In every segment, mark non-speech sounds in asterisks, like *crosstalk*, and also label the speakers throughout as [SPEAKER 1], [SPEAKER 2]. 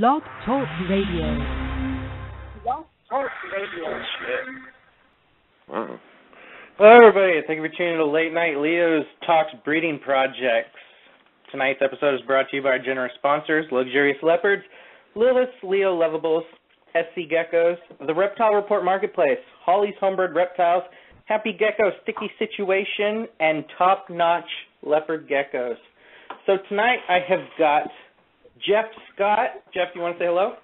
[SPEAKER 1] Blog Talk Radio.
[SPEAKER 2] Blog Talk Radio.
[SPEAKER 3] Oh, wow.
[SPEAKER 4] Hello, everybody. Thank you for tuning in to Late Night Leo's Talks Breeding Projects. Tonight's episode is brought to you by our generous sponsors, Luxurious Leopards, Lilith's Leo Lovables, SC Geckos, the Reptile Report Marketplace, Holly's Homebird Reptiles, Happy Gecko Sticky Situation, and Top Notch Leopard Geckos. So tonight I have got Jeff Scott. Jeff, you want to say hello?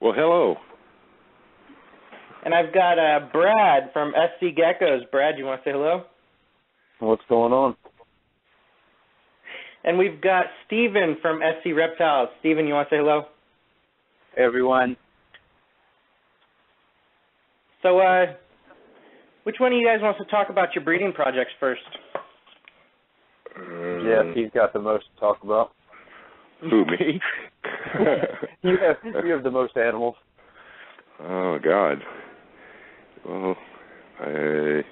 [SPEAKER 3] Well, hello.
[SPEAKER 4] And I've got uh, Brad from SC Geckos. Brad, you want to say hello?
[SPEAKER 5] What's going on?
[SPEAKER 4] And we've got Steven from SC Reptiles. Steven, you want to say hello?
[SPEAKER 6] Hey, everyone.
[SPEAKER 4] So, uh, which one of you guys wants to talk about your breeding projects first?
[SPEAKER 5] Yes, he's got the most to talk about.
[SPEAKER 3] Who me? *laughs*
[SPEAKER 5] you have you have the most animals.
[SPEAKER 3] oh God. Well, I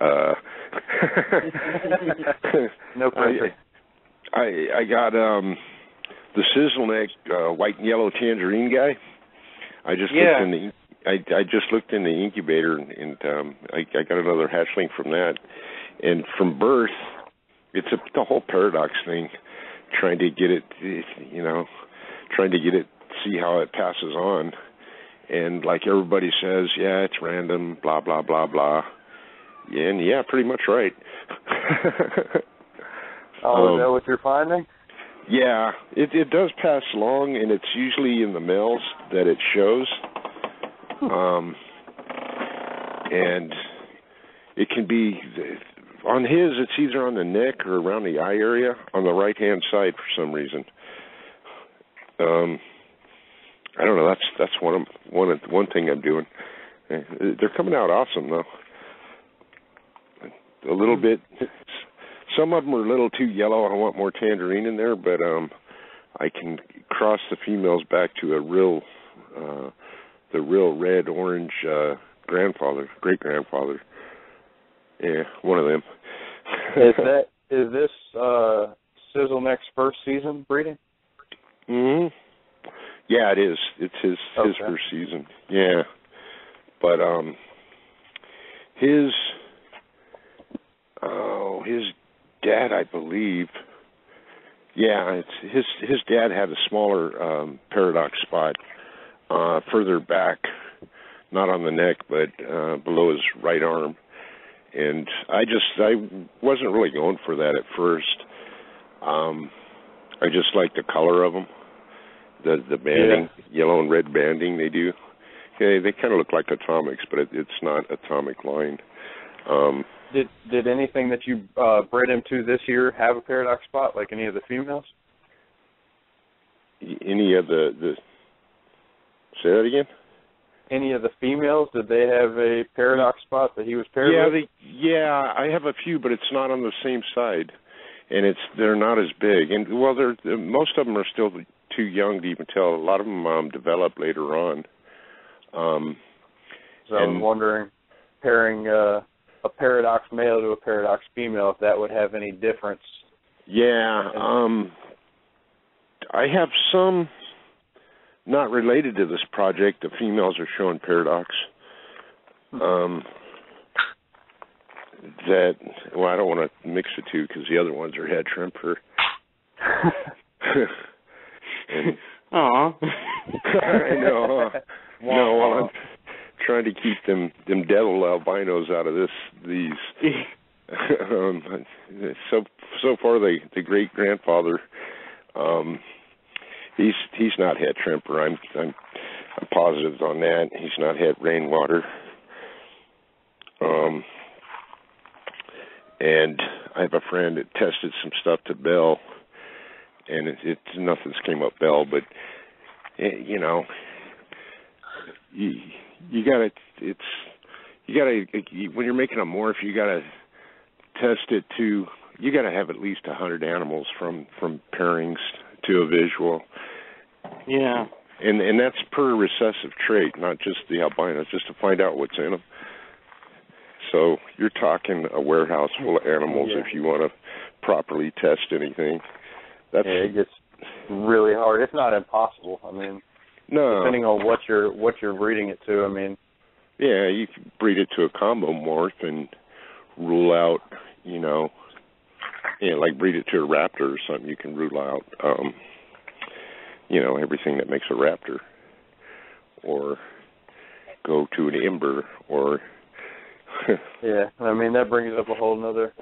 [SPEAKER 3] uh. *laughs*
[SPEAKER 5] No pressure.
[SPEAKER 3] I I got um the sizzleneck uh, white and yellow tangerine guy. I just
[SPEAKER 4] Yeah.
[SPEAKER 3] looked in the I I just looked in the incubator and, and um I I got another hatchling from that. And from birth it's a the whole paradox thing trying to get it you know trying to get it see how it passes on and like everybody says yeah it's random blah blah blah blah and yeah pretty much right *laughs*
[SPEAKER 5] Oh,
[SPEAKER 3] Um,
[SPEAKER 5] is that what you're finding?
[SPEAKER 3] yeah, it it does pass long, and it's usually in the males that it shows. Um, and it can be on his. It's either on the neck or around the eye area on the right hand side for some reason. Um, I don't know. That's that's one of one of one thing I'm doing. Uh, They're coming out awesome though. A little bit some of them are a little too yellow. I want more tangerine in there, but um I can cross the females back to a real uh the real red orange uh grandfather, great grandfather. Yeah, one of them.
[SPEAKER 5] Is *laughs* that is this uh Sizzle Neck's first season breeding?
[SPEAKER 3] Mhm. Yeah, it is. It's his his first season. Yeah. But um his oh, his dad, I believe. Yeah, it's his his dad had a smaller um paradox spot uh further back, not on the neck but uh below his right arm. And I just I wasn't really going for that at first. Um I just like the color of them. The the banding, yellow and red banding they do. Okay, they kind of look like atomics, but it, it's not atomic line. Um
[SPEAKER 5] Did did anything that you uh bred him to this year have a paradox spot like any of the females?
[SPEAKER 3] any of the the say that again?
[SPEAKER 5] Any of the females did they have a paradox spot that he was paired
[SPEAKER 3] yeah,
[SPEAKER 5] with?
[SPEAKER 3] they, yeah, I have a few, but it's not on the same side, and it's they're not as big. And well, they're most of them are still too young to even tell. A lot of them um, develop later on. Um,
[SPEAKER 5] so I was
[SPEAKER 3] and-
[SPEAKER 5] wondering pairing uh a paradox male to a paradox female if that would have any difference.
[SPEAKER 3] yeah, um, I have some not related to this project. The females are showing paradox. Um, that well, I don't want to mix the two because the other ones are het Tremper. and *laughs*
[SPEAKER 4] Aw.
[SPEAKER 3] I know. Huh? *laughs* no, well, I'm trying to keep them them devil albinos out of this these. *laughs* um, so so far, the the great grandfather, um, he's he's not het Tremper. I'm I'm I'm positive on that. He's not het rainwater. Um, and I have a friend that tested some stuff to Bell, and it, it nothing's came up Bell, but eh, you know, you you gotta it's you gotta when you're making a morph, you gotta test it to you gotta have at least a hundred animals from from pairings to a visual,
[SPEAKER 4] yeah.
[SPEAKER 3] and and that's per recessive trait, not just the albinos, just to find out what's in them. So you're talking a warehouse full of animals
[SPEAKER 5] Yeah.
[SPEAKER 3] if you want to properly test anything. That's
[SPEAKER 5] Yeah, it gets really hard. It's not impossible. I mean,
[SPEAKER 3] no,
[SPEAKER 5] depending on what you're what you're breeding it to. I mean,
[SPEAKER 3] yeah, you can breed it to a combo morph and rule out, you know, you know, like breed it to a raptor or something. You can rule out, um, you know, everything that makes a raptor, or go to an ember, or *laughs*
[SPEAKER 5] yeah. I mean, that brings up a whole nother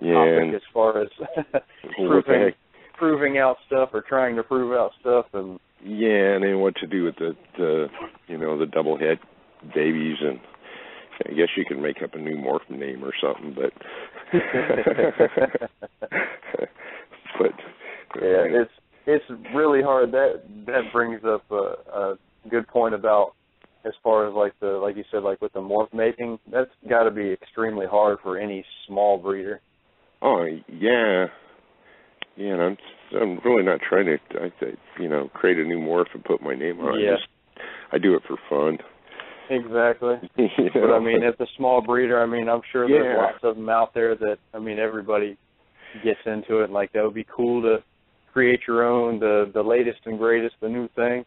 [SPEAKER 3] yeah,
[SPEAKER 5] topic as far as *laughs* proving proving out stuff or trying to prove out stuff and
[SPEAKER 3] Yeah, and then what to do with the the you know the double head babies and I guess you can make up a new morph name or something, but *laughs* but
[SPEAKER 5] yeah, it's it's really hard. That that brings up a, a good point about as far as like the like you said like with the morph mating. That's got to be extremely hard for any small breeder.
[SPEAKER 3] oh yeah, yeah. And I'm I'm really not trying to I, I you know create a new morph and put my name on. it.
[SPEAKER 5] Yeah.
[SPEAKER 3] I just I do it for fun.
[SPEAKER 5] Exactly. *laughs*
[SPEAKER 3] you
[SPEAKER 5] But? I mean, as a small breeder, I mean, I'm sure there's
[SPEAKER 3] Yeah.
[SPEAKER 5] lots of them out there that I mean, everybody gets into it. And like that would be cool to create your own, the the latest and greatest, the new thing.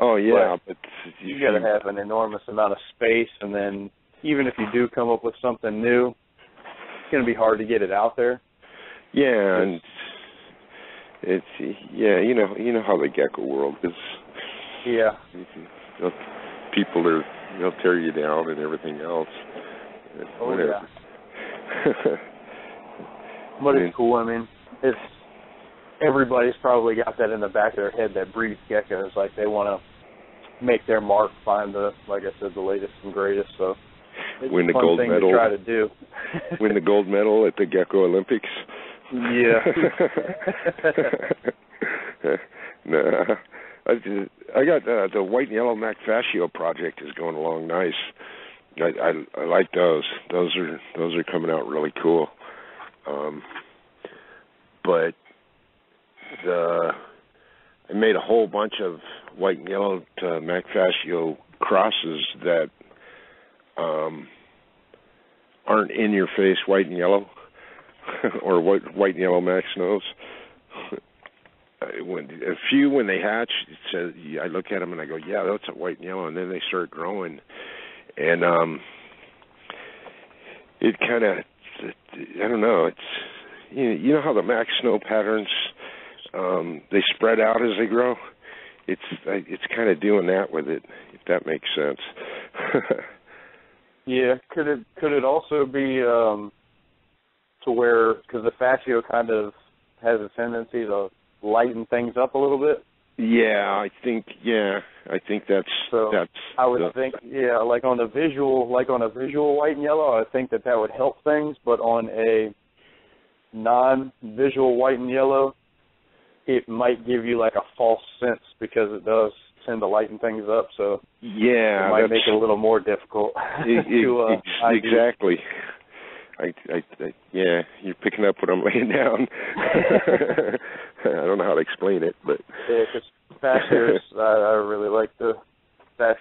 [SPEAKER 3] oh yeah, but
[SPEAKER 5] You got to have an enormous amount of space, and then even if you do come up with something new, it's going to be hard to get it out there.
[SPEAKER 3] Yeah, and it's yeah, you know, you know how the gecko world is.
[SPEAKER 5] Yeah.
[SPEAKER 3] They'll- People are they'll tear you down and everything else.
[SPEAKER 5] Oh
[SPEAKER 3] Whatever.
[SPEAKER 5] yeah. *laughs* But it's cool. I mean, it's everybody's probably got that in the back of their head that breeds geckos. Like they want to make their mark, find the like I said, the latest and greatest. So it's
[SPEAKER 3] Win the gold
[SPEAKER 5] thing
[SPEAKER 3] medal.
[SPEAKER 5] to try to do. *laughs*
[SPEAKER 3] Win the gold medal at the Gecko Olympics.
[SPEAKER 5] Yeah. *laughs*
[SPEAKER 3] nah, I just, I got uh, the white and yellow Mack Fascio project is going along nice. I, I I like those. Those are those are coming out really cool. Um, but the I made a whole bunch of white and yellow to Mack Fascio crosses that um aren't in your face white and yellow *laughs* or white white and yellow Mack snows. When a few when they hatch, it says I look at them and I go, yeah, that's a white and yellow, and then they start growing, and um, it kind of, I don't know, it's you know, you know how the Mack snow patterns um they spread out as they grow. It's it's kind of doing that with it, if that makes sense. *laughs*
[SPEAKER 5] Yeah, could it could it also be um to where because the fascio kind of has a tendency to lighten things up a little bit.
[SPEAKER 3] yeah, I think yeah, I think that's
[SPEAKER 5] So,
[SPEAKER 3] that's
[SPEAKER 5] I would
[SPEAKER 3] the-
[SPEAKER 5] think, yeah, like on a visual, like on a visual white and yellow, I think that that would help things. But on a non-visual white and yellow, it might give you like a false sense because it does tend to lighten things up. So
[SPEAKER 3] yeah,
[SPEAKER 5] it might make it a little more difficult *laughs*
[SPEAKER 3] E- e-
[SPEAKER 5] to uh,
[SPEAKER 3] ex- exactly. I, I, I, yeah, you're picking up what I'm *laughs* laying down. I don't know how to explain it, but
[SPEAKER 5] Yeah, because fascios, *laughs* I, I really like the
[SPEAKER 3] uh,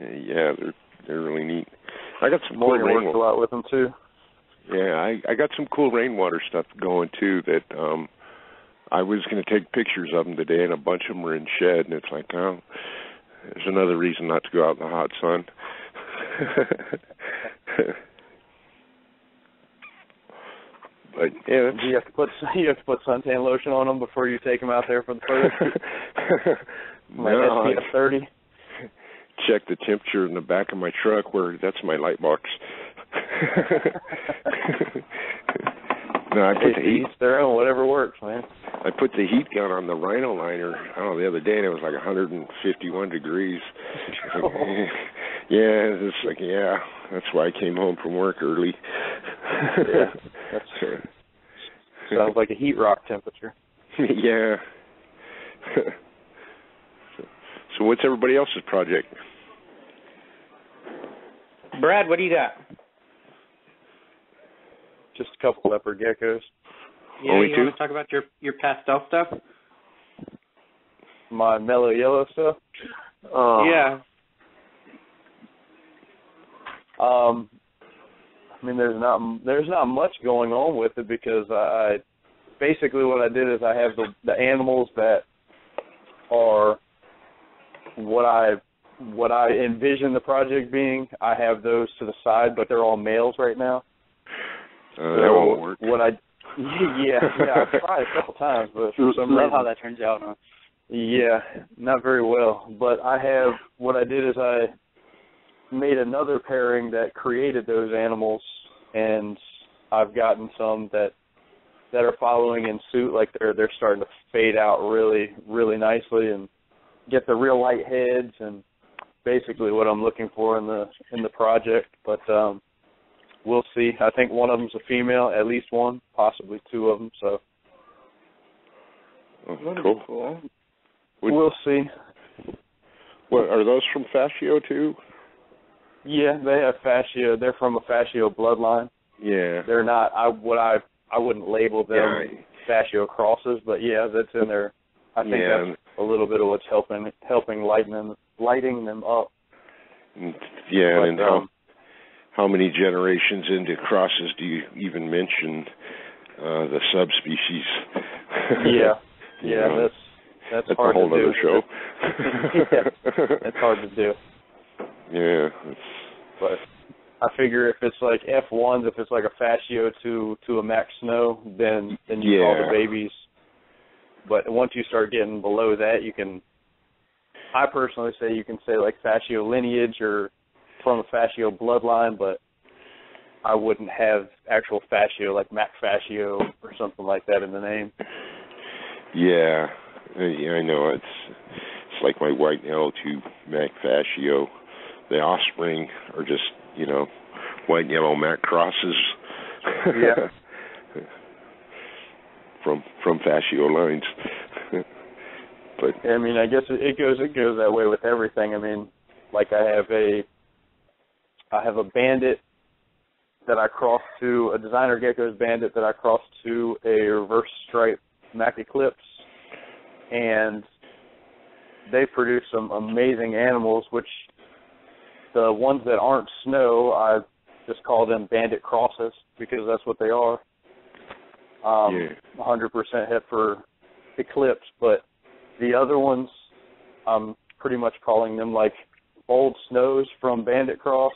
[SPEAKER 3] yeah, they're they're really neat. I got some cool
[SPEAKER 5] Morgan works a lot with them too.
[SPEAKER 3] Yeah, I I got some cool rainwater stuff going too. That um, I was going to take pictures of them today, and a bunch of them were in shed, and it's like, oh, there's another reason not to go out in the hot sun. *laughs* but yeah, that's,
[SPEAKER 5] you have to put *laughs* you have to put suntan lotion on them before you take them out there for the photo *laughs* shoot?
[SPEAKER 3] No,
[SPEAKER 5] SPF 30.
[SPEAKER 3] check the temperature in the back of my truck where that's my light box. No, I put the heat.
[SPEAKER 5] each their own, whatever works, man.
[SPEAKER 3] I put the heat gun on the Rhino liner. I don't know the other day, and it was like 151 degrees. *laughs* It's like, eh, yeah, it's like yeah. That's why I came home from work early.
[SPEAKER 5] Yeah, that's- *laughs* Sounds like a heat rock temperature. *laughs*
[SPEAKER 3] yeah. so, so what's everybody else's project?
[SPEAKER 4] Brad, what do you got?
[SPEAKER 5] Just a couple leopard geckos.
[SPEAKER 4] Yeah,
[SPEAKER 3] Only
[SPEAKER 4] you
[SPEAKER 3] two?
[SPEAKER 4] want to talk about your your pastel stuff?
[SPEAKER 5] My mellow yellow stuff. Um,
[SPEAKER 4] yeah.
[SPEAKER 5] Um, I mean, there's not there's not much going on with it because I basically what I did is I have the the animals that are what I what I envision the project being. I have those to the side, but they're all males right now.
[SPEAKER 3] Uh, that won't work.
[SPEAKER 5] What I *laughs* yeah yeah I've tried a couple times, but for *laughs* some
[SPEAKER 6] Love
[SPEAKER 5] reason
[SPEAKER 6] how that turns out. Huh?
[SPEAKER 5] yeah, not very well. But I have what I did is I made another pairing that created those animals, and I've gotten some that that are following in suit. Like they're they're starting to fade out really really nicely and get the real light heads and basically what I'm looking for in the in the project. But um we'll see. I think one of them's a female, at least one, possibly two of them. So
[SPEAKER 3] Oh, cool.
[SPEAKER 4] cool.
[SPEAKER 3] Would-
[SPEAKER 5] we'll see.
[SPEAKER 3] What are those from Fascio too?
[SPEAKER 5] Yeah, they have fascio. They're from a fascio bloodline.
[SPEAKER 3] Yeah.
[SPEAKER 5] they're not I would I I wouldn't label them
[SPEAKER 3] Yeah.
[SPEAKER 5] fascio crosses, but yeah, that's in there. I think
[SPEAKER 3] Yeah.
[SPEAKER 5] that's a little bit of what's helping helping lighten them lighting them up.
[SPEAKER 3] Yeah,
[SPEAKER 5] But,
[SPEAKER 3] and
[SPEAKER 5] um,
[SPEAKER 3] how many generations into crosses do you even mention uh, the subspecies?
[SPEAKER 5] yeah, *laughs*
[SPEAKER 3] You
[SPEAKER 5] yeah,
[SPEAKER 3] know,
[SPEAKER 5] that's that's,
[SPEAKER 3] that's
[SPEAKER 5] hard
[SPEAKER 3] a whole
[SPEAKER 5] to do.
[SPEAKER 3] other show. *laughs*
[SPEAKER 5] yeah, that's hard to do.
[SPEAKER 3] Yeah, it's,
[SPEAKER 5] But I figure if it's like F ones, if it's like a fascio to to a Mack snow, then then you call the babies. But once you start getting below that, you can. I personally say you can say like fascio lineage or from a fascio bloodline, but I wouldn't have actual fascio like Mack fascio or something like that in the name.
[SPEAKER 3] yeah, yeah. I know it's it's like my white L to Mack Fascio. The offspring are just you know white and yellow Mack crosses.
[SPEAKER 5] Yeah. *laughs*
[SPEAKER 3] from from Fascio lines. *laughs* but
[SPEAKER 5] I mean, I guess it, it goes it goes that way with everything. I mean, like I have a I have a bandit that I crossed to a designer gecko's bandit that I crossed to a reverse stripe Mack Eclipse, and they produce some amazing animals. Which the ones that aren't snow, I just call them bandit crosses because that's what they are. Um,
[SPEAKER 3] Yeah.
[SPEAKER 5] 100% hit for Eclipse, but the other ones, I'm pretty much calling them like old snows from Bandit Cross.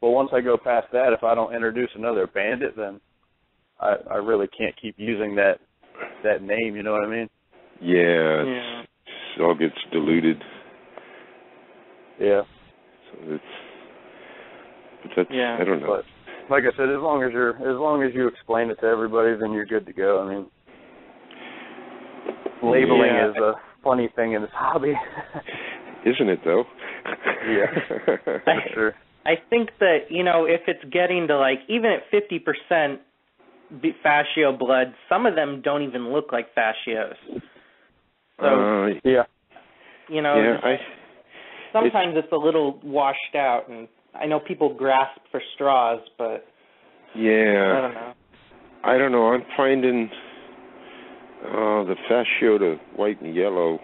[SPEAKER 5] But once I go past that, if I don't introduce another bandit, then I, I really can't keep using that that name. You know what I mean?
[SPEAKER 3] yeah, it's,
[SPEAKER 4] Yeah.
[SPEAKER 3] it all gets diluted.
[SPEAKER 5] Yeah.
[SPEAKER 3] So it's but that's
[SPEAKER 4] Yeah,
[SPEAKER 3] I don't know.
[SPEAKER 5] But like I said, as long as you're as long as you explain it to everybody, then you're good to go. I mean, labeling
[SPEAKER 4] Yeah.
[SPEAKER 5] is a funny thing in this hobby.
[SPEAKER 3] Isn't it though?
[SPEAKER 5] Yeah. *laughs* For sure.
[SPEAKER 4] I think that you know if it's getting to like even at fifty percent fascio blood, some of them don't even look like fascios. So
[SPEAKER 3] uh,
[SPEAKER 5] Yeah.
[SPEAKER 4] you know,
[SPEAKER 3] yeah, I
[SPEAKER 4] sometimes it's, a little washed out, and I know people grasp for straws, but
[SPEAKER 3] yeah, I
[SPEAKER 4] don't know.
[SPEAKER 3] I don't know. I'm finding uh the fascio to white and yellow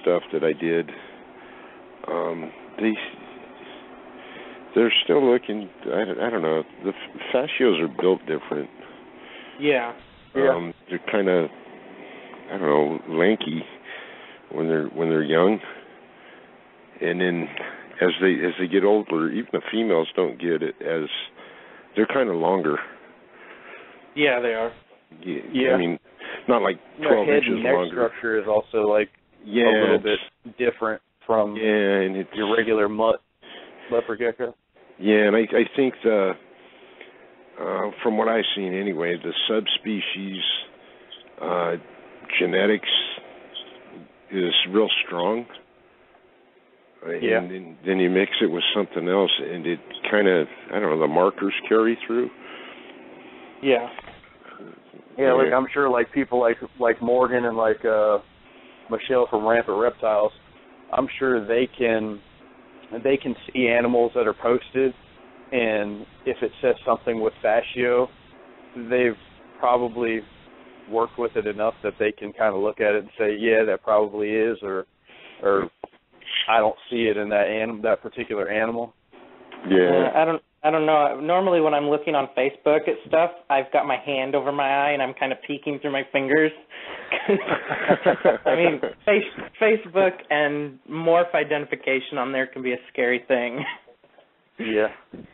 [SPEAKER 3] stuff that I did. Um, they they're still looking. I don't, I don't know. The fascios are built different.
[SPEAKER 4] Yeah.
[SPEAKER 5] Yeah.
[SPEAKER 3] Um, they're kind of I don't know lanky when they're when they're young, and then as they as they get older, even the females don't get it as they're kind of longer.
[SPEAKER 4] Yeah, they are.
[SPEAKER 3] Yeah,
[SPEAKER 5] Yeah.
[SPEAKER 3] I mean, not like twelve
[SPEAKER 5] head
[SPEAKER 3] inches
[SPEAKER 5] and neck
[SPEAKER 3] longer.
[SPEAKER 5] structure is also like
[SPEAKER 3] Yeah,
[SPEAKER 5] a little bit different from
[SPEAKER 3] Yeah, and it's
[SPEAKER 5] your regular mutt leopard gecko.
[SPEAKER 3] Yeah, and I I think the uh from what I've seen anyway, the subspecies uh genetics is real strong. Uh,
[SPEAKER 5] Yeah.
[SPEAKER 3] And then, then you mix it with something else and it kind of I don't know, the markers carry through.
[SPEAKER 4] Yeah.
[SPEAKER 5] Yeah, like I'm sure like people like like Morgan and like uh Michelle from Rampant Reptiles, I'm sure they can they can see animals that are posted and if it says something with fascio, they've probably worked with it enough that they can kind of look at it and say, yeah, that probably is or or I don't see it in that anim that particular animal.
[SPEAKER 3] Yeah.
[SPEAKER 4] Uh, I don't. I don't know. Normally, when I'm looking on Facebook at stuff, I've got my hand over my eye and I'm kind of peeking through my fingers. *laughs* I mean, face, Facebook and morph identification on there can be a scary thing.
[SPEAKER 5] Yeah.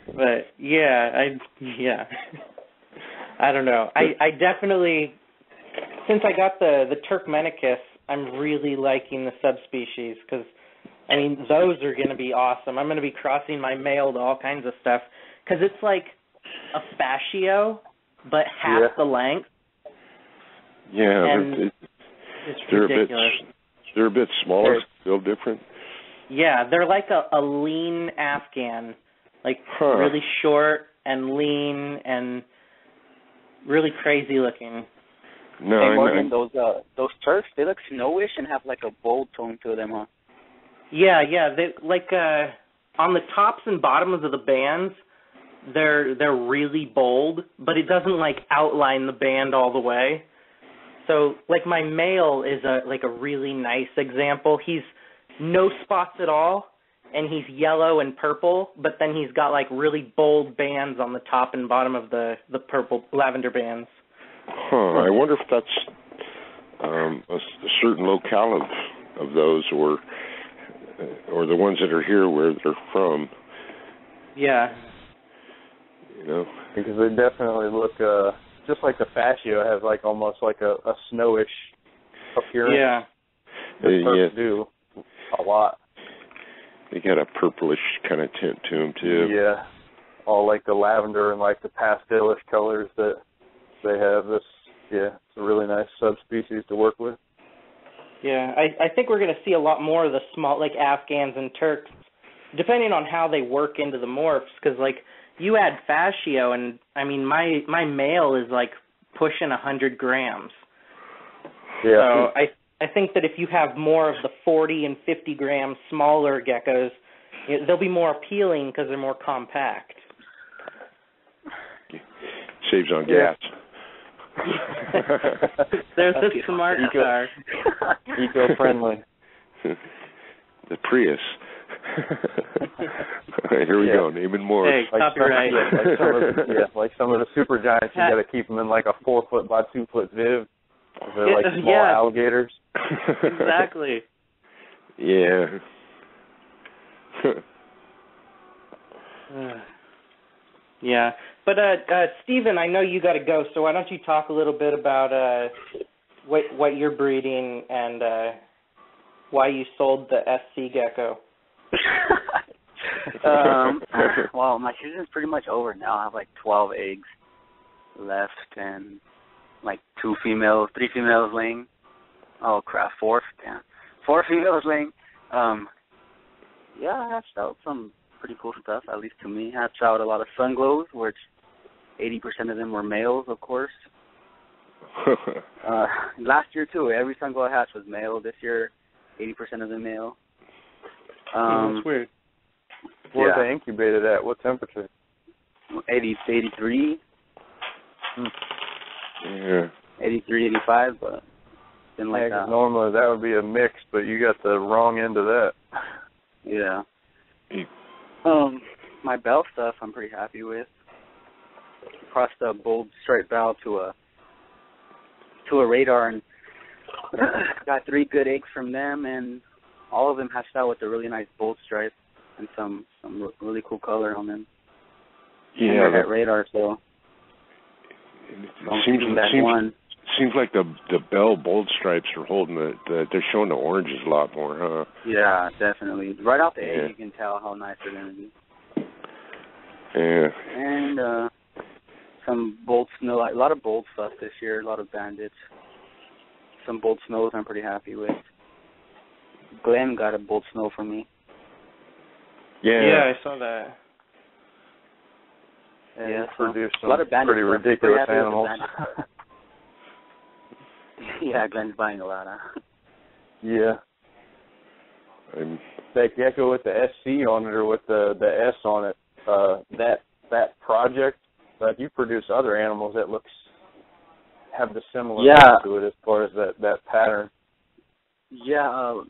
[SPEAKER 4] But yeah, I yeah. I don't know. I I definitely since I got the the Turcmenicus, I'm really liking the subspecies because I mean those are going to be awesome. I'm going to be crossing my mail to all kinds of stuff because it's like a fascio, but half
[SPEAKER 5] Yeah.
[SPEAKER 4] the length.
[SPEAKER 3] Yeah,
[SPEAKER 4] And
[SPEAKER 3] they're,
[SPEAKER 4] It's
[SPEAKER 3] they're a bit
[SPEAKER 4] ridiculous.
[SPEAKER 3] they're a bit smaller,
[SPEAKER 5] Very-
[SPEAKER 3] still different.
[SPEAKER 4] Yeah, they're like a, a lean Afghan, like
[SPEAKER 3] Huh.
[SPEAKER 4] really short and lean and really crazy looking.
[SPEAKER 3] No,
[SPEAKER 6] hey
[SPEAKER 3] I
[SPEAKER 6] Morgan,
[SPEAKER 3] know.
[SPEAKER 6] those uh those Turks, they look snowish and have like a bold tone to them, huh?
[SPEAKER 4] Yeah, yeah, they like uh on the tops and bottoms of the bands, they're they're really bold, but it doesn't like outline the band all the way. So like my male is a like a really nice example. He's no spots at all and he's yellow and purple, but then he's got like really bold bands on the top and bottom of the the purple lavender bands.
[SPEAKER 3] Huh. I wonder if that's um, a, a certain locale of of those, or or the ones that are here where they're from.
[SPEAKER 4] Yeah.
[SPEAKER 3] You know.
[SPEAKER 5] Because they definitely look uh just like the fascio has like almost like a, a snowish appearance.
[SPEAKER 4] Yeah.
[SPEAKER 5] The
[SPEAKER 3] Uh, yeah.
[SPEAKER 5] do a lot.
[SPEAKER 3] They got a purplish kind of tint to them too.
[SPEAKER 5] Yeah. All like the lavender and like the pastelish colors that they have. This yeah, it's a really nice subspecies to work with.
[SPEAKER 4] Yeah, I I think we're going to see a lot more of the small like Afghans and Turks, depending on how they work into the morphs. Because like you add fascio, and I mean my my male is like pushing a hundred grams.
[SPEAKER 5] Yeah.
[SPEAKER 4] So I I think that if you have more of the forty and fifty gram smaller geckos, it, they'll be more appealing because they're more compact.
[SPEAKER 3] Saves on
[SPEAKER 5] Yeah. *laughs*
[SPEAKER 3] gas.
[SPEAKER 4] There's the
[SPEAKER 6] Okay.
[SPEAKER 4] smart
[SPEAKER 5] Eco-
[SPEAKER 4] car. *laughs*
[SPEAKER 5] Eco friendly.
[SPEAKER 3] the Prius. *laughs* Here we
[SPEAKER 5] Yeah.
[SPEAKER 3] go, naming more.
[SPEAKER 4] Hey,
[SPEAKER 5] Like
[SPEAKER 4] copyright.
[SPEAKER 5] Some, yeah, like some of the, yeah, like some of the super giants, you got to keep them in like a four foot by two foot viv. They're like small
[SPEAKER 4] yeah.
[SPEAKER 5] alligators.
[SPEAKER 4] exactly.
[SPEAKER 3] yeah.
[SPEAKER 4] Uh, *sighs* yeah, but uh, uh, Stephen, I know you got to go, so why don't you talk a little bit about uh, what what you're breeding and uh, why you sold the SC gecko? *laughs*
[SPEAKER 6] um *laughs* well my season's pretty much over now. I have like twelve eggs left and like two females, three females laying. Oh crap, four damn. Four *laughs* females laying. Um yeah, I hatched out some pretty cool stuff, at least to me. I Hatched out a lot of sun glows, which eighty percent of them were males, of course. *laughs* Uh last year too, every sun glow I hatched was male. This year eighty percent of them male. Um
[SPEAKER 4] That's weird.
[SPEAKER 5] Where's
[SPEAKER 6] Yeah.
[SPEAKER 5] they incubated at? What temperature?
[SPEAKER 6] 80, 83,
[SPEAKER 3] yeah.
[SPEAKER 6] 83, 85, but been like
[SPEAKER 5] yeah, 'cause
[SPEAKER 6] that.
[SPEAKER 5] normally that would be a mix, but you got the wrong end of that. *laughs*
[SPEAKER 6] Yeah. Um, my bell stuff I'm pretty happy with. Crossed a bold straight bow to a to a radar and *coughs* got three good eggs from them, and all of them hatched out with a really nice bold stripe and some some really cool color on them.
[SPEAKER 3] Yeah.
[SPEAKER 6] they're
[SPEAKER 3] that-
[SPEAKER 6] at radar, so
[SPEAKER 3] it
[SPEAKER 6] I'm
[SPEAKER 3] seems
[SPEAKER 6] that
[SPEAKER 3] seems,
[SPEAKER 6] one.
[SPEAKER 3] seems like the the bell bold stripes are holding the, the they're showing the oranges a lot more, huh?
[SPEAKER 6] Yeah, definitely. Right out the
[SPEAKER 3] Yeah.
[SPEAKER 6] egg, you can tell how nice they're gonna be.
[SPEAKER 3] Yeah.
[SPEAKER 6] and uh some bold snow a lot of bold stuff this year, a lot of bandits. Some bold snows I'm pretty happy with. Glenn got a bold snow for me.
[SPEAKER 3] Yeah.
[SPEAKER 4] I saw that.
[SPEAKER 5] And
[SPEAKER 6] Yeah,
[SPEAKER 5] you
[SPEAKER 6] so
[SPEAKER 5] produce
[SPEAKER 6] a lot of bandit
[SPEAKER 5] pretty
[SPEAKER 6] stuff.
[SPEAKER 5] ridiculous
[SPEAKER 6] Pretty happy with the
[SPEAKER 5] animals. *laughs* *laughs*
[SPEAKER 6] yeah, Glenn's buying a lot, huh?
[SPEAKER 5] yeah.
[SPEAKER 3] I'm,
[SPEAKER 5] That gecko with the SC on it or with the the S on it, uh that that project, but you produce other animals that looks have the similar
[SPEAKER 6] Yeah.
[SPEAKER 5] look to it as far as that that pattern.
[SPEAKER 6] Yeah, uh,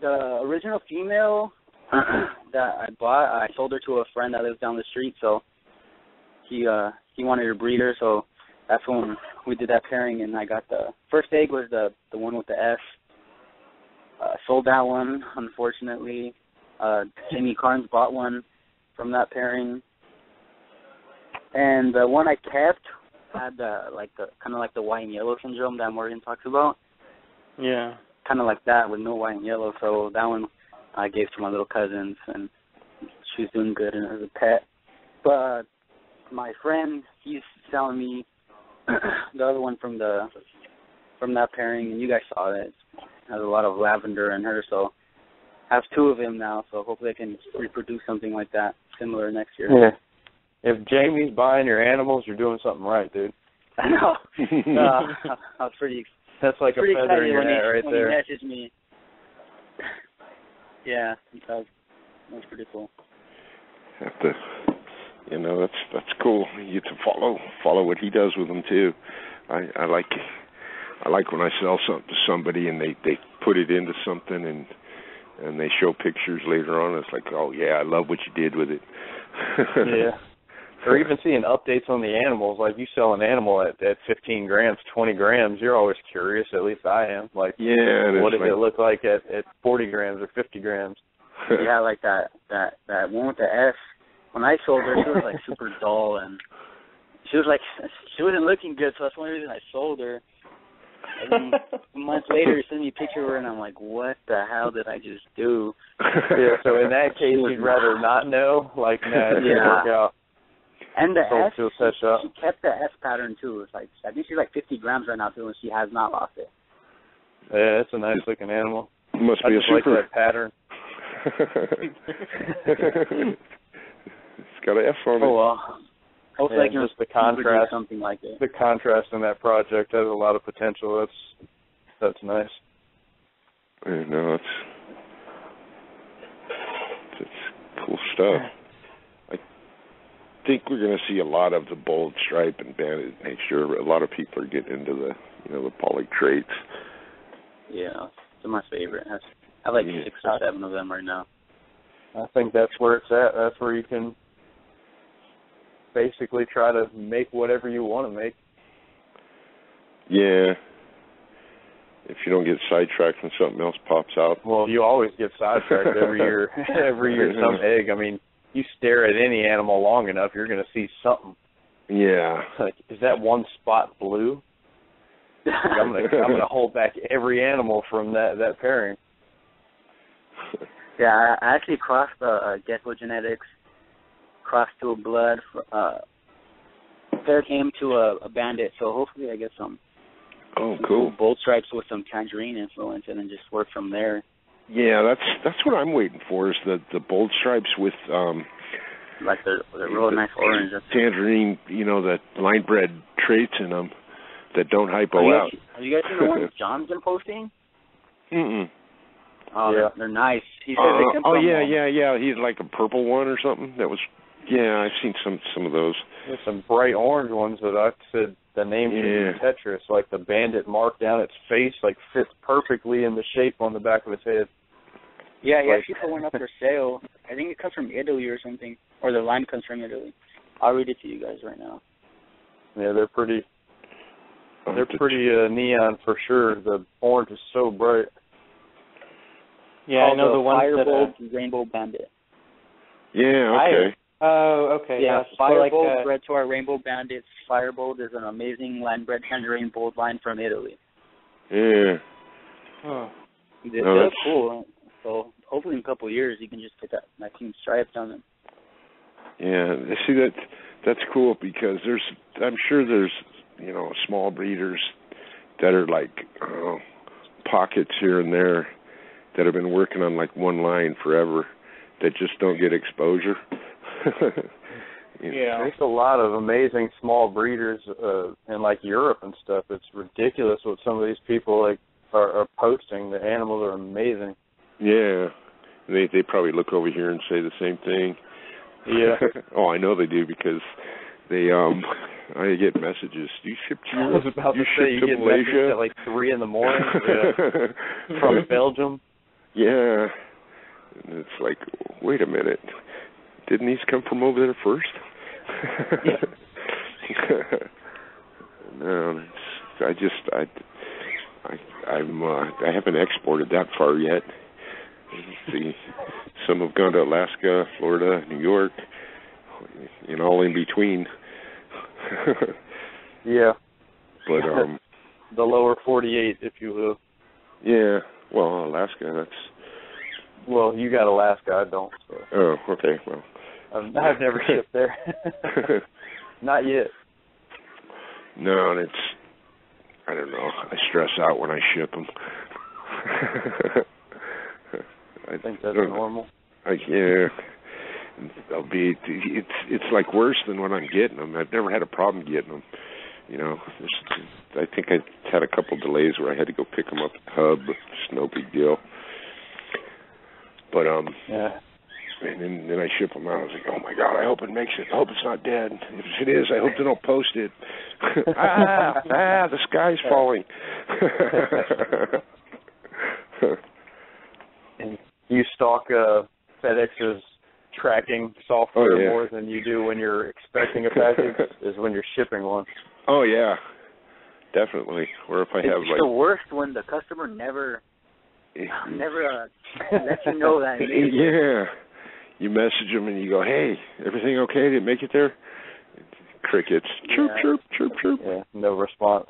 [SPEAKER 6] the original female *clears throat* that I bought. I sold her to a friend that lives down the street, so he uh he wanted a breeder, so that's when we did that pairing and I got the first egg was the the one with the S. Uh sold that one, unfortunately. Uh Jimmy Carnes bought one from that pairing. And the one I kept had the like the kind of like the white and yellow syndrome that Morgan talks about.
[SPEAKER 4] Yeah.
[SPEAKER 6] Kind of like that with no white and yellow. So that one I gave to my little cousins, and she's doing good and as a pet. But my friend, he's selling me *clears throat* the other one from the from that pairing, and you guys saw it. it has a lot of lavender in her, so I have two of him now. So hopefully I can reproduce something like that similar next year.
[SPEAKER 5] Yeah. If Jamie's buying your animals, you're doing something right, dude. *laughs*
[SPEAKER 6] I know. *laughs* uh, I was pretty
[SPEAKER 5] That's like a
[SPEAKER 6] pretty
[SPEAKER 5] feather in your
[SPEAKER 6] when
[SPEAKER 5] hat
[SPEAKER 6] he
[SPEAKER 5] right
[SPEAKER 6] when
[SPEAKER 5] there. *laughs*
[SPEAKER 6] he messaged me. yeah, that was, that was pretty cool.
[SPEAKER 3] Have to, you know, that's that's cool. You get to follow follow what he does with them too. I I like I like when I sell something to somebody and they they put it into something and and they show pictures later on. It's like, oh yeah, I love what you did with it.
[SPEAKER 5] yeah. Or even seeing updates on the animals. Like you sell an animal at at 15 grams, 20 grams, you're always curious. At least I am. Like,
[SPEAKER 3] Yeah,
[SPEAKER 5] what does
[SPEAKER 3] like,
[SPEAKER 5] it look like at at 40 grams or 50 grams? *laughs*
[SPEAKER 6] yeah, like that that that one with the S. When I sold her, she was like super *laughs* dull and she was like *laughs* she wasn't looking good, so that's one reason I sold her. And then a month later, he sent me a picture of her, and I'm like, "What the hell did I just do?"
[SPEAKER 5] Yeah. So in that case, you'd rather not know. Like, nah, it didn't
[SPEAKER 6] Yeah.
[SPEAKER 5] work out.
[SPEAKER 6] And the
[SPEAKER 5] Sold
[SPEAKER 6] S,
[SPEAKER 5] to
[SPEAKER 6] she,
[SPEAKER 5] set
[SPEAKER 6] she kept the S pattern too. It's like I think she's like 50 grams right now too, and she has not lost it.
[SPEAKER 5] Yeah, it's a nice looking animal.
[SPEAKER 3] must
[SPEAKER 5] I
[SPEAKER 3] be a
[SPEAKER 5] just like
[SPEAKER 3] super.
[SPEAKER 5] that pattern.
[SPEAKER 3] it's got an F on it.
[SPEAKER 6] Oh well. Hopefully,
[SPEAKER 5] Yeah,
[SPEAKER 6] I can
[SPEAKER 5] just the contrast.
[SPEAKER 6] something like it.
[SPEAKER 5] The contrast in that project has a lot of potential. That's that's nice.
[SPEAKER 3] Yeah, no, it's it's cool stuff. I think we're going to see a lot of the bold stripe and banded next year. A lot of people are getting into the you know the poly traits.
[SPEAKER 6] Yeah, they're my favorite. I I have like
[SPEAKER 3] Yeah.
[SPEAKER 6] six or seven of them right now.
[SPEAKER 5] I think that's where it's at. That's where you can basically try to make whatever you want to make.
[SPEAKER 3] Yeah. If you don't get sidetracked when something else pops out.
[SPEAKER 5] Well, you always get sidetracked every year. *laughs* every year, some egg. I mean, you stare at any animal long enough, you're going to see something.
[SPEAKER 3] Yeah.
[SPEAKER 5] Like, is that one spot blue? Like, I'm going to I'm going *laughs* to hold back every animal from that that pairing.
[SPEAKER 6] yeah, I I actually crossed the uh, Gecko Genetics, crossed to a blood. Uh, pair came to a, a bandit, so hopefully I get some
[SPEAKER 3] Oh, cool.
[SPEAKER 6] bold stripes with some tangerine influence, and then just work from there.
[SPEAKER 3] Yeah, that's that's what I'm waiting for is the the bold stripes with um
[SPEAKER 6] Like the the real nice orange.
[SPEAKER 3] Tangerine, you know, that line bred traits in them that don't hypo
[SPEAKER 6] Have
[SPEAKER 3] out.
[SPEAKER 6] guys, have you guys seen the ones *laughs* John's been posting?
[SPEAKER 3] Mm-mm.
[SPEAKER 6] Oh,
[SPEAKER 5] Yeah.
[SPEAKER 6] they're, they're nice. He said
[SPEAKER 3] Uh,
[SPEAKER 6] they come
[SPEAKER 3] oh yeah,
[SPEAKER 6] um,
[SPEAKER 3] yeah, yeah. He's like a purple one or something. That was yeah. I've seen some some of those.
[SPEAKER 5] There's some bright orange ones that I said the name should be Tetris. Like the bandit mark down its face, like fits perfectly in the shape on the back of its head.
[SPEAKER 6] Yeah, yeah,
[SPEAKER 5] Like-
[SPEAKER 6] actually put one up for sale. I think it comes from Italy or something, or the line comes from Italy. I'll read it to you guys right now.
[SPEAKER 5] Yeah, they're pretty. They're pretty uh, neon for sure. The orange is so bright.
[SPEAKER 4] Yeah, I know the ones that.
[SPEAKER 6] Firebolt
[SPEAKER 4] Uh,
[SPEAKER 6] Rainbow Bandit.
[SPEAKER 3] Yeah. Okay.
[SPEAKER 4] oh, okay.
[SPEAKER 6] yeah,
[SPEAKER 4] so like
[SPEAKER 6] Firebolt
[SPEAKER 4] uh,
[SPEAKER 6] bred to our Rainbow Bandits. Firebolt is an amazing line bred tangerine bold line from Italy.
[SPEAKER 3] Yeah.
[SPEAKER 4] huh.
[SPEAKER 6] They,
[SPEAKER 3] No,
[SPEAKER 6] they're
[SPEAKER 3] that's-
[SPEAKER 6] cool. So hopefully in a couple of years you can just get that that clean stripes on them.
[SPEAKER 3] Yeah. See that that's cool because there's I'm sure there's you know small breeders that are like uh, pockets here and there that have been working on like one line forever that just don't get exposure. You *laughs* know.
[SPEAKER 4] Yeah.
[SPEAKER 5] There's a lot of amazing small breeders uh, in like Europe and stuff. It's ridiculous what some of these people like are, are posting. The animals are amazing.
[SPEAKER 3] Yeah. They they probably look over here and say the same thing.
[SPEAKER 5] Yeah. *laughs*
[SPEAKER 3] oh, I know they do because they um *laughs* I get messages. Do you ship to
[SPEAKER 5] I was about
[SPEAKER 3] you
[SPEAKER 5] to say you
[SPEAKER 3] to
[SPEAKER 5] get
[SPEAKER 3] Malaysia?
[SPEAKER 5] messages at like three in the morning *laughs* yeah. from Belgium.
[SPEAKER 3] Yeah. And it's like, wait a minute, didn't these come from over there first? no, it's, I just I I I'm uh, I haven't exported that far yet. See, some have gone to Alaska, Florida, New York, and all in between. *laughs*
[SPEAKER 5] yeah.
[SPEAKER 3] But um *laughs*
[SPEAKER 5] the lower 48 if you will.
[SPEAKER 3] Yeah. Well, Alaska that's
[SPEAKER 5] well, you got Alaska, I don't. So.
[SPEAKER 3] Oh, okay. Well,
[SPEAKER 5] I've, I've never *laughs* shipped there. Not yet.
[SPEAKER 3] No, and it's I don't know. I stress out when I ship them.
[SPEAKER 5] I think that's normal.
[SPEAKER 3] I yeah. I'll be it's it's like worse than when I'm getting them. I've never had a problem getting them. You know, I think I had a couple delays where I had to go pick them up at the hub. It's no big deal. But um,
[SPEAKER 5] yeah.
[SPEAKER 3] And then, then I ship them out. I was like, oh my god, I hope it makes it. I hope it's not dead. If it is, I hope they don't post it. *laughs* ah, ah, the sky's falling. *laughs*
[SPEAKER 5] and you stalk uh, FedEx's tracking software
[SPEAKER 3] oh, yeah.
[SPEAKER 5] more than you do when you're expecting a package. *laughs* is when you're shipping one.
[SPEAKER 3] Oh yeah, definitely. Or if I
[SPEAKER 6] it's
[SPEAKER 3] have like
[SPEAKER 6] the worst when the customer never *laughs* never uh, lets you know that. *laughs*
[SPEAKER 3] yeah, you message them and you go, "Hey, everything okay? Did it make it there?" Crickets. Chirp,
[SPEAKER 6] yeah.
[SPEAKER 3] chirp, chirp, chirp.
[SPEAKER 5] Yeah, no response.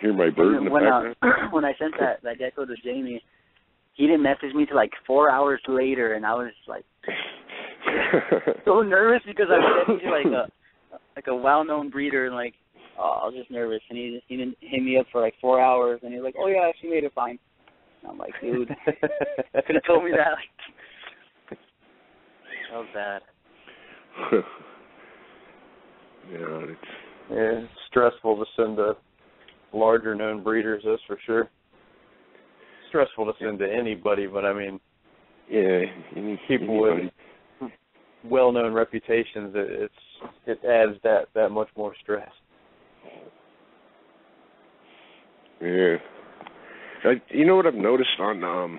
[SPEAKER 3] Hear my bird in the
[SPEAKER 6] when,
[SPEAKER 3] background.
[SPEAKER 6] Uh, *clears throat* when I sent that that gecko to Jamie, he didn't message me till like four hours later, and I was like *laughs* so nervous because I was sending you like a like a well-known breeder, and like oh, I was just nervous, and he just he didn't hit me up for like four hours, and he's like, oh yeah, she made it fine. And I'm like, dude, *laughs* could have told me that. Like, that was bad. *laughs*
[SPEAKER 3] yeah, it's
[SPEAKER 5] yeah, it's stressful to send to larger known breeders, that's for sure. Stressful to send to anybody, but I mean,
[SPEAKER 3] yeah, any,
[SPEAKER 5] people
[SPEAKER 3] anybody.
[SPEAKER 5] with well-known reputations, it, it's it adds that that much more stress.
[SPEAKER 3] Yeah. I, you know what I've noticed on um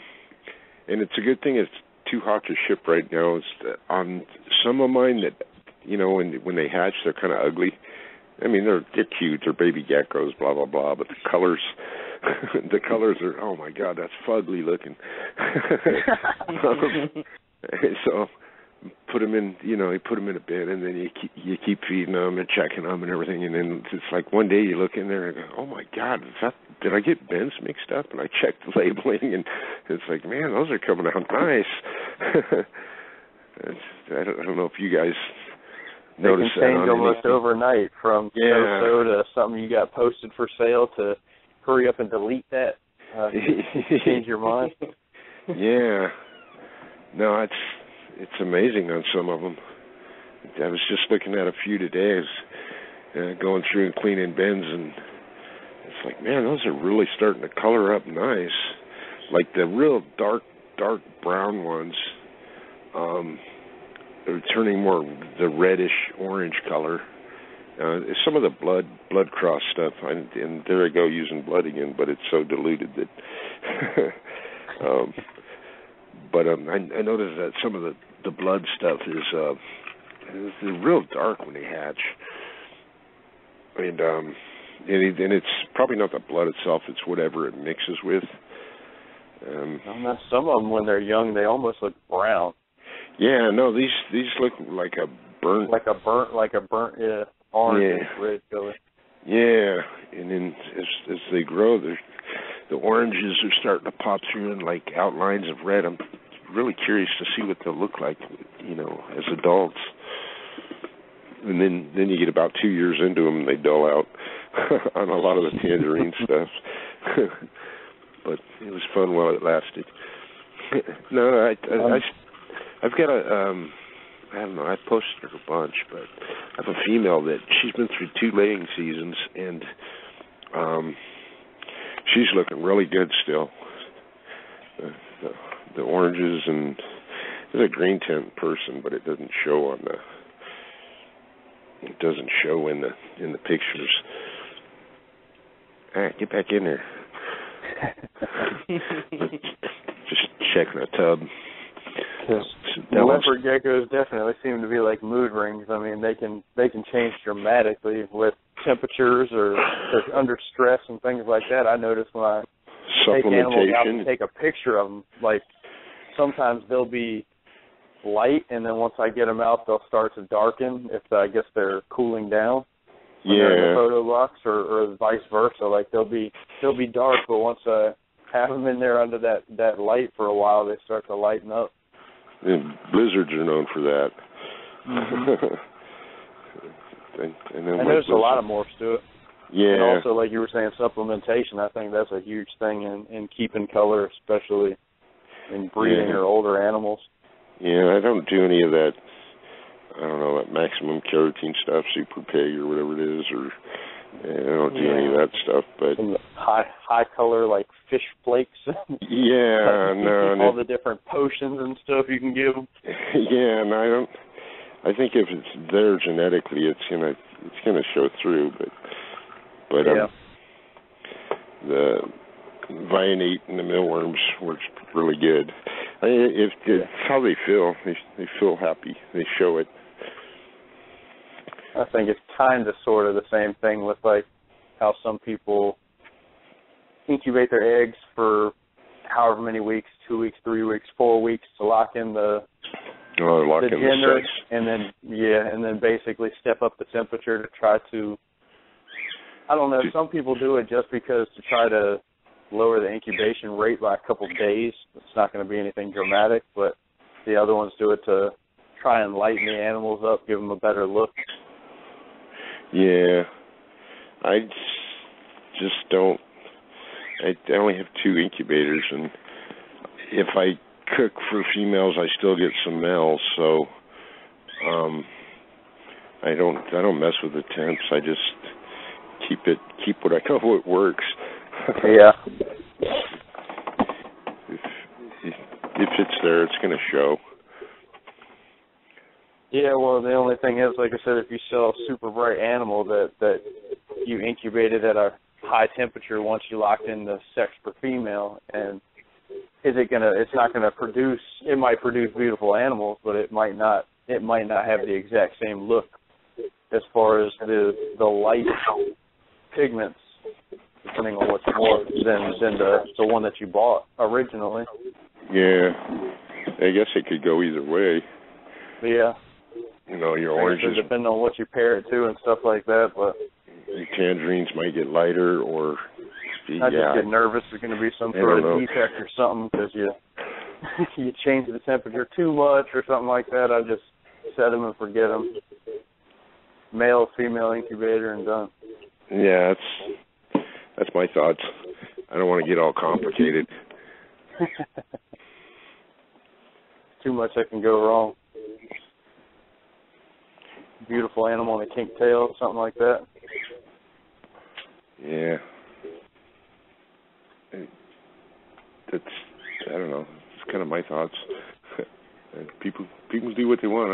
[SPEAKER 3] and it's a good thing it's too hot to ship right now is that on some of mine that you know when when they hatch they're kind of ugly. I mean they're they're cute, they're baby geckos, blah blah blah, but the colors *laughs* the colors are oh my god, that's fugly looking. um, *laughs* *laughs* so put them in, you know, you put them in a bin, and then you keep you keep feeding them and checking them and everything, and then it's like one day you look in there and go, oh my god, is that did I get bins mixed up? And I checked the labeling, and it's like, man, those are coming out nice. I, don't, I don't know if you guys
[SPEAKER 5] they
[SPEAKER 3] notice
[SPEAKER 5] can change
[SPEAKER 3] that
[SPEAKER 5] almost
[SPEAKER 3] anything.
[SPEAKER 5] overnight from
[SPEAKER 3] Yeah.
[SPEAKER 5] so to something you got posted for sale to hurry up and delete that. Uh, *laughs* change your mind.
[SPEAKER 3] yeah. No, it's it's amazing on some of them. I was just looking at a few today, as, uh, going through and cleaning bins, and it's like, man, those are really starting to color up nice. Like the real dark, dark brown ones, um, they're turning more the reddish orange color. Uh, some of the blood blood cross stuff, I, and there I go using blood again, but it's so diluted that. *laughs* um, but um, I, I noticed that some of the the blood stuff is uh, is real dark when they hatch, and um, and, it, and it's probably not the blood itself; it's whatever it mixes with. Um,
[SPEAKER 5] some of them when they're young they almost look brown,
[SPEAKER 3] yeah, no, these these look like a burnt
[SPEAKER 5] like a burnt, like a burnt yeah, orange
[SPEAKER 3] Yeah.
[SPEAKER 5] red color.
[SPEAKER 3] Yeah, and then as as they grow, the the oranges are starting to pop through and like outlines of red. I'm really curious to see what they'll look like, you know, as adults. And then then you get about two years into them, and they dull out *laughs* on a lot of the tangerine *laughs* stuff. *laughs* but it was fun while it lasted. no, I, I, I I've got a um I don't know, I posted her a bunch, but I have a female that she's been through two laying seasons and um she's looking really good still. The, the, the oranges and there's a green tint person, but it doesn't show on the it doesn't show in the in the pictures. All right, get back in there. *laughs* Just checking a tub.
[SPEAKER 5] Because
[SPEAKER 3] That
[SPEAKER 5] leopard geckos definitely seem to be like mood rings. I mean, they can they can change dramatically with temperatures or they're under stress and things like that. I notice when I take animals out and take a picture of them, like sometimes they'll be light, and then once I get them out, they'll start to darken. If I guess they're cooling down when they're in the photo box, or, or vice versa. Like they'll be they'll be dark, but once I have them in there under that that light for a while, they start to lighten up.
[SPEAKER 3] And blizzards are known for that. Mm-hmm. *laughs* and, and then
[SPEAKER 5] And
[SPEAKER 3] like
[SPEAKER 5] there's a lot of morphs to it.
[SPEAKER 3] Yeah,
[SPEAKER 5] And also, like you were saying, supplementation. I think that's a huge thing in in keeping color, especially in breeding
[SPEAKER 3] Yeah.
[SPEAKER 5] or older animals.
[SPEAKER 3] yeah. I don't do any of that. I don't know that maximum keratin stuff, super pig or whatever it is, or yeah, I don't do any of that stuff. But
[SPEAKER 5] high high color like fish flakes. *laughs*
[SPEAKER 3] yeah, no,
[SPEAKER 5] all the different potions and stuff you can give them. *laughs*
[SPEAKER 3] yeah, and I don't. I think if it's there genetically, it's gonna it's gonna show through. But but um,
[SPEAKER 5] Yeah.
[SPEAKER 3] the Vionate and the mealworms works really good. I, if it's how they feel, they they feel happy. They show it.
[SPEAKER 5] I think it's kind of sort of the same thing with like how some people incubate their eggs for however many weeks, two weeks, three weeks, four weeks to lock in the
[SPEAKER 3] Oh, lock
[SPEAKER 5] the
[SPEAKER 3] in the
[SPEAKER 5] gender,
[SPEAKER 3] sex.
[SPEAKER 5] and then yeah, and then basically step up the temperature to try to. I don't know. Some people do it just because to try to lower the incubation rate by a couple of days. It's not going to be anything dramatic, but the other ones do it to try and lighten the animals up, give them a better look.
[SPEAKER 3] Yeah, I just don't. I only have two incubators, and if I cook for females, I still get some males. So, um, I don't I don't mess with the temps. I just keep it keep what I *laughs* know it works.
[SPEAKER 5] Yeah.
[SPEAKER 3] if, if if it's there, it's going to show.
[SPEAKER 5] Yeah, well, the only thing is, like I said, if you sell a super bright animal that that you incubated at a high temperature once you locked in the sex for female, and is it gonna? It's not gonna produce. It might produce beautiful animals, but it might not. It might not have the exact same look as far as the the light pigments, depending on what's more than than the the one that you bought originally.
[SPEAKER 3] Yeah, I guess it could go either way.
[SPEAKER 5] Yeah,
[SPEAKER 3] You know, your
[SPEAKER 5] like I said,
[SPEAKER 3] oranges,
[SPEAKER 5] depending on what you pair it to and stuff like that, but.
[SPEAKER 3] your tangerines might get lighter, or
[SPEAKER 5] I
[SPEAKER 3] yeah,
[SPEAKER 5] just get nervous there's going to be some sort of
[SPEAKER 3] know.
[SPEAKER 5] defect or something because you *laughs* you change the temperature too much or something like that. I just set them and forget them. Male, female incubator, and done.
[SPEAKER 3] Yeah, that's that's my thoughts. I don't want to get all complicated. *laughs* *laughs*
[SPEAKER 5] too much that can go wrong. Beautiful animal and a kink tail, something like that.
[SPEAKER 3] Yeah. That's I don't know. It's kind of my thoughts. *laughs* People people do what they want.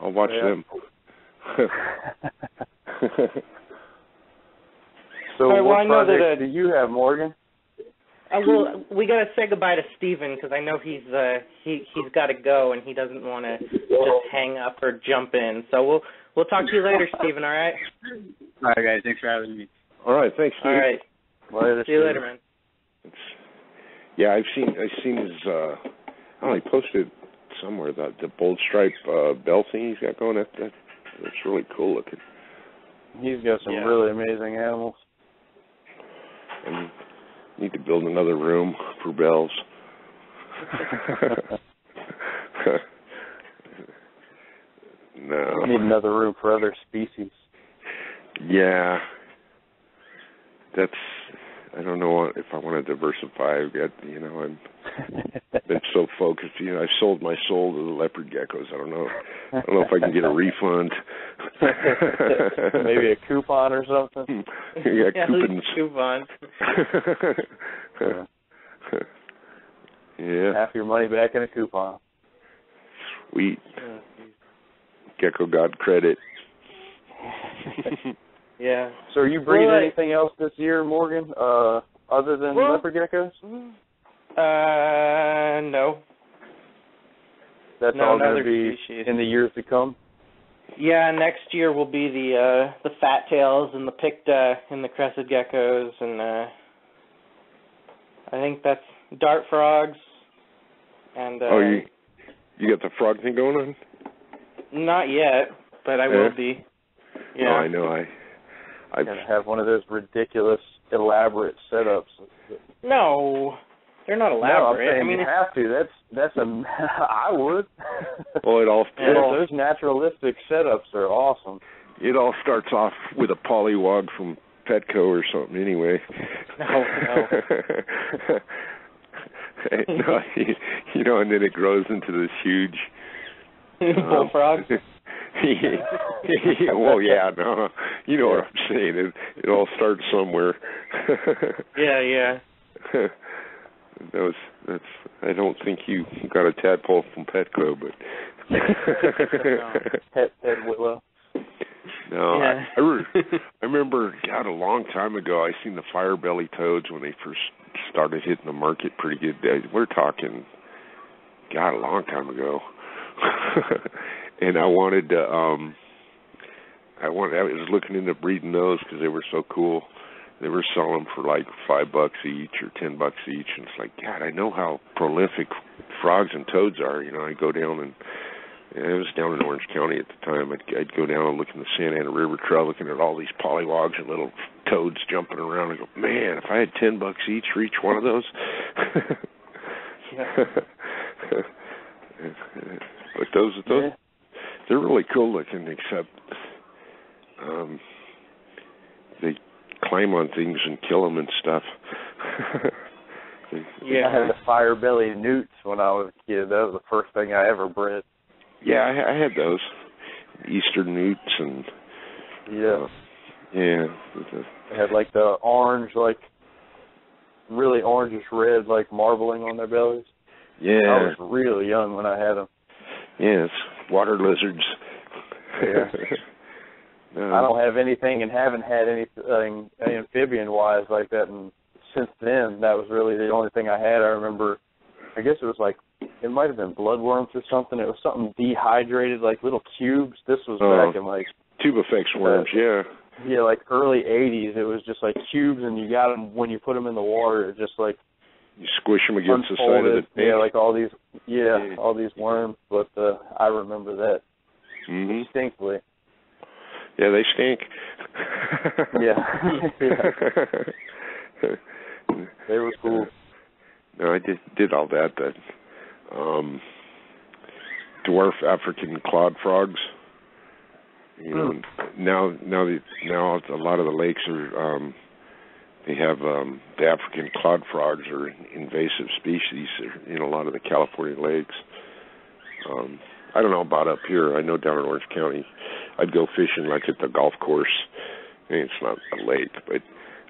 [SPEAKER 3] I'll, I'll watch
[SPEAKER 5] Yeah.
[SPEAKER 3] them. *laughs*
[SPEAKER 5] so,
[SPEAKER 4] All right, well,
[SPEAKER 5] what
[SPEAKER 4] I know that, uh,
[SPEAKER 5] do you have, Morgan?
[SPEAKER 4] Uh, well, we gotta say goodbye to Steven because I know he's uh he he's got to go and he doesn't want to just hang up or jump in. So we'll we'll talk to you later, Steven. All right.
[SPEAKER 6] All right, guys. Thanks for having me.
[SPEAKER 3] all right, thanks. Steve.
[SPEAKER 4] All right.
[SPEAKER 5] Later,
[SPEAKER 4] See you
[SPEAKER 5] Steve.
[SPEAKER 4] later, man.
[SPEAKER 3] It's, yeah, I've seen I've seen his. uh I don't know, he posted somewhere that the bold stripe uh, bell thing he's got going. That, that that's really cool looking.
[SPEAKER 5] He's got some
[SPEAKER 4] Yeah.
[SPEAKER 5] really amazing animals.
[SPEAKER 3] And need to build another room for bells. *laughs* no.
[SPEAKER 5] Need another room for other species.
[SPEAKER 3] Yeah. That's I don't know if I want to diversify. I've you know, I'm *laughs* been so focused. You know, I've sold my soul to the leopard geckos. I don't know. I don't know if I can get a refund. *laughs*
[SPEAKER 5] Maybe a coupon or something. *laughs*
[SPEAKER 3] yeah,
[SPEAKER 4] Yeah,
[SPEAKER 3] coupons.
[SPEAKER 4] coupon.
[SPEAKER 3] yeah,
[SPEAKER 5] Half your money back in a coupon.
[SPEAKER 3] sweet. Gecko got credit.
[SPEAKER 4] Yeah.
[SPEAKER 5] So are you breeding
[SPEAKER 4] Well,
[SPEAKER 5] anything else this year, Morgan? Uh, other than
[SPEAKER 4] Well-
[SPEAKER 5] leopard geckos?
[SPEAKER 4] Uh, no.
[SPEAKER 5] That's
[SPEAKER 4] no,
[SPEAKER 5] all going to be
[SPEAKER 4] species.
[SPEAKER 5] in the years to come.
[SPEAKER 4] Yeah, next year will be the uh the fat tails and the picta and the crested geckos and uh I think that's dart frogs and uh
[SPEAKER 3] oh, you you got the frog thing going on?
[SPEAKER 4] not yet, but I will be.
[SPEAKER 3] No,
[SPEAKER 4] Yeah.
[SPEAKER 3] I know. I I
[SPEAKER 5] Going to have one of those ridiculous, elaborate setups.
[SPEAKER 4] No. They're not
[SPEAKER 5] No, I'm
[SPEAKER 4] elaborate.
[SPEAKER 5] saying
[SPEAKER 4] I mean
[SPEAKER 5] you have to. That's that's a. *laughs* I would.
[SPEAKER 3] well, it all
[SPEAKER 4] Yeah.
[SPEAKER 3] it all
[SPEAKER 5] those naturalistic setups are awesome.
[SPEAKER 3] it all starts off with a polywog from Petco or something. Anyway. *laughs*
[SPEAKER 4] No, *laughs*
[SPEAKER 3] no, you, you know, and then it grows into this huge
[SPEAKER 4] bullfrog.
[SPEAKER 3] Um, yeah, *laughs* well, yeah, no, you know what I'm saying. It it all starts somewhere. *laughs*
[SPEAKER 4] yeah, yeah.
[SPEAKER 3] that was that's. I don't think you got a tadpole from Petco, but *laughs*
[SPEAKER 5] Pet Pet Willow.
[SPEAKER 3] no,
[SPEAKER 4] Yeah.
[SPEAKER 3] I, I, re- I remember, God, a long time ago, I seen the fire belly toads when they first started hitting the market pretty good. We're talking, God, a long time ago. And I wanted to, um, I wanted, I was looking into breeding those because they were so cool. They were selling them for like five bucks each or ten bucks each, and it's like, God, I know how prolific frogs and toads are. You know, I go down and and it was down in Orange County at the time. I'd, I'd go down and look in the Santa Ana River Trail, looking at all these polywogs and little toads jumping around. I go, man, if I had ten bucks each for each one of those. *laughs* but those, are those,
[SPEAKER 5] Yeah.
[SPEAKER 3] They're really cool looking. Except, um, they climb on things and kill them and stuff. *laughs* yeah,
[SPEAKER 5] I had the fire belly newts when I was a kid. That was the first thing I ever bred.
[SPEAKER 3] yeah, I, I had those eastern newts and
[SPEAKER 5] Yeah.
[SPEAKER 3] uh, yeah. the-
[SPEAKER 5] They had like the orange, like really orangish red, like marbling on their bellies.
[SPEAKER 3] Yeah, I
[SPEAKER 5] was really young when I had them.
[SPEAKER 3] yes, water lizards.
[SPEAKER 5] Yeah. *laughs* I don't um, have anything and haven't had anything amphibian wise like that and since then that was really the only thing I had. I remember I guess it was like it might have been bloodworms or something. It was something dehydrated, like little cubes. This was
[SPEAKER 3] Oh.
[SPEAKER 5] back in like
[SPEAKER 3] tubifex worms. Yeah,
[SPEAKER 5] yeah, like early '80s. It was just like cubes, and you got them when you put them in the water. It just like
[SPEAKER 3] you squish them against the side of the tank.
[SPEAKER 5] Yeah, like all these, yeah,
[SPEAKER 3] Yeah.
[SPEAKER 5] all these worms. But uh, I remember that
[SPEAKER 3] hmm
[SPEAKER 5] distinctly.
[SPEAKER 3] Yeah, they stink. *laughs*
[SPEAKER 5] Yeah. *laughs* They were cool.
[SPEAKER 3] No, I did did all that. That um, dwarf African clawed frogs. You know, now now the now a lot of the lakes are um, they have um, the African clawed frogs are invasive species in a lot of the California lakes. Um, I don't know about up here. I know down in Orange County, I'd go fishing like at the golf course. Mean, it's not a lake, but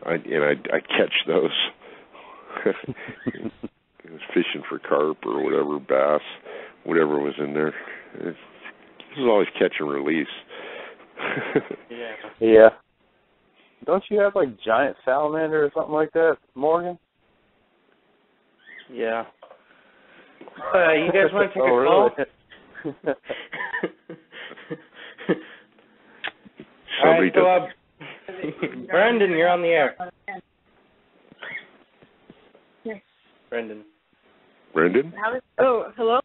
[SPEAKER 3] I and I I catch those. *laughs* Fishing for carp or whatever, bass, whatever was in there. It was always catch and release. *laughs*
[SPEAKER 4] Yeah.
[SPEAKER 5] Yeah. Don't you have like giant salamander or something like that, Morgan?
[SPEAKER 4] Yeah. Uh, you guys want to *laughs* take
[SPEAKER 5] oh,
[SPEAKER 4] a call?
[SPEAKER 5] really? *laughs*
[SPEAKER 4] All
[SPEAKER 3] Somebody
[SPEAKER 4] so
[SPEAKER 3] does-
[SPEAKER 4] uh, Brendan, you're on the air.
[SPEAKER 2] Yes.
[SPEAKER 4] Brendan.
[SPEAKER 3] Brendan,
[SPEAKER 2] oh, hello?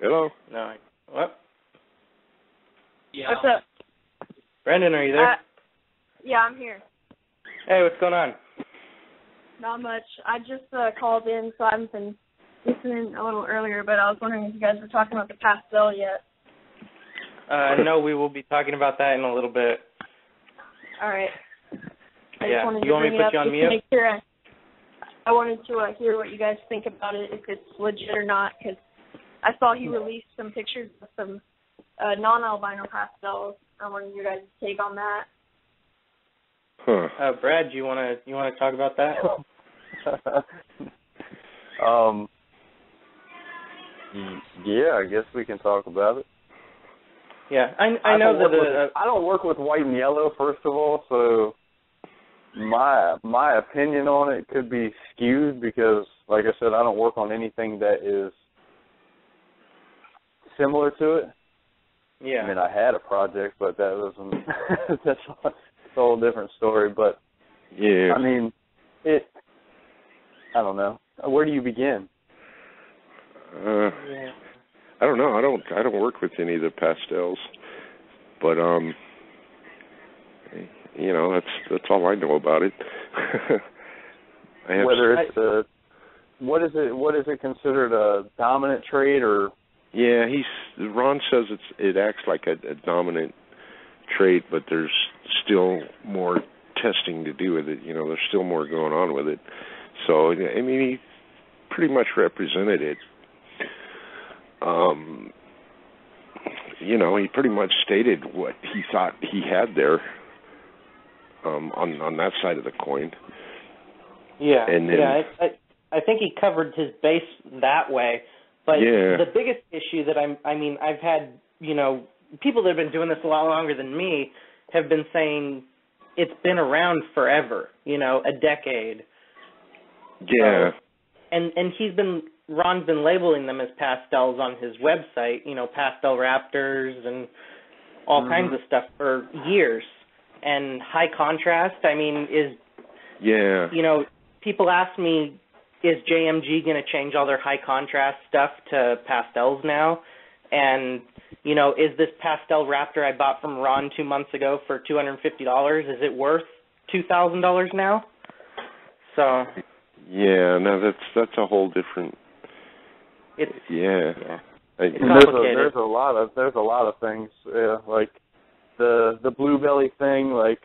[SPEAKER 3] hello.
[SPEAKER 4] No. What? Yeah.
[SPEAKER 2] What's up?
[SPEAKER 4] Brendan, are you there?
[SPEAKER 2] Uh, yeah, I'm here.
[SPEAKER 4] hey, what's going on?
[SPEAKER 2] Not much. I just uh, called in, so I haven't been listening a little earlier, but I was wondering if you guys were talking about the pastel yet.
[SPEAKER 4] Uh, no, we will be talking about that in a little bit.
[SPEAKER 2] All right. I
[SPEAKER 4] Yeah.
[SPEAKER 2] just wanted
[SPEAKER 4] You
[SPEAKER 2] to
[SPEAKER 4] want me to put you on mute?
[SPEAKER 2] make sure I, I wanted to uh, hear what you guys think about it, if it's legit or not, because I saw he released some pictures of some uh, non-albino pastels. I wanted your guys' take on that.
[SPEAKER 3] Huh.
[SPEAKER 4] Uh, Brad, you want to you want to talk about that? *laughs*
[SPEAKER 5] um. Yeah, I guess we can talk about it.
[SPEAKER 4] Yeah, I I know
[SPEAKER 5] don't
[SPEAKER 4] that.
[SPEAKER 5] work with,
[SPEAKER 4] Uh,
[SPEAKER 5] I don't work with white and yellow, first of all, so my my opinion on it could be skewed because, like I said, I don't work on anything that is similar to it.
[SPEAKER 4] Yeah.
[SPEAKER 5] I mean, I had a project, but that wasn't. *laughs* that's a whole different story. But
[SPEAKER 3] Yeah.
[SPEAKER 5] I mean, it. I don't know. Where do you begin?
[SPEAKER 3] Uh,
[SPEAKER 4] yeah.
[SPEAKER 3] I don't know. I don't. I don't work with any of the pastels, but um, you know, that's that's all I know about it. *laughs*
[SPEAKER 5] Whether it's a, what is it? What is it considered a dominant trait or?
[SPEAKER 3] Yeah, he's Ron says it's it acts like a, a dominant trait, but there's still more testing to do with it. You know, there's still more going on with it. So I mean, he pretty much represented it. Um, you know, he pretty much stated what he thought he had there. Um, on on that side of the coin.
[SPEAKER 4] Yeah,
[SPEAKER 3] And then-
[SPEAKER 4] yeah. I, I I think he covered his base that way, but
[SPEAKER 3] Yeah.
[SPEAKER 4] the biggest issue that I'm I mean I've had you know people that have been doing this a lot longer than me have been saying it's been around forever, you know, a decade,
[SPEAKER 3] Yeah.
[SPEAKER 4] and and he's been Ron's been labeling them as pastels on his website, you know, pastel raptors and all
[SPEAKER 5] Mhm.
[SPEAKER 4] kinds of stuff for years. And high contrast, I mean, is
[SPEAKER 3] Yeah.
[SPEAKER 4] you know, people ask me, is JMG going to change all their high contrast stuff to pastels now? And you know, is this pastel Raptor I bought from Ron two months ago for two hundred and fifty dollars? Is it worth two thousand dollars now? So
[SPEAKER 3] Yeah, no, that's that's a whole different.
[SPEAKER 4] it's
[SPEAKER 3] Yeah,
[SPEAKER 4] yeah, It's
[SPEAKER 5] there's a, there's a lot of there's a lot of things yeah, like the the blue belly thing like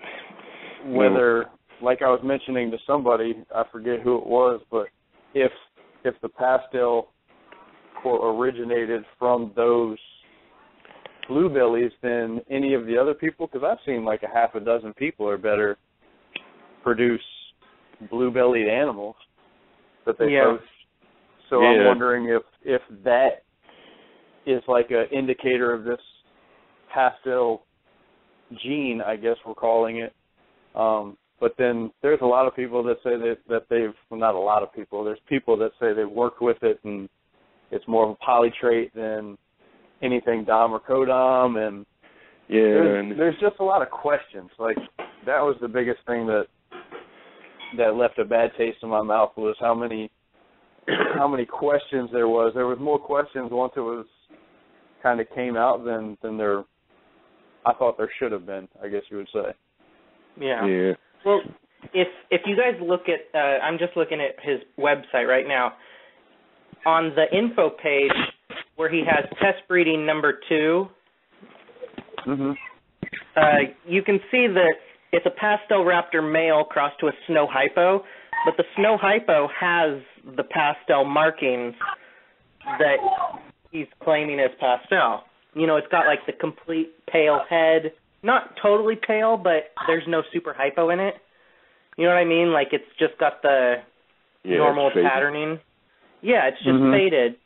[SPEAKER 5] *sighs* whether like I was mentioning to somebody I forget who it was but if if the pastel quote originated from those blue bellies than any of the other people because I've seen like a half a dozen people or better produce blue bellied animals that they
[SPEAKER 4] Yeah.
[SPEAKER 5] post. So I'm wondering if if that is like a indicator of this pastel gene, I guess we're calling it. Um, but then there's a lot of people that say that that they've well, not a lot of people. There's people that say they've worked with it and it's more of a poly trait than anything dom or codom and
[SPEAKER 3] yeah,
[SPEAKER 5] there's,
[SPEAKER 3] and
[SPEAKER 5] there's just a lot of questions. Like that was the biggest thing that that left a bad taste in my mouth was how many *coughs* how many questions there was. There was more questions once it was kind of came out than than there I thought there should have been. I guess you would say.
[SPEAKER 4] yeah.
[SPEAKER 3] yeah,
[SPEAKER 4] Well, if if you guys look at, uh, I'm just looking at his website right now. On the info page where he has test breeding number two,
[SPEAKER 5] Mhm.
[SPEAKER 4] uh, you can see that it's a pastel raptor male crossed to a snow hypo, but the snow hypo has the pastel markings that he's claiming as pastel. You know, it's got like the complete pale head, not totally pale, but there's no super hypo in it. You know what I mean? Like it's just got the
[SPEAKER 3] yeah.
[SPEAKER 4] normal patterning. Yeah, it's just
[SPEAKER 5] Mhm.
[SPEAKER 4] faded.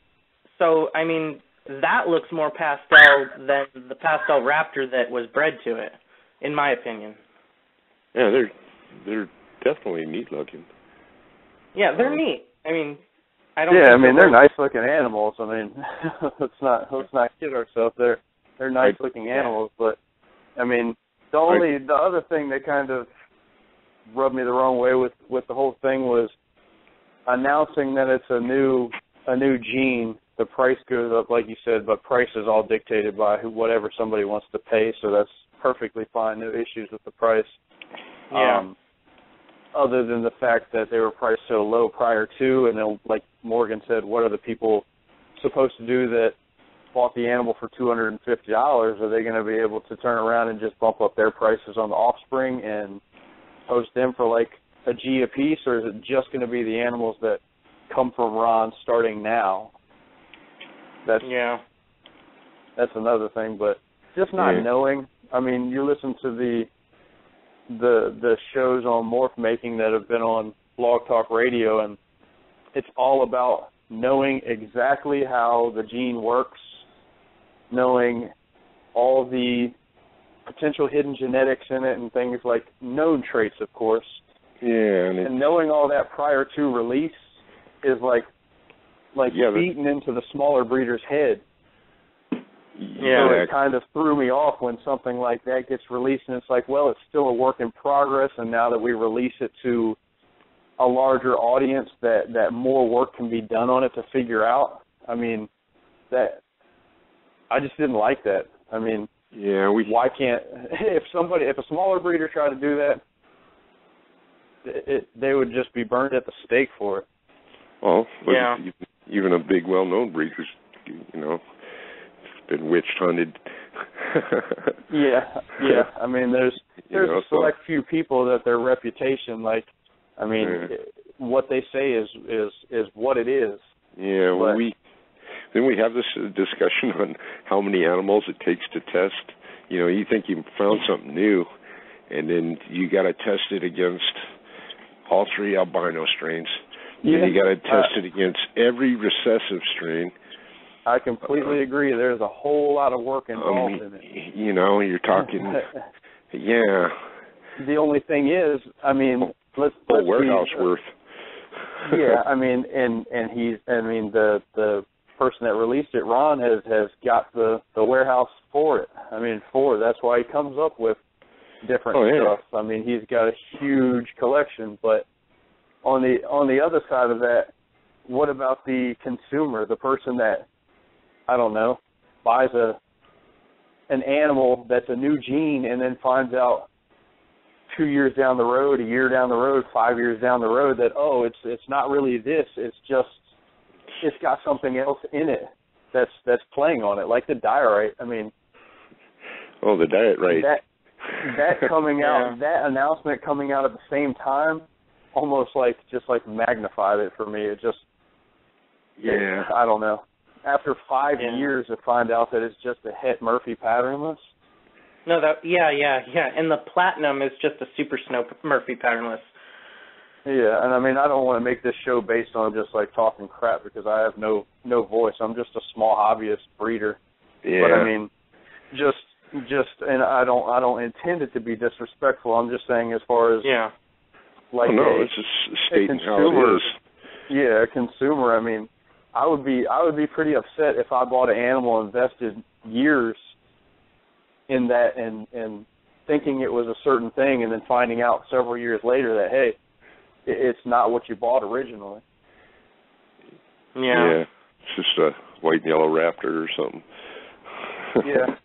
[SPEAKER 4] So I mean, that looks more pastel than the pastel raptor that was bred to it, in my opinion.
[SPEAKER 3] Yeah, they're they're definitely neat looking.
[SPEAKER 4] Yeah, they're neat. I mean, I don't.
[SPEAKER 5] Yeah, I mean they're
[SPEAKER 4] they're-
[SPEAKER 5] nice looking animals. I mean, *laughs* let's not let's not kid ourselves. They're they're nice looking animals, but I mean the only the other thing that kind of rubbed me the wrong way with with the whole thing was announcing that it's a new a new gene. The price goes up, like you said, but price is all dictated by who, whatever somebody wants to pay. So that's perfectly fine. No issues with the price.
[SPEAKER 4] Yeah.
[SPEAKER 5] Um, other than the fact that they were priced so low prior to, and then, like Morgan said, what are the people supposed to do that bought the animal for two hundred and fifty dollars? Are they going to be able to turn around and just bump up their prices on the offspring and post them for like a G a piece, or is it just going to be the animals that come from Ron starting now? That's
[SPEAKER 4] yeah.
[SPEAKER 5] that's another thing, but just not
[SPEAKER 3] Yeah.
[SPEAKER 5] knowing. I mean, you listen to the the the shows on morph making that have been on Blog Talk Radio, and it's all about knowing exactly how the gene works, knowing all the potential hidden genetics in it, and things like known traits, of course,
[SPEAKER 3] Yeah, and
[SPEAKER 5] and knowing all that prior to release is like like
[SPEAKER 3] Yeah,
[SPEAKER 5] beaten into the smaller breeder's head
[SPEAKER 4] Yeah.
[SPEAKER 5] So it kind of threw me off when something like that gets released, and it's like, well, it's still a work in progress, and now that we release it to a larger audience, that that more work can be done on it to figure out. I mean, that I just didn't like that. I mean,
[SPEAKER 3] Yeah, we
[SPEAKER 5] why can't *laughs* if somebody if a smaller breeder tried to do that, it, it, they would just be burned at the stake for it.
[SPEAKER 3] well, look,
[SPEAKER 4] Yeah.
[SPEAKER 3] even- even a big well-known breeder's, you know, been witch hunted. *laughs*
[SPEAKER 5] Yeah, yeah. *laughs* I mean, there's
[SPEAKER 3] You
[SPEAKER 5] there's
[SPEAKER 3] know,
[SPEAKER 5] a select few people that their reputation, like, I mean,
[SPEAKER 3] Yeah.
[SPEAKER 5] what they say is is is what it is.
[SPEAKER 3] Yeah, well,
[SPEAKER 5] But-
[SPEAKER 3] we then we have this uh, discussion on how many animals it takes to test. You know, you think you found something new, and then you got to test it against all three albino strains.
[SPEAKER 5] Yeah,
[SPEAKER 3] and you got to test
[SPEAKER 5] Uh,
[SPEAKER 3] it against every recessive strain.
[SPEAKER 5] I completely agree. There's a whole lot of work
[SPEAKER 3] I
[SPEAKER 5] involved
[SPEAKER 3] mean,
[SPEAKER 5] in it.
[SPEAKER 3] you know, you're talking. *laughs* yeah,
[SPEAKER 5] the only thing is, I mean, let's
[SPEAKER 3] a
[SPEAKER 5] let's
[SPEAKER 3] warehouse
[SPEAKER 5] be,
[SPEAKER 3] worth.
[SPEAKER 5] yeah, *laughs* I mean, and and he's, I mean, the the person that released it, Ron, has has got the the warehouse for it. I mean, for that's why he comes up with different
[SPEAKER 3] Oh, yeah.
[SPEAKER 5] stuff. I mean, he's got a huge collection, but on the on the other side of that, what about the consumer, the person that I don't know buys a an animal that's a new gene and then finds out two years down the road, a year down the road, five years down the road that oh, it's it's not really this. It's just it's got something else in it that's that's playing on it, like the diorite. I mean,
[SPEAKER 3] oh, the diorite.
[SPEAKER 5] that that coming out, that announcement coming out at the same time, almost like just like magnified it for me. It just
[SPEAKER 3] yeah.
[SPEAKER 5] I don't know. After five
[SPEAKER 4] Yeah.
[SPEAKER 5] years to find out that it's just a Het Murphy patternless.
[SPEAKER 4] No, that yeah, yeah, yeah. And the platinum is just a super snow Murphy patternless.
[SPEAKER 5] Yeah, and I mean I don't want to make this show based on just like talking crap because I have no no voice. I'm just a small hobbyist breeder.
[SPEAKER 3] Yeah.
[SPEAKER 5] But I mean, just just and I don't I don't intend it to be disrespectful. I'm just saying as far as
[SPEAKER 4] Yeah.
[SPEAKER 5] like
[SPEAKER 3] oh, no,
[SPEAKER 5] a,
[SPEAKER 3] it's just stating oh, how
[SPEAKER 5] consumer-
[SPEAKER 3] it is.
[SPEAKER 5] yeah, a consumer. I mean, I would be I would be pretty upset if I bought an animal, invested years in that, and and thinking it was a certain thing, and then finding out several years later that hey, it's not what you bought originally.
[SPEAKER 4] Yeah. Yeah.
[SPEAKER 3] It's just a white and yellow raptor or something.
[SPEAKER 5] Yeah. *laughs* *laughs* *laughs*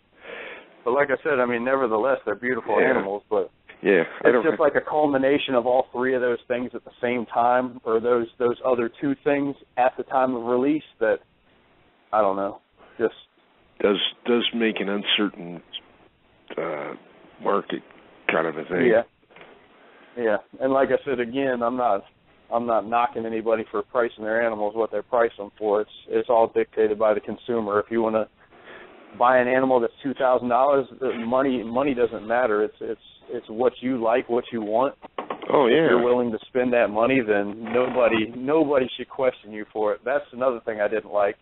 [SPEAKER 5] But like I said, I mean, nevertheless, they're beautiful
[SPEAKER 3] Yeah.
[SPEAKER 5] animals. But
[SPEAKER 3] yeah.
[SPEAKER 5] It's just like a culmination of all three of those things at the same time, or those those other two things at the time of release. That I don't know. Just
[SPEAKER 3] does does make an uncertain uh market kind of a thing.
[SPEAKER 5] Yeah. Yeah. And like I said again, I'm not I'm not knocking anybody for pricing their animals what they price them for. It's it's all dictated by the consumer. If you want to buy an animal that's two thousand dollars, money money doesn't matter. It's it's it's what you like, what you want.
[SPEAKER 3] Oh yeah.
[SPEAKER 5] If you're willing to spend that money, then nobody nobody should question you for it. That's another thing I didn't like.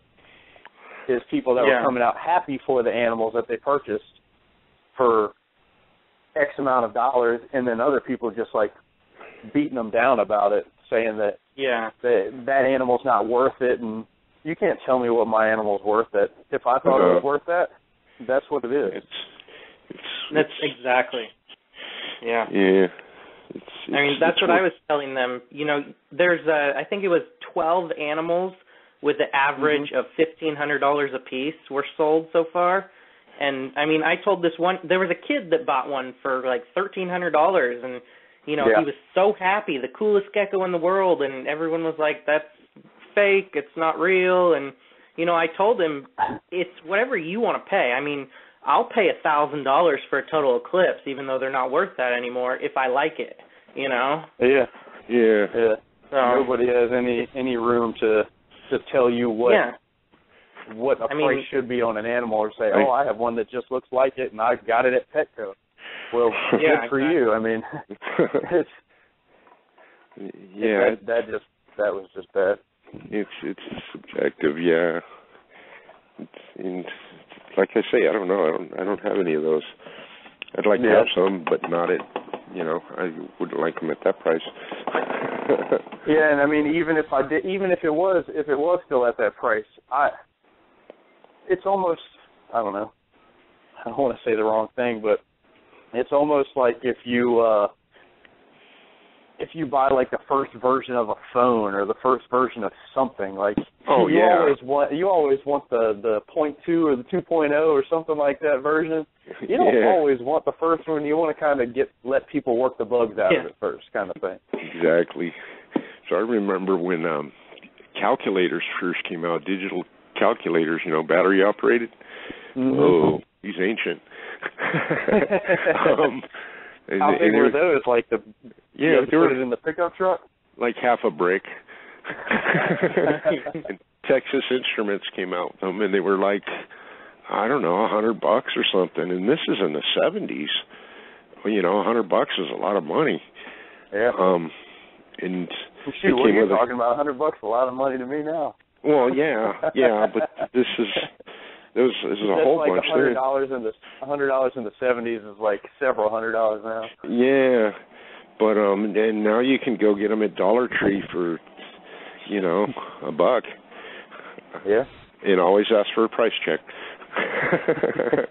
[SPEAKER 5] Is people that
[SPEAKER 4] Yeah.
[SPEAKER 5] were coming out happy for the animals that they purchased for X amount of dollars, and then other people just like beating them down about it, saying that
[SPEAKER 4] Yeah.
[SPEAKER 5] that that animal's not worth it, and you can't tell me what my animal's worth. That if I thought it was
[SPEAKER 3] Uh-huh.
[SPEAKER 5] worth that, that's what it is.
[SPEAKER 3] It's it's
[SPEAKER 4] That's
[SPEAKER 3] it's,
[SPEAKER 4] exactly. Yeah.
[SPEAKER 3] yeah. It's,
[SPEAKER 4] I mean, that's
[SPEAKER 3] it's
[SPEAKER 4] what I was telling them. You know, there's uh I think it was 12 animals with the average of $1500 a piece were sold so far. And I mean, I told this one there was a kid that bought one for like $1300 and you know,
[SPEAKER 5] Yeah.
[SPEAKER 4] he was so happy, the coolest gecko in the world and everyone was like that's fake, it's not real and you know, I told him it's whatever you want to pay. I mean, I'll pay a thousand dollars for a total eclipse, even though they're not worth that anymore, if I like it. You know.
[SPEAKER 5] Yeah,
[SPEAKER 3] Yeah.
[SPEAKER 5] yeah.
[SPEAKER 4] So
[SPEAKER 5] Nobody has any any room to to tell you what
[SPEAKER 4] yeah,
[SPEAKER 5] what a
[SPEAKER 4] I mean-
[SPEAKER 5] price should be on an animal, or say, oh, I have one that just looks like it, and I got it at Petco. Well, *laughs*
[SPEAKER 4] Yeah,
[SPEAKER 5] good for
[SPEAKER 4] exactly.
[SPEAKER 5] you. I mean, *laughs* it's
[SPEAKER 3] yeah.
[SPEAKER 5] that, that just that was just bad.
[SPEAKER 3] It's it's subjective, yeah. It's, and like I say, I don't know. I don't I don't have any of those. I'd like to have some, but not at you know. I wouldn't like them at that price. *laughs*
[SPEAKER 5] Yeah, and I mean, even if I did, even if it was, if it was still at that price, I, it's almost, I don't know. I don't want to say the wrong thing, but it's almost like if you uh if you buy like the first version of a phone or the first version of something like
[SPEAKER 3] Oh,
[SPEAKER 5] you
[SPEAKER 3] yeah.
[SPEAKER 5] always want you always want the the point two or the two point oh or something like that version you don't
[SPEAKER 3] yeah,
[SPEAKER 5] always want the first one you want to kind of get let people work the bugs out
[SPEAKER 4] Yeah.
[SPEAKER 5] of it first kind of thing
[SPEAKER 3] exactly. So I remember when um calculators first came out, digital calculators, you know, battery operated.
[SPEAKER 5] Mhm.
[SPEAKER 3] Oh, he's ancient. *laughs* um, and,
[SPEAKER 5] how big
[SPEAKER 3] and they
[SPEAKER 5] were those like the
[SPEAKER 3] Yeah,
[SPEAKER 5] had to
[SPEAKER 3] they
[SPEAKER 5] put
[SPEAKER 3] were
[SPEAKER 5] it in the pickup truck
[SPEAKER 3] like half a brick. *laughs* and Texas Instruments came out with them, and they were like, I don't know, a hundred bucks or something. And this is in the seventies. Well, you know, a hundred bucks is a lot of money.
[SPEAKER 5] yeah
[SPEAKER 3] Um, and
[SPEAKER 5] shoot what
[SPEAKER 3] came
[SPEAKER 5] you're
[SPEAKER 3] a-
[SPEAKER 5] talking about a hundred bucks a lot of money to me now
[SPEAKER 3] well, yeah, yeah, but *laughs* this is was this is a
[SPEAKER 5] That's
[SPEAKER 3] whole
[SPEAKER 5] like
[SPEAKER 3] bunch there.
[SPEAKER 5] dollars in the hundred dollars in the seventies is like several hundred dollars now.
[SPEAKER 3] Yeah, but um, and now you can go get them at Dollar Tree for, you know, a buck.
[SPEAKER 5] Yeah.
[SPEAKER 3] and always ask for a price check. *laughs*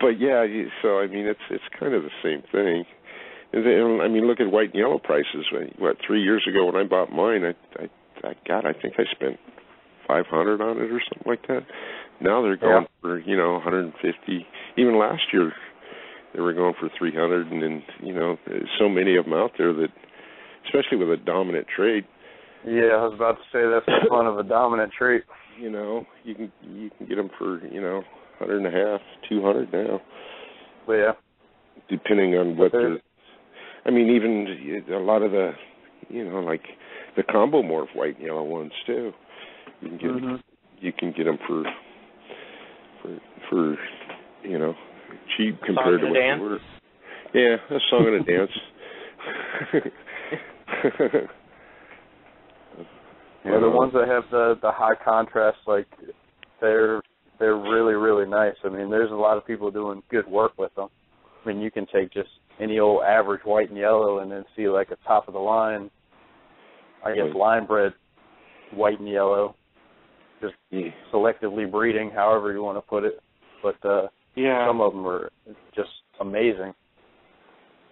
[SPEAKER 3] but yeah, so I mean, it's it's kind of the same thing. And then, I mean, look at white and yellow prices. What three years ago when I bought mine, I, I, I God, I think I spent five hundred on it or something like that. Now they're going
[SPEAKER 5] Yeah.
[SPEAKER 3] for you know 150. Even last year, they were going for 300, and then you know, there's so many of them out there that, especially with a dominant trade,
[SPEAKER 5] Yeah, I was about to say that's the fun of a dominant trait.
[SPEAKER 3] you know, you can you can get them for you know hundred and a half, two hundred now,
[SPEAKER 5] But yeah.
[SPEAKER 3] depending on what the. I mean, even a lot of the, you know, like the combo morph white and yellow ones too. You can get
[SPEAKER 5] Mhm.
[SPEAKER 3] you can get them for for for you know cheap compared to what
[SPEAKER 4] a
[SPEAKER 3] they were. Yeah, a song and a dance. *laughs*
[SPEAKER 5] Yeah, the ones that have the the high contrast, like they're they're really really nice. I mean, there's a lot of people doing good work with them. I mean, you can take just any old average white and yellow, and then see like a top of the line. I guess
[SPEAKER 3] Right.
[SPEAKER 5] line bred white and yellow,
[SPEAKER 3] yeah.
[SPEAKER 5] selectively breeding, however you want to put it. But uh
[SPEAKER 4] Yeah.
[SPEAKER 5] some of them are just amazing.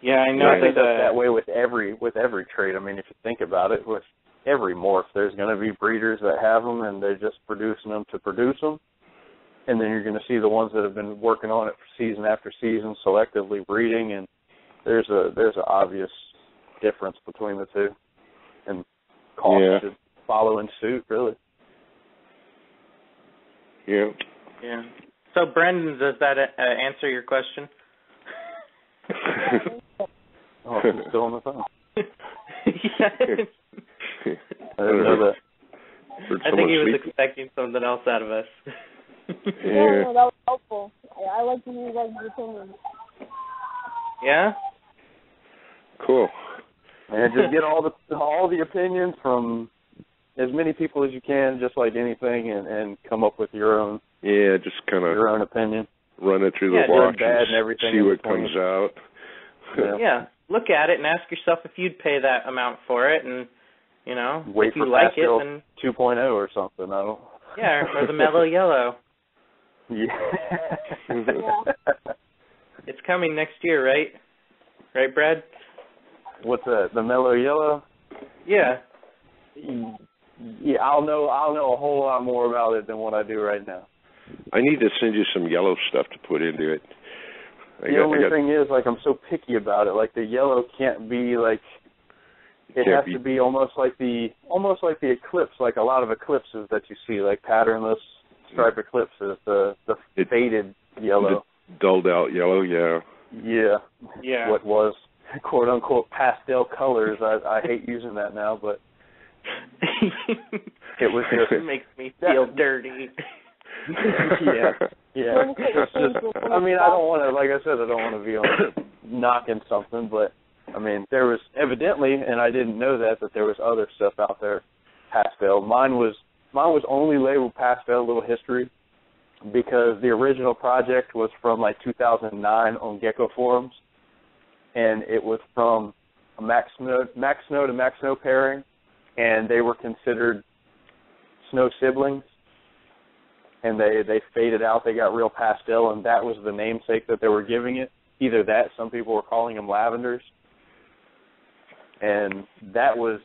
[SPEAKER 4] Yeah, I know
[SPEAKER 5] I think
[SPEAKER 4] that
[SPEAKER 5] that's that
[SPEAKER 4] uh,
[SPEAKER 5] way with every with every trait. I mean, if you think about it, with every morph, there's going to be breeders that have them, and they're just producing them to produce them. And then you're going to see the ones that have been working on it for season after season, selectively breeding, and there's a there's an obvious difference between the two, and cost
[SPEAKER 3] Yeah.
[SPEAKER 5] should follow in suit, really.
[SPEAKER 3] Yeah.
[SPEAKER 4] yeah. So Brendan, does that uh, answer your question? *laughs*
[SPEAKER 5] Oh, I'm still on the phone.
[SPEAKER 4] yeah. *laughs* *laughs*
[SPEAKER 5] I didn't know that.
[SPEAKER 3] Heard
[SPEAKER 4] I think he was
[SPEAKER 3] sleeping.
[SPEAKER 4] expecting something else out of us.
[SPEAKER 3] Yeah.
[SPEAKER 2] no, that was helpful. I, I like to hear you guys' opinions.
[SPEAKER 4] yeah?
[SPEAKER 3] Cool.
[SPEAKER 5] and just get all the all the opinions from as many people as you can, just like anything, and and come up with your own
[SPEAKER 3] Yeah, just kind of
[SPEAKER 5] your own opinion.
[SPEAKER 3] run it through
[SPEAKER 4] Yeah,
[SPEAKER 3] the
[SPEAKER 4] good
[SPEAKER 3] watch
[SPEAKER 5] and bad and everything
[SPEAKER 3] see what comes out. *laughs*
[SPEAKER 5] Yeah.
[SPEAKER 4] Yeah. Look at it and ask yourself if you'd pay that amount for it and you know,
[SPEAKER 5] Wait
[SPEAKER 4] if you
[SPEAKER 5] for
[SPEAKER 4] like it
[SPEAKER 5] Pascal
[SPEAKER 4] then
[SPEAKER 5] 2.0 or something. I don't. *laughs*
[SPEAKER 4] yeah, or the mellow *laughs* yellow.
[SPEAKER 5] Yeah.
[SPEAKER 4] It's coming next year, right? Right, Brad?
[SPEAKER 5] What's that? The mellow yellow?
[SPEAKER 4] Yeah. Mm.
[SPEAKER 5] Yeah, I'll know. I'll know a whole lot more about it than what I do right now.
[SPEAKER 3] I need to send you some yellow stuff to put into it. I
[SPEAKER 5] the
[SPEAKER 3] got,
[SPEAKER 5] only
[SPEAKER 3] got,
[SPEAKER 5] thing is, like, I'm so picky about it. Like, the yellow can't be like. It has
[SPEAKER 3] be-
[SPEAKER 5] to be almost like the almost like the eclipse, like a lot of eclipses that you see, like patternless stripe eclipses, the the
[SPEAKER 3] It-
[SPEAKER 5] faded yellow.
[SPEAKER 3] dulled out yellow. Yeah.
[SPEAKER 5] yeah.
[SPEAKER 4] Yeah.
[SPEAKER 5] What was quote unquote pastel colors. I I hate using that now, but *laughs* it was just
[SPEAKER 4] it makes me feel dirty. *laughs*
[SPEAKER 5] yeah. Yeah. It's just, I mean, I don't want to, like I said, I don't want to be on *coughs* knocking something, but I mean, there was evidently, and I didn't know that, that there was other stuff out there, pastel. Mine was, mine was only labeled pastel, little history, because the original project was from like 2009 on Gecko forums, and it was from a Mack Snow, Mack Snow to Mack Snow pairing, and they were considered snow siblings and they they faded out. They got real pastel, and that was the namesake that they were giving it. Either that, some people were calling them lavenders, and that was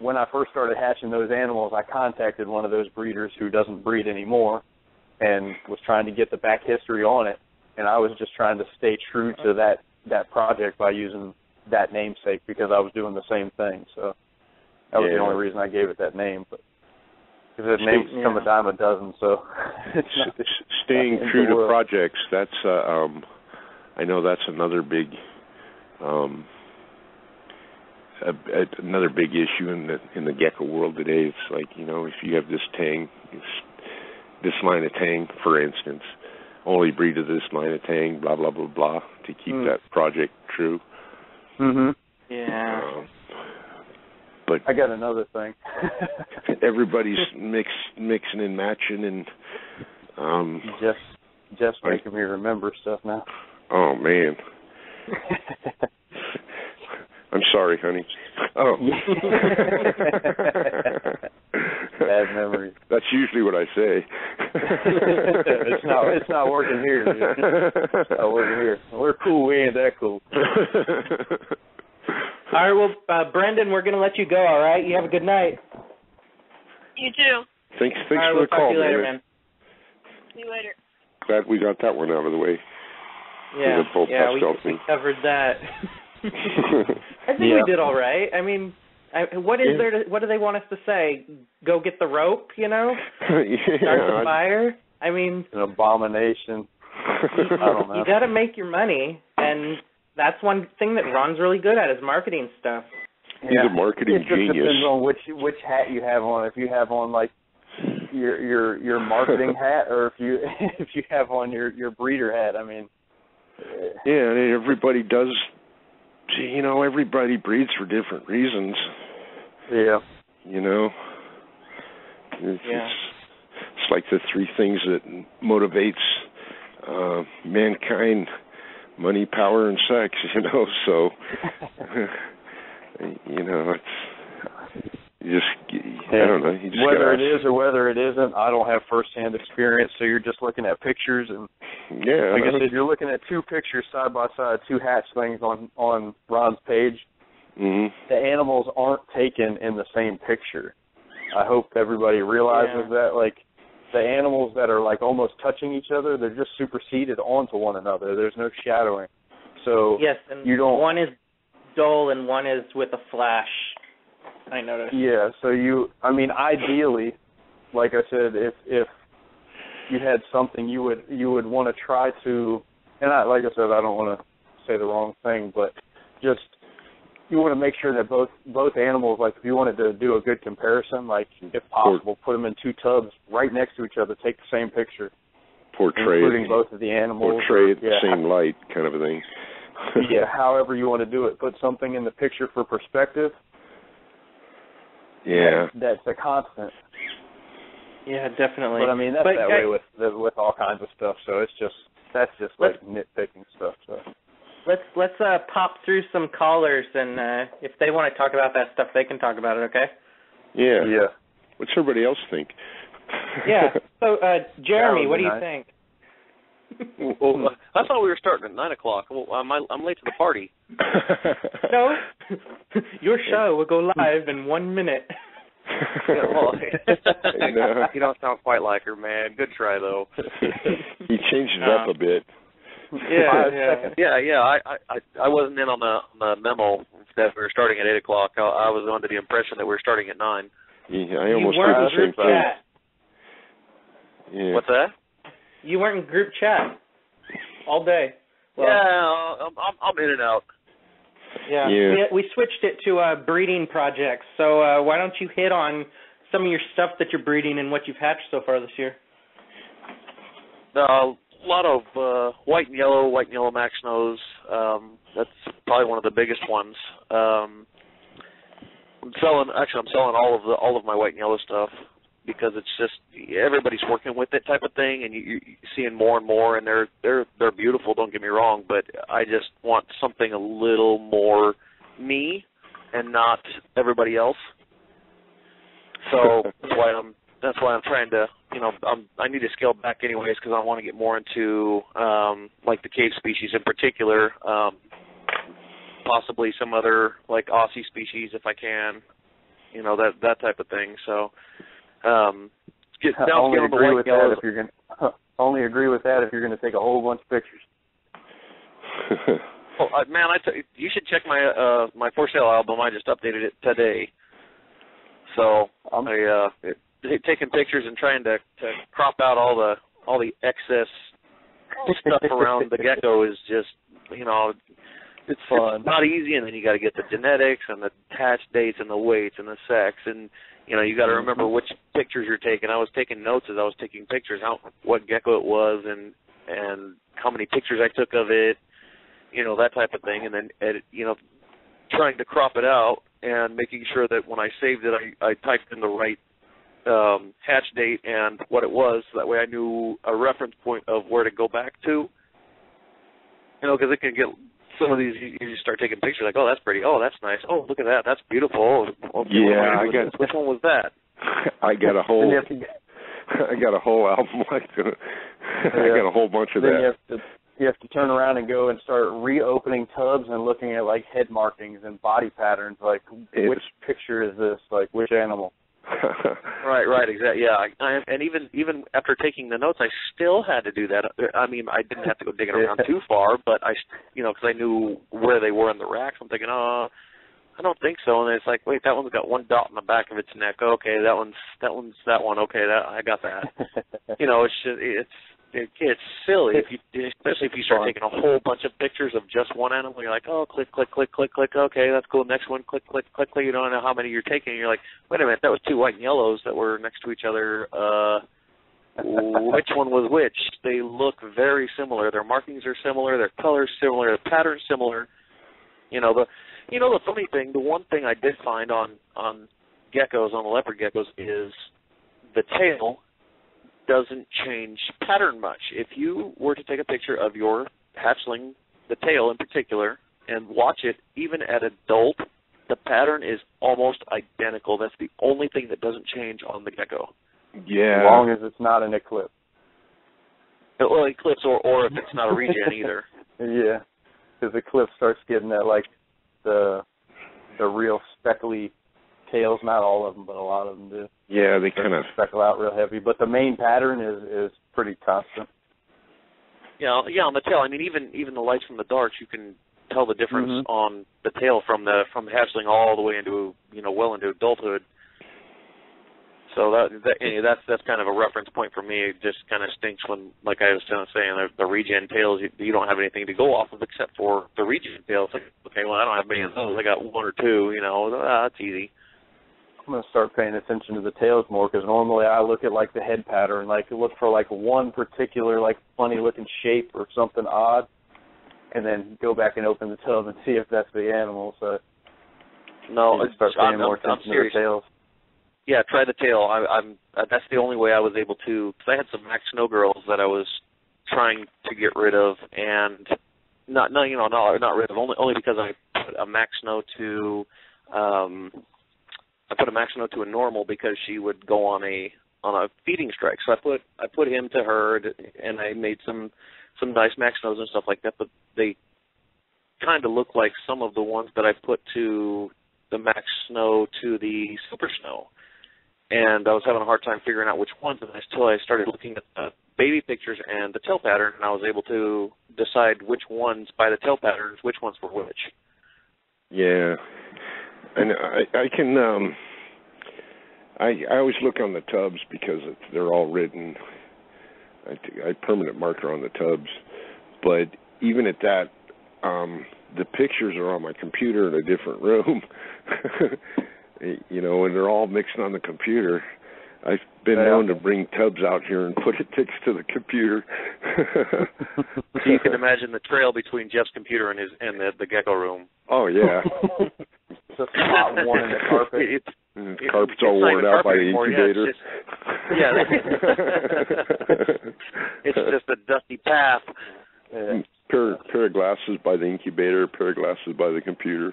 [SPEAKER 5] when I first started hatching those animals. I contacted one of those breeders who doesn't breed anymore, and was trying to get the back history on it. And I was just trying to stay true to that that project by using that namesake because I was doing the same thing. So that was
[SPEAKER 3] Yeah.
[SPEAKER 5] the only reason I gave it that name. But because it names
[SPEAKER 4] Yeah.
[SPEAKER 5] come a dime a dozen, so *laughs* it's not,
[SPEAKER 3] s- staying
[SPEAKER 5] not
[SPEAKER 3] true to projects that's uh, um i know that's another big um a, a, another big issue in the in the gecko world today it's like you know if you have this tang it's this line of tang for instance only breed of this line of tang blah blah blah blah to keep
[SPEAKER 5] Mm.
[SPEAKER 3] that project true
[SPEAKER 5] Mhm.
[SPEAKER 4] Yeah.
[SPEAKER 3] um, but
[SPEAKER 5] I got another thing. *laughs*
[SPEAKER 3] everybody's mix mixing and matching and um
[SPEAKER 5] just just making me remember stuff now.
[SPEAKER 3] oh man *laughs* I'm sorry, honey. Oh. *laughs*
[SPEAKER 5] Bad memories.
[SPEAKER 3] That's usually what I say.
[SPEAKER 5] it's not it's not working here. dude. It's not working here. We're cool, we ain't that cool.
[SPEAKER 4] All right, well, uh, Brendan, we're going to let you go, all right? You have a good night.
[SPEAKER 2] You too.
[SPEAKER 3] thanks thanks
[SPEAKER 4] all right,
[SPEAKER 3] for
[SPEAKER 4] we'll
[SPEAKER 3] the call,
[SPEAKER 4] talk to you later,
[SPEAKER 3] man.
[SPEAKER 4] man.
[SPEAKER 2] See you later.
[SPEAKER 3] Glad we got that one out of the way.
[SPEAKER 4] Yeah,
[SPEAKER 3] the
[SPEAKER 4] yeah, we, we covered that. *laughs* I think
[SPEAKER 5] Yeah.
[SPEAKER 4] we did all right. I mean, I, what is
[SPEAKER 3] Yeah.
[SPEAKER 4] there? To, what do they want us to say? Go get the rope, you know? *laughs* Start the
[SPEAKER 3] yeah.
[SPEAKER 4] fire. I mean,
[SPEAKER 5] An abomination. *laughs* I don't know.
[SPEAKER 4] you got to make your money, and that's one thing that Ron's really good at is marketing stuff.
[SPEAKER 3] He's a marketing
[SPEAKER 5] it just
[SPEAKER 3] genius.
[SPEAKER 5] depends on which which hat you have on. If you have on like your your your marketing *laughs* hat, or if you *laughs* if you have on your your breeder hat. I mean, eh,
[SPEAKER 3] Yeah, and everybody does. You know, everybody breeds for different reasons.
[SPEAKER 5] yeah,
[SPEAKER 3] You know, it's,
[SPEAKER 4] Yeah.
[SPEAKER 3] it's, it's like the three things that motivates uh, mankind: money, power, and sex. *laughs* You know, so *laughs* *laughs* you know, it's you just I don't know. You just
[SPEAKER 5] whether
[SPEAKER 3] gotta,
[SPEAKER 5] it is or whether it isn't, I don't have firsthand experience. So you're just looking at pictures, and
[SPEAKER 3] yeah,
[SPEAKER 5] like I
[SPEAKER 3] no.
[SPEAKER 5] said, you're looking at two pictures side by side, two hatch things on on Ron's page.
[SPEAKER 3] Mhm.
[SPEAKER 5] the animals aren't taken in the same picture. I hope everybody realizes that. Like the animals that are like almost touching each other, they're just superseded onto one another. There's no shadowing. So
[SPEAKER 4] Yes, and
[SPEAKER 5] You don't-
[SPEAKER 4] one is dull and one is with a flash. I noticed.
[SPEAKER 5] yeah, so you I mean ideally, like I said, if if you had something you would you would want to try to and I like I said, I don't want to say the wrong thing, but just you want to make sure that both both animals, like if you wanted to do a good comparison, like if possible, put them in two tubs right next to each other, take the same picture,
[SPEAKER 3] portray
[SPEAKER 5] including
[SPEAKER 3] it,
[SPEAKER 5] both of the animals.
[SPEAKER 3] portray it
[SPEAKER 5] yeah,
[SPEAKER 3] the same light, kind of a thing. *laughs*
[SPEAKER 5] yeah, however you want to do it, put something in the picture for perspective.
[SPEAKER 3] yeah.
[SPEAKER 5] that's a constant.
[SPEAKER 4] Yeah, definitely.
[SPEAKER 5] But I mean, that's
[SPEAKER 4] But,
[SPEAKER 5] that
[SPEAKER 4] guys-
[SPEAKER 5] way with with all kinds of stuff. So it's just that's just like nitpicking stuff. So
[SPEAKER 4] Let's let's uh pop through some callers and uh if they want to talk about that stuff they can talk about it, okay?
[SPEAKER 3] yeah,
[SPEAKER 5] yeah.
[SPEAKER 3] What's everybody else think? *laughs*
[SPEAKER 4] Yeah. So uh Jeremy, what
[SPEAKER 5] be
[SPEAKER 4] do you think? *laughs*
[SPEAKER 1] Well, I thought we were starting at nine o'clock. Well, I'm I'm late to the party. *laughs*
[SPEAKER 4] No. Your show will go live in one minute.
[SPEAKER 1] Yeah, well, you don't sound quite like her, man. Good try though.
[SPEAKER 3] he changed it up a bit. *laughs*
[SPEAKER 4] Yeah, yeah.
[SPEAKER 1] Yeah, yeah. I I I wasn't in on the on the memo that we were starting at eight o'clock. I, I was under the impression that we were starting at nine.
[SPEAKER 3] Yeah, I
[SPEAKER 4] you
[SPEAKER 3] almost
[SPEAKER 4] weren't
[SPEAKER 3] did
[SPEAKER 4] in
[SPEAKER 3] the same
[SPEAKER 4] group
[SPEAKER 3] thing.
[SPEAKER 4] chat.
[SPEAKER 3] Yeah.
[SPEAKER 1] What's that?
[SPEAKER 4] You weren't in group chat all day. Well,
[SPEAKER 1] yeah, I'm, I'm I'm in and out.
[SPEAKER 4] Yeah.
[SPEAKER 3] Yeah.
[SPEAKER 4] We, we switched it to uh, breeding projects. So uh, why don't you hit on some of your stuff that you're breeding and what you've hatched so far this year?
[SPEAKER 1] Uh, a lot of uh, white and yellow, white and yellow Mack snows. Um, that's probably one of the biggest ones. Um, I'm selling. Actually, I'm selling all of the all of my white and yellow stuff because it's just everybody's working with it type of thing, and you- you're seeing more and more, and they're they're they're beautiful. Don't get me wrong, but I just want something a little more me and not everybody else. So that's why I'm that's why I'm trying to you know I'm, I need to scale back anyways because I want to get more into um, like the cave species in particular, um, possibly some other like Aussie species if I can, you know that that type of thing. So um, get
[SPEAKER 5] I
[SPEAKER 1] down
[SPEAKER 5] only
[SPEAKER 1] scale the
[SPEAKER 5] agree
[SPEAKER 1] white
[SPEAKER 5] with
[SPEAKER 1] yellows.
[SPEAKER 5] that if you're gonna only agree with that if you're gonna take a whole bunch of pictures. *laughs*
[SPEAKER 1] Oh, uh, man, I t- you should check my uh my for sale album. I just updated it today. So
[SPEAKER 5] Um,
[SPEAKER 1] I uh it, it- taking pictures and trying to to crop out all the all the excess stuff around the gecko is just you know
[SPEAKER 5] it's fun.
[SPEAKER 1] It's not easy, and then you got to get the genetics and the hatch dates and the weights and the sex, and you know you got to remember which pictures you're taking. I was taking notes as I was taking pictures, how what gecko it was, and and how many pictures I took of it, you know that type of thing, and then edit, you know trying to crop it out and making sure that when I saved it, I I typed in the right um, hatch date and what it was, so that way I knew a reference point of where to go back to. You know, because it can get some of these. You, you start taking pictures like, oh, that's pretty. Oh, that's nice. Oh, look at that. That's beautiful. Oh,
[SPEAKER 3] Yeah, I got-
[SPEAKER 1] which one was that? *laughs*
[SPEAKER 3] I got a *laughs* whole *laughs* I got a whole album like that. I got a whole bunch of
[SPEAKER 5] then you have to you have to turn around and go and start reopening tubs and looking at like head markings and body patterns. Like
[SPEAKER 3] It's-
[SPEAKER 5] which picture is this? Like which animal? *laughs*
[SPEAKER 1] Right, right, exactly. Yeah, I, I, and even even after taking the notes, I still had to do that. I mean, I didn't have to go digging around too far, but I, you know, because I knew where they were in the racks. I'm thinking, oh, I don't think so. And it's like, wait, that one's got one dot in the back of its neck. Okay, that one's that one's that one. Okay, that I got that. *laughs* you know, it's just it's it, it's silly if you especially if you start taking a whole bunch of pictures of just one animal. You're like, oh, click, click, click, click, click. Okay, that's cool. Next one, click, click, click, click. You don't know how many you're taking. You're like, wait a minute, that was two white and yellows that were next to each other. Uh, which one was which? They look very similar. Their markings are similar. Their colors similar. The patterns similar. You know the, you know the funny thing. The one thing I did find on on geckos on the leopard geckos is the tail doesn't change pattern much. If you were to take a picture of your hatchling, the tail in particular, and watch it, even at adult, the pattern is almost identical. That's the only thing that doesn't change on the gecko.
[SPEAKER 3] yeah.
[SPEAKER 5] As long as it's not an eclipse.
[SPEAKER 1] Well, eclipse or or if it's not a regen *laughs* either.
[SPEAKER 5] Yeah, because eclipse starts getting that like the the real speckly tails. Not all of them, but a lot of them do.
[SPEAKER 3] yeah, they kind of
[SPEAKER 5] speckle out real heavy. But the main pattern is is pretty constant.
[SPEAKER 1] Yeah, yeah, on the tail. I mean, even even the lights from the darks, you can tell the difference
[SPEAKER 5] Mhm.
[SPEAKER 1] on the tail from the from the hatchling all the way into you know well into adulthood. So that, that anyway, that's that's kind of a reference point for me. It just kind of stinks when, like I was kind of saying, the, the regen tails you, you don't have anything to go off of except for the regen tails. Like, okay, well I don't have many of those. I got one or two. You know, ah, that's easy.
[SPEAKER 5] I'm gonna start paying attention to the tails more because normally I look at like the head pattern, like look for like one particular like funny looking shape or something odd, and then go back and open the tub and see if that's the animal. So
[SPEAKER 1] No,
[SPEAKER 5] just start
[SPEAKER 1] I'm,
[SPEAKER 5] more
[SPEAKER 1] I'm, I'm
[SPEAKER 5] to the tails.
[SPEAKER 1] Yeah, try the tail. I, I'm. Uh, that's the only way I was able to. Because I had some Mack Snow girls that I was trying to get rid of, and not, no, you know, not not rid of. Only only because I put a Mack Snow to, um, I put a Mack Snow to a normal because she would go on a on a feeding strike. So I put I put him to her, and I made some some nice Mack Snows and stuff like that. But they kind of look like some of the ones that I put to the Mack Snow to the Super Snow and I was having a hard time figuring out which ones. Until I started looking at the baby pictures and the tail pattern, and I was able to decide which ones by the tail patterns, which ones were which.
[SPEAKER 3] Yeah, and I I can um I I always look on the tubs because it's, they're all written. I t- I permanent marker on the tubs, but even at that, um the pictures are on my computer in a different room. *laughs* you know, and they're all mixed on the computer. I've been
[SPEAKER 5] Yeah.
[SPEAKER 3] known to bring tubs out here and put it next to the computer. *laughs*
[SPEAKER 1] So you can *laughs* imagine the trail between Jeff's computer and his and the, the gecko room.
[SPEAKER 3] Oh yeah.
[SPEAKER 5] Just a hot *laughs* one in the carpet.
[SPEAKER 1] It's,
[SPEAKER 3] And
[SPEAKER 1] It-
[SPEAKER 3] carpet's all worn out by the
[SPEAKER 1] anymore, yeah,
[SPEAKER 3] incubator.
[SPEAKER 1] it's it's just a dusty path.
[SPEAKER 5] Yeah.
[SPEAKER 3] pair pair of glasses by the incubator, pair of glasses by the computer.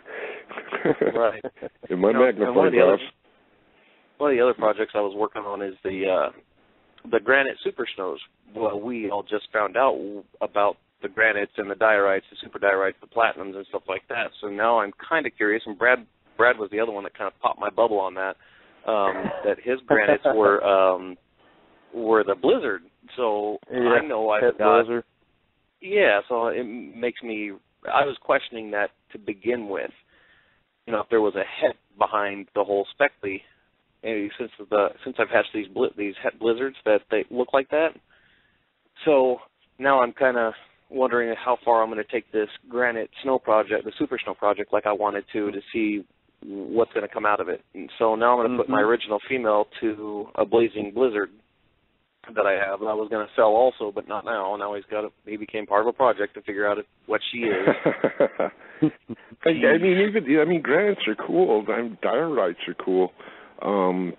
[SPEAKER 1] Right. *laughs*
[SPEAKER 3] And my
[SPEAKER 1] You know, one
[SPEAKER 3] magnifying
[SPEAKER 1] of other-
[SPEAKER 3] glass.
[SPEAKER 1] One of the other projects I was working on is the uh the granite super snows. Well, we all just found out about the granites and the diorites, the super diorites, the platinums, and stuff like that. So now I'm kind of curious. And Brad, Brad was the other one that kind of popped my bubble on that. Um, that his *laughs* granites were um, were the blizzard. So
[SPEAKER 5] Yeah,
[SPEAKER 1] I know I've got
[SPEAKER 5] Blizzard.
[SPEAKER 1] yeah, so it makes me. I was questioning that to begin with. You know, if there was a head behind the whole Speckley, and since the since I've hatched these bli- these blizzards that they look like that. So now I'm kind of wondering how far I'm going to take this granite snow project, the super snow project, like I wanted to, to see what's going to come out of it. And so now I'm going to put my
[SPEAKER 5] Mhm.
[SPEAKER 1] original female to a blazing blizzard that I have. That I was going to sell also, but not now. Now he's got a, he became part of a project to figure out if, what she is. *laughs*
[SPEAKER 3] I, I mean, even I mean, granites are cool. I mean, diorites are cool. Um,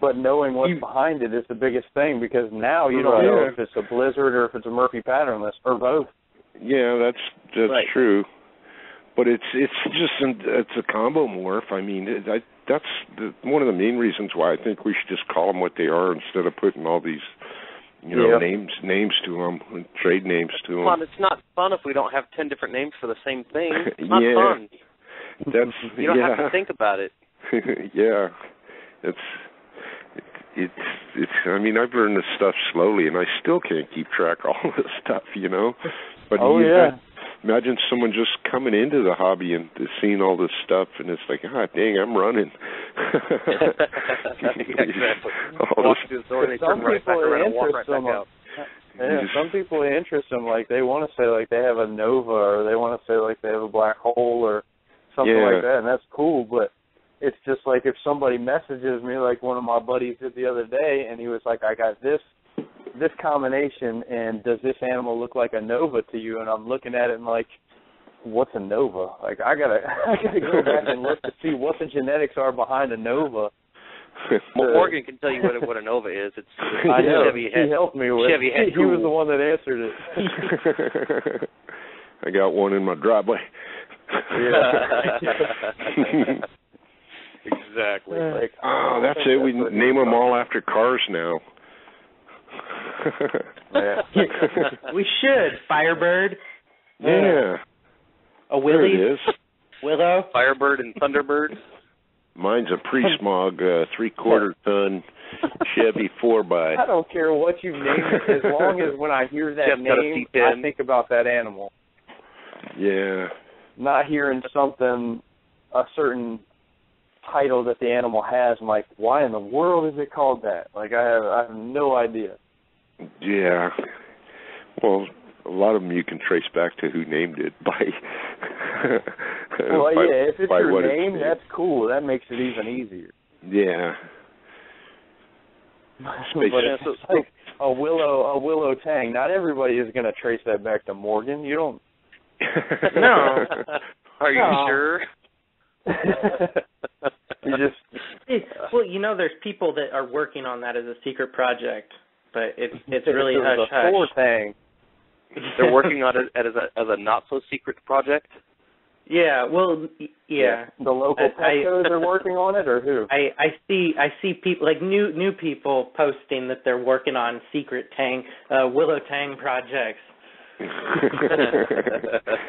[SPEAKER 5] But knowing what's
[SPEAKER 3] You-
[SPEAKER 5] behind it is the biggest thing because now you don't
[SPEAKER 3] Right.
[SPEAKER 5] know if it's a blizzard or if it's a Murphy patternless or both.
[SPEAKER 3] yeah, that's that's
[SPEAKER 1] Right.
[SPEAKER 3] true. But it's it's just an, it's a combo morph. I mean, it, I, that's the, one of the main reasons why I think we should just call them what they are instead of putting all these, you know,
[SPEAKER 5] Yeah.
[SPEAKER 3] names names to them, trade names to them.
[SPEAKER 1] Come on, it's not fun if we don't have ten different names for the same thing. *laughs* It's not
[SPEAKER 3] Yeah.
[SPEAKER 1] fun.
[SPEAKER 3] That's
[SPEAKER 1] You don't
[SPEAKER 3] yeah.
[SPEAKER 1] have to think about it. *laughs*
[SPEAKER 3] yeah, it's it's it's. I mean, I've learned this stuff slowly, and I still can't keep track of *laughs* all this stuff, you know. But
[SPEAKER 5] oh
[SPEAKER 3] you
[SPEAKER 5] yeah.
[SPEAKER 3] imagine someone just coming into the hobby and seeing all this stuff, and it's like, ah, dang, I'm running. *laughs*
[SPEAKER 1] exactly.
[SPEAKER 3] All this-
[SPEAKER 1] through the door and they
[SPEAKER 5] Some
[SPEAKER 1] right
[SPEAKER 5] people
[SPEAKER 1] around
[SPEAKER 5] it
[SPEAKER 1] right
[SPEAKER 5] them.
[SPEAKER 1] out.
[SPEAKER 5] Yeah,
[SPEAKER 3] Just-
[SPEAKER 5] some people it interests them like they want to say like they have a nova or they want to say like they have a black hole or something
[SPEAKER 3] Yeah.
[SPEAKER 5] like that, and that's cool. But it's just like if somebody messages me like one of my buddies did the other day, and he was like, "I got this this combination, and does this animal look like a nova to you?" And I'm looking at it and like, "What's a nova?" Like I gotta *laughs* I gotta go back and look to see what the genetics are behind a nova. *laughs*
[SPEAKER 1] Well, Morgan can tell you what a, what a Nova is. It's, it's *laughs*
[SPEAKER 5] I know
[SPEAKER 1] Chevy
[SPEAKER 5] he
[SPEAKER 1] head.
[SPEAKER 5] helped me with.
[SPEAKER 1] Chevy head
[SPEAKER 5] he, he was the one that answered it.
[SPEAKER 3] I got one in my driveway.
[SPEAKER 1] Exactly.
[SPEAKER 5] Like,
[SPEAKER 3] oh, that's it. We name them all after cars now. *laughs*
[SPEAKER 4] We should. Firebird,
[SPEAKER 3] yeah.
[SPEAKER 4] a
[SPEAKER 3] There
[SPEAKER 4] Willie,
[SPEAKER 3] it is.
[SPEAKER 4] Willow.
[SPEAKER 1] Firebird and Thunderbird.
[SPEAKER 3] Mine's a pre-smog *laughs* uh, three-quarter ton Chevy four by.
[SPEAKER 5] I don't care what you name it, as long as when I hear that
[SPEAKER 1] Jeff's got a
[SPEAKER 5] name, I think about that animal.
[SPEAKER 3] Yeah.
[SPEAKER 5] Not hearing something, a certain title that the animal has. I'm like, why in the world is it called that? Like, I have, I have no idea.
[SPEAKER 3] Yeah. Well, a lot of them you can trace back to who named it *laughs* by.
[SPEAKER 5] Well,
[SPEAKER 3] by-
[SPEAKER 5] yeah, if it's your
[SPEAKER 3] what it's
[SPEAKER 5] name, that's cool. That makes it even easier.
[SPEAKER 3] Yeah. *laughs*
[SPEAKER 5] but it's like a willow, a willow tang. Not everybody is going to trace that back to Morgan. You don't. *laughs*
[SPEAKER 4] No.
[SPEAKER 1] Are you
[SPEAKER 4] No.
[SPEAKER 1] sure?
[SPEAKER 5] You just
[SPEAKER 4] well, you know, there's people that are working on that as a secret project, but it's it's really
[SPEAKER 5] was
[SPEAKER 4] hush
[SPEAKER 5] four
[SPEAKER 4] hush.
[SPEAKER 5] tang.
[SPEAKER 1] They're working on it as a as a not so secret project.
[SPEAKER 4] Yeah, well, y- yeah.
[SPEAKER 5] The local Petcos are working on it, or who? *laughs*
[SPEAKER 4] I I see I see people like new new people posting that they're working on secret tang uh willow tang projects. *laughs*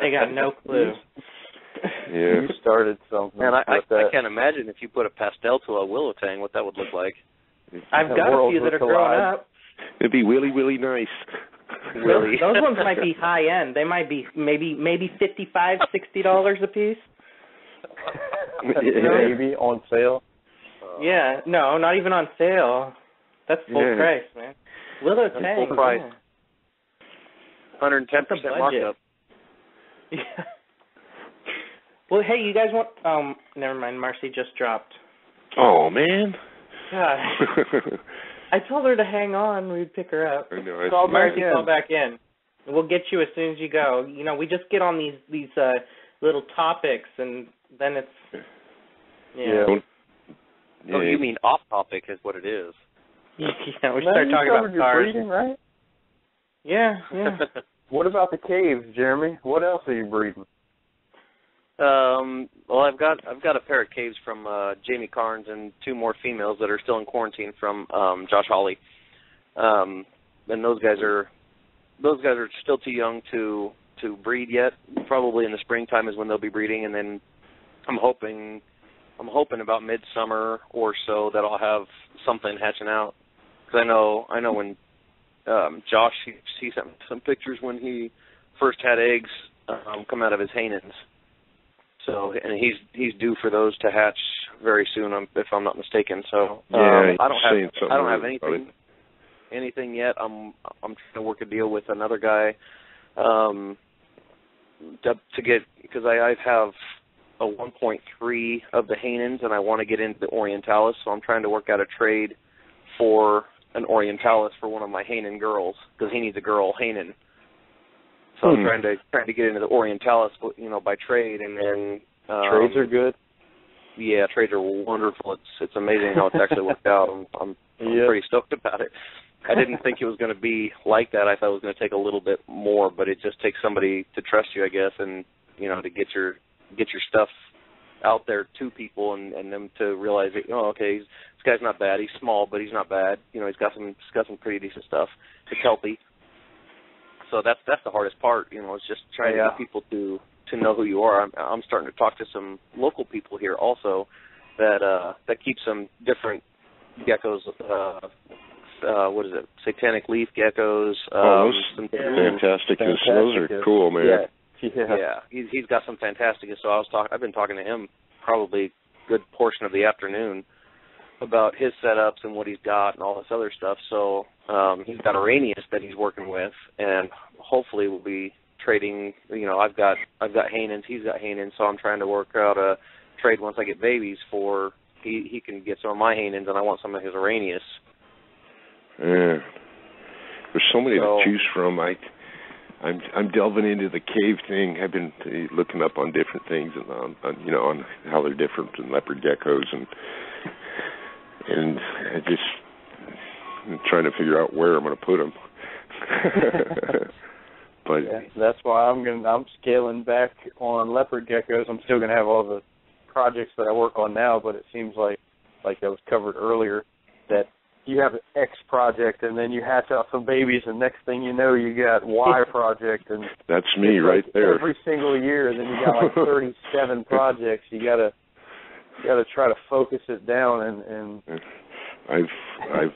[SPEAKER 4] They got no clue. *laughs*
[SPEAKER 3] yeah.
[SPEAKER 5] You started something.
[SPEAKER 1] Man, I, I. I can't imagine if you put a pastel to a willow tang what that would look like.
[SPEAKER 4] I've
[SPEAKER 5] The
[SPEAKER 4] got a few that are growing
[SPEAKER 5] collide.
[SPEAKER 4] up.
[SPEAKER 3] It'd be really, really nice.
[SPEAKER 1] Willie.
[SPEAKER 4] Those, those ones might be *laughs* high end. They might be maybe maybe fifty five, sixty dollars a piece.
[SPEAKER 5] Maybe on sale.
[SPEAKER 4] Yeah, no, not even on sale. That's full
[SPEAKER 3] Yeah.
[SPEAKER 4] price, man. Willow
[SPEAKER 1] That's
[SPEAKER 4] Tang.
[SPEAKER 1] full price. 110%
[SPEAKER 4] That's a budget.
[SPEAKER 1] markup. *laughs*
[SPEAKER 4] Yeah. Yeah. Well, hey, you guys want? Um, never mind. Marcy just dropped.
[SPEAKER 3] Oh man.
[SPEAKER 4] God, *laughs* I told her to hang on. We'd pick her up.
[SPEAKER 3] I know. I
[SPEAKER 5] Call
[SPEAKER 3] see.
[SPEAKER 5] back
[SPEAKER 4] Marcy,
[SPEAKER 5] in.
[SPEAKER 4] call back in. We'll get you as soon as you go. You know, we just get on these these uh little topics, and then it's yeah.
[SPEAKER 5] Yeah.
[SPEAKER 3] Don't-
[SPEAKER 1] Oh,
[SPEAKER 3] yeah.
[SPEAKER 1] you mean off topic is what it is. *laughs*
[SPEAKER 4] yeah, we
[SPEAKER 5] Man,
[SPEAKER 4] start talking about
[SPEAKER 5] your
[SPEAKER 4] cars.
[SPEAKER 5] breeding, right?
[SPEAKER 4] Yeah, yeah. *laughs*
[SPEAKER 5] What about the caves, Jeremy? What else are you breeding?
[SPEAKER 1] Um, well, I've got I've got a pair of caves from uh, Jamie Carnes and two more females that are still in quarantine from um, Josh Hawley. Um, and those guys are those guys are still too young to to breed yet. Probably in the springtime is when they'll be breeding, and then I'm hoping I'm hoping about midsummer or so that I'll have something hatching out. Because I know I know when um, Josh he, he sent some pictures when he first had eggs um, come out of his Haenens. So and he's he's due for those to hatch very soon, um, if I'm not mistaken. So um,
[SPEAKER 3] Yeah,
[SPEAKER 1] I don't have I don't have anything anything yet. I'm I'm trying to work a deal with another guy um, to, to get because I I have a 1.3 of the Haenens and I want to get into the Orientalis, so I'm trying to work out a trade for an Orientalis for one of my Hanen girls because he needs a girl Hanen. So I'm
[SPEAKER 5] Hmm.
[SPEAKER 1] trying to trying to get into the Orientalis, you know, by trade, and then um,
[SPEAKER 5] Trades are good.
[SPEAKER 1] yeah, trades are wonderful. It's it's amazing how it's actually worked out. I'm I'm, I'm
[SPEAKER 5] Yeah.
[SPEAKER 1] pretty stoked about it. I didn't think it was going to be like that. I thought it was going to take a little bit more, but it just takes somebody to trust you, I guess, and you know, to get your get your stuff out there to people and and them to realize that oh okay he's, this guy's not bad he's small but he's not bad you know he's got some he's got some pretty decent stuff it's healthy so that's that's the hardest part you know it's just trying to get people to to know who you are I'm I'm starting to talk to some local people here also that uh that keep some different geckos uh uh what is it satanic leaf geckos um
[SPEAKER 3] Oh, those
[SPEAKER 1] some
[SPEAKER 3] fantastic. Those are cool, man.
[SPEAKER 1] yeah
[SPEAKER 5] Yeah.
[SPEAKER 1] yeah, he's he's got some fantastic. So I was talking. I've been talking to him probably a good portion of the afternoon about his setups and what he's got and all this other stuff. So um, he's got Araneus that he's working with, and hopefully we'll be trading. You know, I've got I've got Haenens, he's got Haenens, so I'm trying to work out a trade once I get babies for he he can get some of my Haenens, and I want some of his Araneus.
[SPEAKER 3] Yeah. There's so many
[SPEAKER 1] So-
[SPEAKER 3] to choose from. I, I'm I'm delving into the cave thing. I've been looking up on different things and on, on you know on how they're different than leopard geckos and and I just I'm trying to figure out where I'm going to put them. *laughs* but
[SPEAKER 5] Yeah, that's why I'm gonna I'm scaling back on leopard geckos. I'm still gonna have all the projects that I work on now, but it seems like like that was covered earlier that you have an X project and then you hatch out some babies and next thing you know you got Y *laughs* project and
[SPEAKER 3] that's me right
[SPEAKER 5] like
[SPEAKER 3] there.
[SPEAKER 5] Every single year and then you got like *laughs* thirty seven projects. You gotta you gotta try to focus it down and, and
[SPEAKER 3] I've I've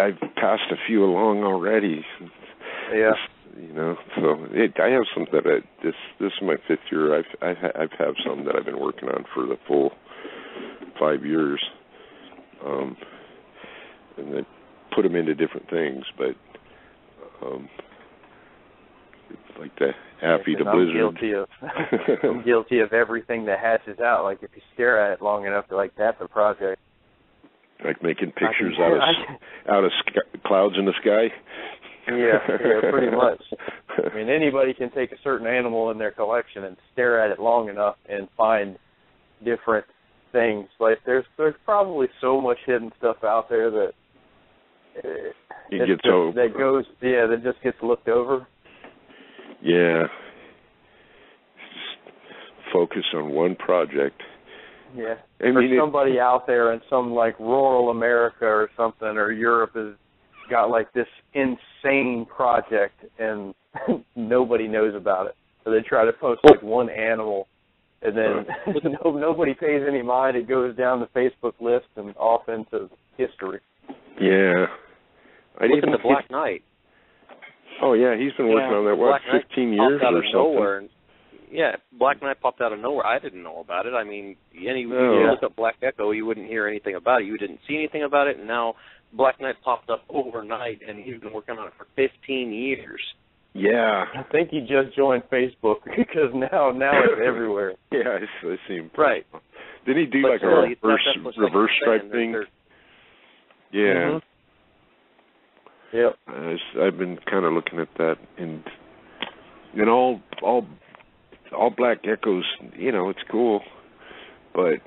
[SPEAKER 3] I've passed a few along already.
[SPEAKER 5] yeah.
[SPEAKER 3] you know so it i have some that I, this this is my fifth year i've i've i've have some that i've been working on for the full five years um and then put them into different things but um like the happy
[SPEAKER 5] And
[SPEAKER 3] to
[SPEAKER 5] I'm guilty of *laughs* I'm guilty of everything that hatches out. Like if you stare at it long enough, like, that's a project.
[SPEAKER 3] like making
[SPEAKER 5] I can-
[SPEAKER 3] pictures out of
[SPEAKER 5] can-
[SPEAKER 3] out of sky, clouds in the sky
[SPEAKER 5] Yeah, yeah, pretty much. *laughs* I mean, anybody can take a certain animal in their collection and stare at it long enough and find different things. Like there's there's probably so much hidden stuff out there that uh,
[SPEAKER 3] It gets
[SPEAKER 5] just-
[SPEAKER 3] over.
[SPEAKER 5] that goes yeah that just gets looked over.
[SPEAKER 3] Yeah Just focus on one project
[SPEAKER 5] Yeah.
[SPEAKER 3] I
[SPEAKER 5] or
[SPEAKER 3] mean, it-
[SPEAKER 5] somebody out there in some like rural America or something, or Europe has got like this insane project and *laughs* nobody knows about it. So they try to post like one animal, and then *laughs* no, nobody pays any mind. It goes down the Facebook list and off into history.
[SPEAKER 3] Yeah. I
[SPEAKER 1] Look
[SPEAKER 3] even
[SPEAKER 1] at the Black Knight.
[SPEAKER 3] Oh yeah, he's been working
[SPEAKER 1] Yeah,
[SPEAKER 3] on that what
[SPEAKER 1] Black Knight
[SPEAKER 3] fifteen years
[SPEAKER 1] out
[SPEAKER 3] or
[SPEAKER 1] of
[SPEAKER 3] something.
[SPEAKER 1] yeah, Black Knight popped out of nowhere. I didn't know about it. I mean, any
[SPEAKER 3] Oh.
[SPEAKER 1] you
[SPEAKER 5] Yeah.
[SPEAKER 1] look up Black Echo, you wouldn't hear anything about it. You didn't see anything about it, and now Black Knight popped up overnight, and he's been working on it for 15 years.
[SPEAKER 3] Yeah.
[SPEAKER 5] I think he just joined Facebook *laughs* because now now it's *laughs* everywhere.
[SPEAKER 3] Yeah, I, I see him.
[SPEAKER 1] Right.
[SPEAKER 3] Didn't he do
[SPEAKER 1] But
[SPEAKER 3] like
[SPEAKER 1] still,
[SPEAKER 3] a reverse
[SPEAKER 1] that's what's like
[SPEAKER 3] reverse
[SPEAKER 1] you're
[SPEAKER 3] stripe
[SPEAKER 1] saying,
[SPEAKER 3] thing?
[SPEAKER 1] there's-
[SPEAKER 3] Yeah.
[SPEAKER 5] Mhm. Yep.
[SPEAKER 3] Was- I've been kind of looking at that, and and all all all black geckos. You know, it's cool, but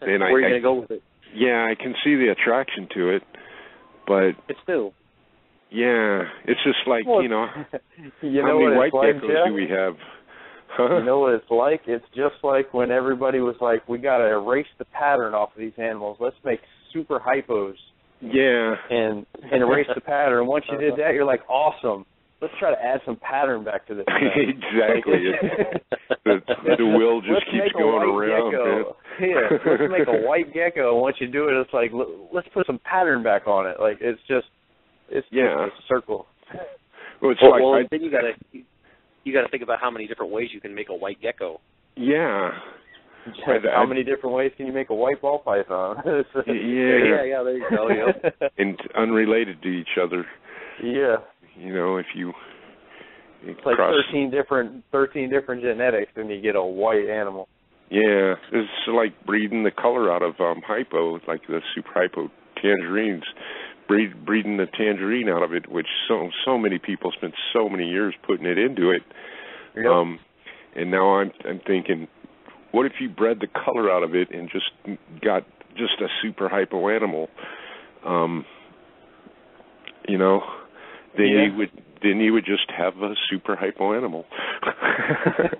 [SPEAKER 3] And I-
[SPEAKER 1] where are you
[SPEAKER 3] I-
[SPEAKER 1] to go with it?
[SPEAKER 3] yeah, I can see the attraction to it, but
[SPEAKER 1] It's still.
[SPEAKER 3] yeah, it's just like
[SPEAKER 5] Well,
[SPEAKER 3] you know, *laughs*
[SPEAKER 5] you
[SPEAKER 3] how
[SPEAKER 5] know
[SPEAKER 3] many white
[SPEAKER 5] like,
[SPEAKER 3] geckos
[SPEAKER 5] Jeff?
[SPEAKER 3] do we have? Huh?
[SPEAKER 5] You *laughs* know what it's like? It's just like when everybody was like, "We got to erase the pattern off of these animals. Let's make super hypos
[SPEAKER 3] Yeah.
[SPEAKER 5] and and erase the pattern. Once you did that, you're like, awesome. Let's try to add some pattern back to this. *laughs* snow.
[SPEAKER 3] exactly.
[SPEAKER 5] Like, *laughs*
[SPEAKER 3] the, the wheel just
[SPEAKER 5] let's
[SPEAKER 3] keeps going around.
[SPEAKER 5] Gecko. Yeah, let's make a white gecko. And once you do it, it's like l- let's put some pattern back on it. Like it's just it's
[SPEAKER 3] Yeah.
[SPEAKER 5] just a circle.
[SPEAKER 3] Well, it's
[SPEAKER 7] well,
[SPEAKER 3] like
[SPEAKER 7] well
[SPEAKER 3] I,
[SPEAKER 7] then you gotta you gotta think about how many different ways you can make a white gecko.
[SPEAKER 3] yeah,
[SPEAKER 5] Like,
[SPEAKER 3] I-
[SPEAKER 5] how many different ways can you make a white ball python? *laughs*
[SPEAKER 3] yeah, *laughs*
[SPEAKER 7] yeah, yeah. There you go. Yep. *laughs*
[SPEAKER 3] and unrelated to each other.
[SPEAKER 5] yeah.
[SPEAKER 3] You know, if you, you
[SPEAKER 5] It's like
[SPEAKER 3] cross,
[SPEAKER 5] thirteen different thirteen different genetics, and you get a white animal.
[SPEAKER 3] yeah, it's like breeding the color out of um hypo, like the super hypo tangerines. Breed, breeding the tangerine out of it, which so so many people spent so many years putting it into it.
[SPEAKER 5] Yep.
[SPEAKER 3] Um, and now I'm I'm thinking, what if you bred the color out of it and just got just a super hypo animal? Um, you know, then
[SPEAKER 5] Yeah.
[SPEAKER 3] you would then you would just have a super hypo animal. *laughs*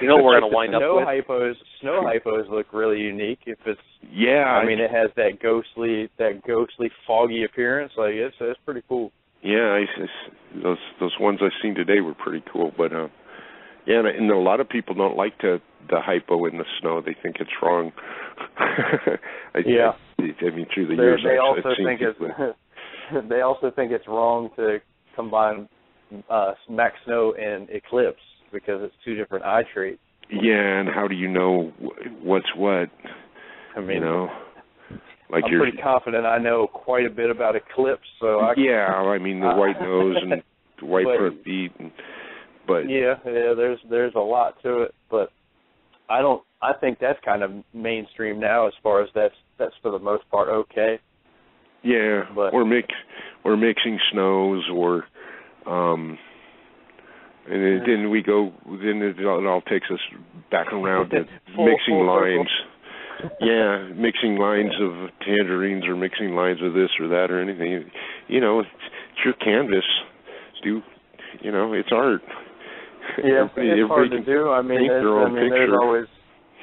[SPEAKER 7] You know what we're gonna
[SPEAKER 5] the
[SPEAKER 7] wind up
[SPEAKER 5] snow
[SPEAKER 7] with?
[SPEAKER 5] hypos. Snow hypos look really unique. If it's,
[SPEAKER 3] yeah,
[SPEAKER 5] I mean, it has that ghostly, that ghostly, foggy appearance. Like it's, it's pretty cool.
[SPEAKER 3] Yeah, I, I, those those ones I've seen today were pretty cool, but uh, yeah, and, and a lot of people don't like to the hypo in the snow. They think it's wrong. *laughs* I,
[SPEAKER 5] Yeah.
[SPEAKER 3] I, I mean, through the
[SPEAKER 5] They,
[SPEAKER 3] years,
[SPEAKER 5] they
[SPEAKER 3] I've,
[SPEAKER 5] also
[SPEAKER 3] I've
[SPEAKER 5] think it's, *laughs* they also think it's wrong to combine uh Mack Snow and Eclipse because it's two different eye traits.
[SPEAKER 3] yeah, and how do you know wh- what's what?
[SPEAKER 5] I mean,
[SPEAKER 3] you know, like
[SPEAKER 5] I'm
[SPEAKER 3] you're.
[SPEAKER 5] pretty confident I know quite a bit about Eclipse, so I
[SPEAKER 3] yeah, I mean the white nose and the *laughs* white front feet, and, but
[SPEAKER 5] yeah, yeah, there's there's a lot to it, but I don't. I think that's kind of mainstream now, as far as that's that's for the most part okay.
[SPEAKER 3] Yeah,
[SPEAKER 5] But-
[SPEAKER 3] or mix or mixing snows or um and then, then we go then it all, it all takes us back around to *laughs*
[SPEAKER 5] Full-
[SPEAKER 3] mixing
[SPEAKER 5] full
[SPEAKER 3] lines. yeah, mixing lines of tangerines or mixing lines of this or that or anything. You know, it's, it's your canvas. Do you know, it's art. *laughs*
[SPEAKER 5] Yeah,
[SPEAKER 3] Everybody-
[SPEAKER 5] it's hard to do. I mean, there's, I
[SPEAKER 3] own
[SPEAKER 5] mean, there's always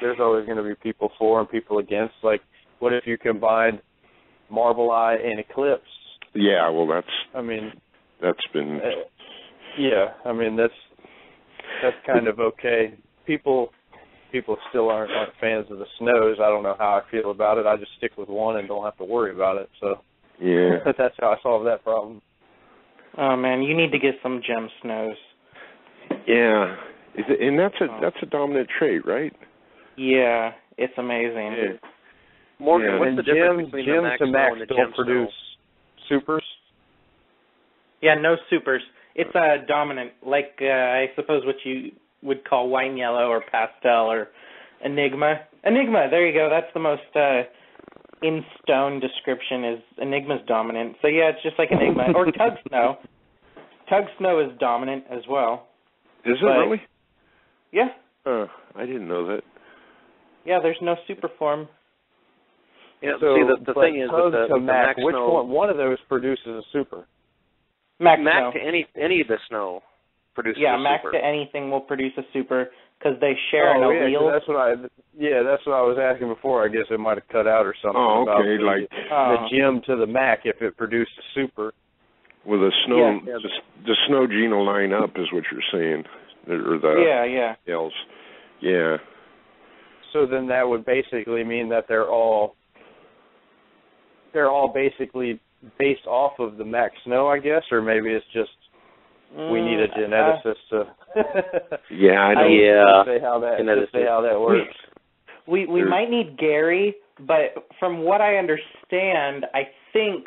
[SPEAKER 5] there's always going to be people for and people against. Like, what if you combine Marble Eye and Eclipse?
[SPEAKER 3] Yeah, well that's
[SPEAKER 5] I mean,
[SPEAKER 3] that's been
[SPEAKER 5] uh, yeah, I mean that's that's kind of okay. People people still aren't aren't fans of the snows. I don't know how I feel about it. I just stick with one and don't have to worry about it. So
[SPEAKER 3] yeah.
[SPEAKER 5] But that's how I solve that problem.
[SPEAKER 4] Oh man, you need to get some gem snows.
[SPEAKER 3] Yeah. Is it, and that's a
[SPEAKER 4] Oh.
[SPEAKER 3] that's a dominant trait, right?
[SPEAKER 4] Yeah, it's amazing.
[SPEAKER 7] Morgan,
[SPEAKER 3] Yeah.
[SPEAKER 7] what's
[SPEAKER 5] and
[SPEAKER 7] the difference between
[SPEAKER 5] Gem
[SPEAKER 7] the Mack
[SPEAKER 5] to Mack
[SPEAKER 7] and the
[SPEAKER 5] don't
[SPEAKER 7] Gem
[SPEAKER 5] produce supers.
[SPEAKER 4] Yeah, no supers. It's a dominant, like uh, I suppose what you would call wine yellow or pastel or enigma. Enigma, there you go. That's the most uh, in stone description is enigma's dominant. So yeah, it's just like enigma or *laughs* tug snow. Tug snow is dominant as well.
[SPEAKER 3] Is it
[SPEAKER 4] But-
[SPEAKER 3] really?
[SPEAKER 4] Yeah,
[SPEAKER 3] Uh, I didn't know that.
[SPEAKER 4] yeah. There's no super form.
[SPEAKER 7] Yeah,
[SPEAKER 5] So,
[SPEAKER 7] see, the, the thing is
[SPEAKER 5] Tug
[SPEAKER 7] with the,
[SPEAKER 5] to
[SPEAKER 7] with the
[SPEAKER 5] Mack,
[SPEAKER 7] Max
[SPEAKER 5] which
[SPEAKER 7] Snow,
[SPEAKER 5] one? One of those produces a super.
[SPEAKER 4] Max Mack
[SPEAKER 7] to any any of the snow produces
[SPEAKER 4] Yeah,
[SPEAKER 7] a
[SPEAKER 4] max
[SPEAKER 7] super.
[SPEAKER 4] Yeah, Mack to anything will produce a super because they share
[SPEAKER 5] oh,
[SPEAKER 4] an
[SPEAKER 5] yeah, 'cause
[SPEAKER 4] allele.
[SPEAKER 5] that's what I. Yeah, that's what I was asking before. I guess it might have cut out or something.
[SPEAKER 3] Oh,
[SPEAKER 5] about
[SPEAKER 3] okay,
[SPEAKER 5] the,
[SPEAKER 3] like
[SPEAKER 4] Oh.
[SPEAKER 5] the Gem to the Mack if it produced a super.
[SPEAKER 3] With the snow,
[SPEAKER 4] Yeah.
[SPEAKER 7] Yeah.
[SPEAKER 3] the, the snow gene will line up, is what you're saying, or the
[SPEAKER 4] yeah, yeah.
[SPEAKER 3] L's. Yeah.
[SPEAKER 5] So then that would basically mean that they're all they're all basically based off of the Mack Snow, I guess, or maybe it's just we need a
[SPEAKER 4] Mm,
[SPEAKER 5] geneticist to *laughs*
[SPEAKER 3] Yeah, I
[SPEAKER 4] I-
[SPEAKER 3] don't.
[SPEAKER 7] Yeah. *laughs*
[SPEAKER 5] say how that to
[SPEAKER 7] Geneticist.
[SPEAKER 5] say how that works.
[SPEAKER 4] We we
[SPEAKER 3] There's-
[SPEAKER 4] might need Gary, but from what I understand, I think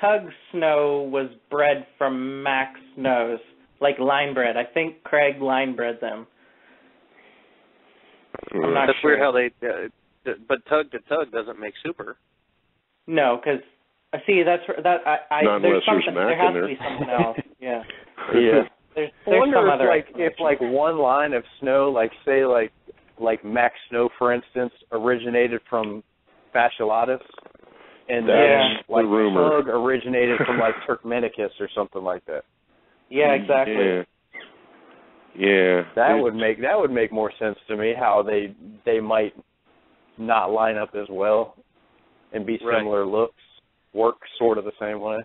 [SPEAKER 4] Tug Snow was bred from Mack Snows, like line bred. I think Craig line bred them. I'm not
[SPEAKER 7] That's
[SPEAKER 4] sure.
[SPEAKER 7] weird how they. Uh, but tug to tug doesn't make super.
[SPEAKER 4] No, because see that's that I, I
[SPEAKER 3] Not
[SPEAKER 4] there's
[SPEAKER 3] there's
[SPEAKER 4] something there has
[SPEAKER 3] in
[SPEAKER 4] to be something else. *laughs* Yeah,
[SPEAKER 5] Yeah.
[SPEAKER 4] there's
[SPEAKER 5] I wonder
[SPEAKER 4] some
[SPEAKER 5] if
[SPEAKER 4] other
[SPEAKER 5] like if like one line of snow, like say like like Mack Snow for instance, originated from fasciolatus and
[SPEAKER 3] That's
[SPEAKER 5] then
[SPEAKER 3] the
[SPEAKER 5] like
[SPEAKER 3] rumor.
[SPEAKER 5] Tug originated from like *laughs* Turcmenicus or something like that.
[SPEAKER 4] yeah exactly.
[SPEAKER 3] Yeah. Yeah.
[SPEAKER 5] That
[SPEAKER 3] It-
[SPEAKER 5] would make that would make more sense to me how they they might not line up as well and be
[SPEAKER 7] Right.
[SPEAKER 5] similar looks. work sort of the same way.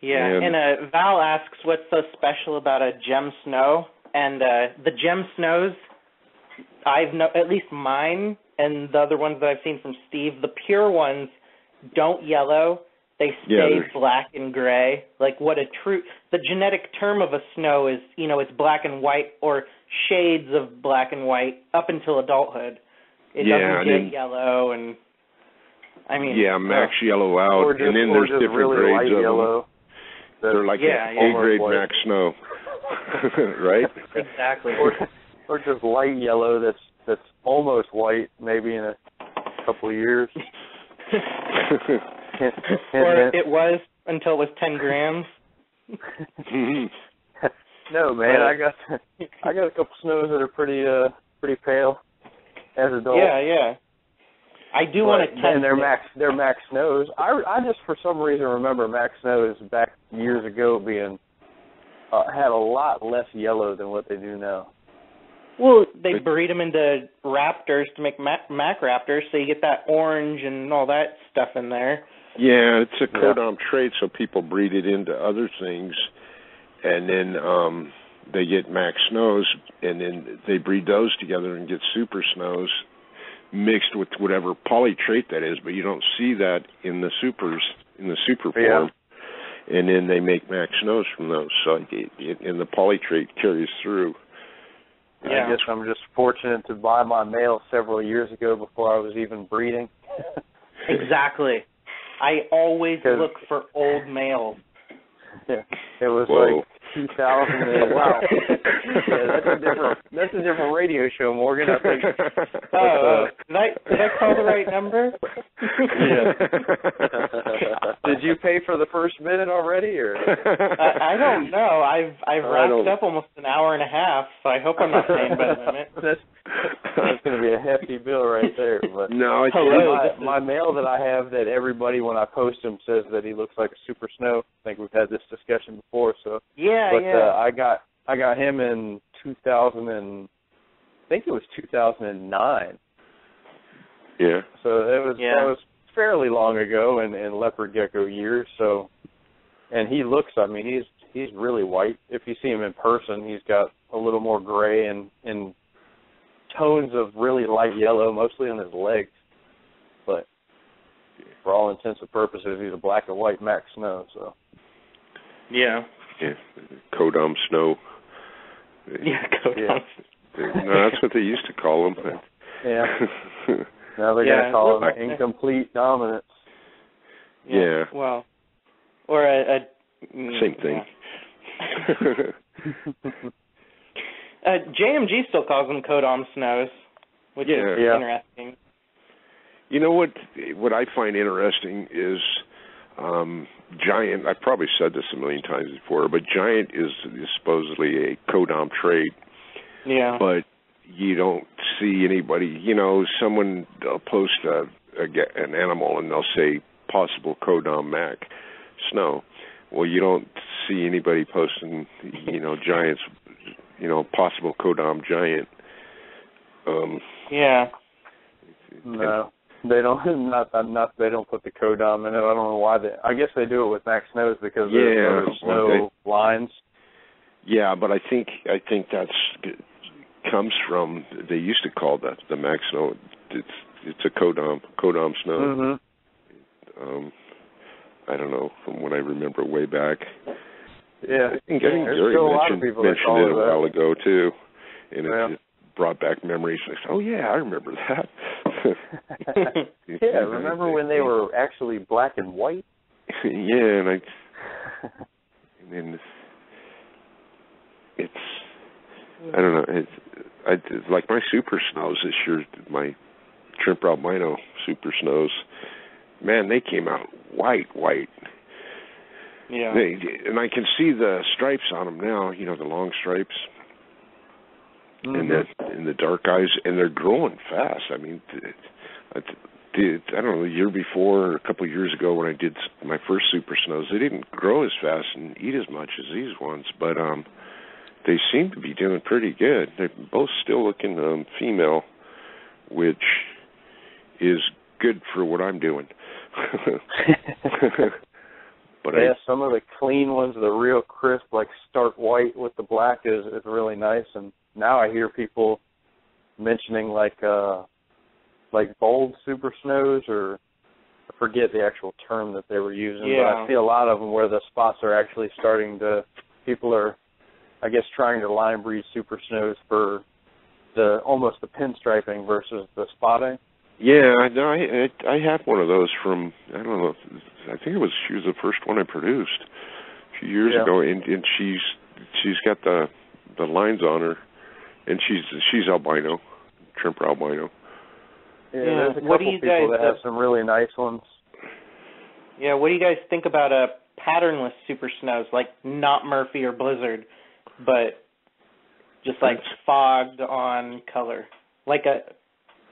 [SPEAKER 4] Yeah,
[SPEAKER 3] And-
[SPEAKER 4] and uh, Val asks what's so special about a gem snow, and uh, the gem snows, I've no, at least mine and the other ones that I've seen from Steve, the pure ones don't yellow. They stay
[SPEAKER 3] Yeah,
[SPEAKER 4] black and gray. Like what a true the genetic term of a snow is, you know, it's black and white or shades of black and white up until adulthood. It
[SPEAKER 3] Yeah,
[SPEAKER 4] doesn't
[SPEAKER 3] and
[SPEAKER 4] get
[SPEAKER 3] then-
[SPEAKER 4] yellow and I mean
[SPEAKER 3] yeah, max yellow out,
[SPEAKER 5] just,
[SPEAKER 3] and then there's
[SPEAKER 5] just
[SPEAKER 3] different
[SPEAKER 5] really
[SPEAKER 3] grades
[SPEAKER 5] light
[SPEAKER 3] of them.
[SPEAKER 5] yellow.
[SPEAKER 3] They're like
[SPEAKER 4] Yeah,
[SPEAKER 3] a
[SPEAKER 4] yeah.
[SPEAKER 3] Grade Mack snow, *laughs* right?
[SPEAKER 4] exactly.
[SPEAKER 5] or or just light yellow that's that's almost white, maybe in a couple of years. *laughs*
[SPEAKER 4] Or it was until it was 10 grams. *laughs*
[SPEAKER 5] no, man, I got I got a couple snows that are pretty uh pretty pale as adults.
[SPEAKER 4] Yeah, yeah. I do want to
[SPEAKER 5] But-
[SPEAKER 4] test
[SPEAKER 5] and they're max they're Mack snows. I I just for some reason remember Mack snows back years ago being uh, had a lot less yellow than what they do now.
[SPEAKER 4] Well, they breed them into raptors to make Mack, Mack raptors, so you get that orange and all that stuff in there.
[SPEAKER 3] Yeah, it's a
[SPEAKER 5] Yeah.
[SPEAKER 3] codom trait, so people breed it into other things, and then um they get Mack snows, and then they breed those together and get super snows mixed with whatever poly trait that is. But you don't see that in the supers in the super
[SPEAKER 5] Yeah.
[SPEAKER 3] form, and then they make Mack snows from those. So it, it, and the poly trait carries through.
[SPEAKER 4] Yeah.
[SPEAKER 5] I guess I'm just fortunate to buy my male several years ago before I was even breeding. *laughs*
[SPEAKER 4] Exactly. I always *laughs* look for old males. *laughs*
[SPEAKER 5] Yeah, it was
[SPEAKER 3] Whoa.
[SPEAKER 5] like 2000. *laughs* And, wow, yeah, that's a different that's a different radio show, Morgan. I think. *laughs*
[SPEAKER 4] Oh, oh, did I did I call the right number? yeah. *laughs*
[SPEAKER 5] Did you pay for the first minute already, or?
[SPEAKER 4] I, I don't know. I've I've
[SPEAKER 3] I
[SPEAKER 4] wrapped up almost an hour and a half, so I hope I'm not paying by the minute.
[SPEAKER 5] That's that's going to be a hefty bill right there. But
[SPEAKER 3] no, it's
[SPEAKER 4] Hello.
[SPEAKER 5] my, my male that I have that everybody when I post him says that he looks like a super snow. I think we've had this discussion before. So,
[SPEAKER 4] Yeah,
[SPEAKER 5] but
[SPEAKER 4] yeah.
[SPEAKER 5] uh, I got I got him in 2000 and I think it was 2009.
[SPEAKER 3] yeah.
[SPEAKER 5] So it was
[SPEAKER 4] Yeah.
[SPEAKER 5] that was fairly long ago in in leopard gecko years. So, and he looks. I mean, he's he's really white. If you see him in person, he's got a little more gray and and tones of really light yellow, mostly on his legs. But for all intents and purposes, he's a black and white Mack Snow. So
[SPEAKER 4] yeah.
[SPEAKER 3] Yeah, Codom Snow.
[SPEAKER 4] Yeah, go
[SPEAKER 5] Yeah.
[SPEAKER 3] No, that's what they used to call them.
[SPEAKER 5] yeah, *laughs* now they're
[SPEAKER 4] Yeah,
[SPEAKER 5] gonna call
[SPEAKER 4] them
[SPEAKER 5] incomplete dominance.
[SPEAKER 3] Yeah.
[SPEAKER 4] Well, or a, a mm,
[SPEAKER 3] Same thing.
[SPEAKER 4] yeah. *laughs* Uh, JMG still calls them codom snows, which
[SPEAKER 3] Yeah.
[SPEAKER 4] is
[SPEAKER 5] Yeah.
[SPEAKER 4] interesting.
[SPEAKER 3] you know what? What I find interesting is um giant. I've probably said this a million times before, but giant is, is supposedly a codom trait,
[SPEAKER 4] Yeah.
[SPEAKER 3] but you don't see anybody. You know, someone will post a, a an animal and they'll say possible codom Mack snow. Well, you don't see anybody posting, you know, giants, you know, possible codom giant. Um,
[SPEAKER 4] yeah.
[SPEAKER 5] No, they don't. *laughs* Not not they don't put the codom in it. I don't know why they. I guess they do it with Mack Snows because there's
[SPEAKER 3] Yeah,
[SPEAKER 5] other snow
[SPEAKER 3] well,
[SPEAKER 5] lines.
[SPEAKER 3] Yeah, but I think I think that's comes from they used to call that the Mack snow. It's it's a codom codom snow.
[SPEAKER 5] Mm-hmm.
[SPEAKER 3] Um, I don't know from what I remember way back.
[SPEAKER 5] Yeah,
[SPEAKER 3] I think I think Gary
[SPEAKER 5] still a lot of
[SPEAKER 3] mentioned, mentioned it a
[SPEAKER 5] that.
[SPEAKER 3] while ago too, and
[SPEAKER 5] Yeah.
[SPEAKER 3] it, it brought back memories. I said, oh yeah, I remember that. *laughs*
[SPEAKER 5] yeah, remember when they were actually black and white?
[SPEAKER 3] yeah, and I and it's I don't know. It's, I it's like my super snows this year. My shrimp albino super snows. Man, they came out white, white.
[SPEAKER 4] Yeah.
[SPEAKER 3] They, and I can see the stripes on them now. You know the long stripes and the and the dark eyes, and they're growing fast. I mean, I don't know. The year before, or a couple of years ago, when I did my first super snows, they didn't grow as fast and eat as much as these ones, but um, they seem to be doing pretty good. They're both still looking um, female, which is good for what I'm doing. *laughs* *laughs* but
[SPEAKER 5] yeah,
[SPEAKER 3] I
[SPEAKER 5] some of the clean ones, the real crisp, like stark white with the black, is is really nice. And now I hear people mentioning like uh like bold super snows or I forget the actual term that they were using, but
[SPEAKER 4] Yeah.
[SPEAKER 5] I see a lot of them where the spots are actually starting to people are I guess trying to line breed super snows for the almost the pinstriping versus the spotting.
[SPEAKER 3] yeah, I no, I I I had one of those from I don't know. I think it was she was the first one I produced a few years
[SPEAKER 5] Yeah.
[SPEAKER 3] ago, and and she's she's got the the lines on her, and she's she's albino, Tremper albino.
[SPEAKER 5] Yeah,
[SPEAKER 4] Yeah,
[SPEAKER 5] there's a
[SPEAKER 4] what do you
[SPEAKER 5] people
[SPEAKER 4] guys,
[SPEAKER 5] that have
[SPEAKER 4] uh,
[SPEAKER 5] some really nice ones.
[SPEAKER 4] Yeah, what do you guys think about a patternless super snows, like not Murphy or Blizzard, but just like fogged on color, like a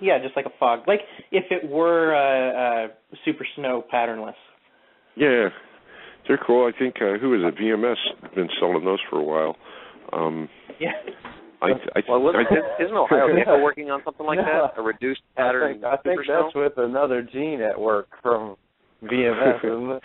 [SPEAKER 4] yeah, just like a fog, like if it were uh, uh, super snow patternless.
[SPEAKER 3] Yeah, they're cool. I think uh, who is it? VMS been selling those for a while. Um,
[SPEAKER 4] Yeah.
[SPEAKER 3] I I,
[SPEAKER 1] Well, wasn't,
[SPEAKER 3] I *laughs*
[SPEAKER 1] isn't Ohio *laughs* Gecko working on something like
[SPEAKER 5] No.
[SPEAKER 1] that? A reduced
[SPEAKER 5] I
[SPEAKER 1] pattern
[SPEAKER 5] think, I think that's
[SPEAKER 1] snow?
[SPEAKER 5] with another gene at work from VMS, *laughs* isn't it?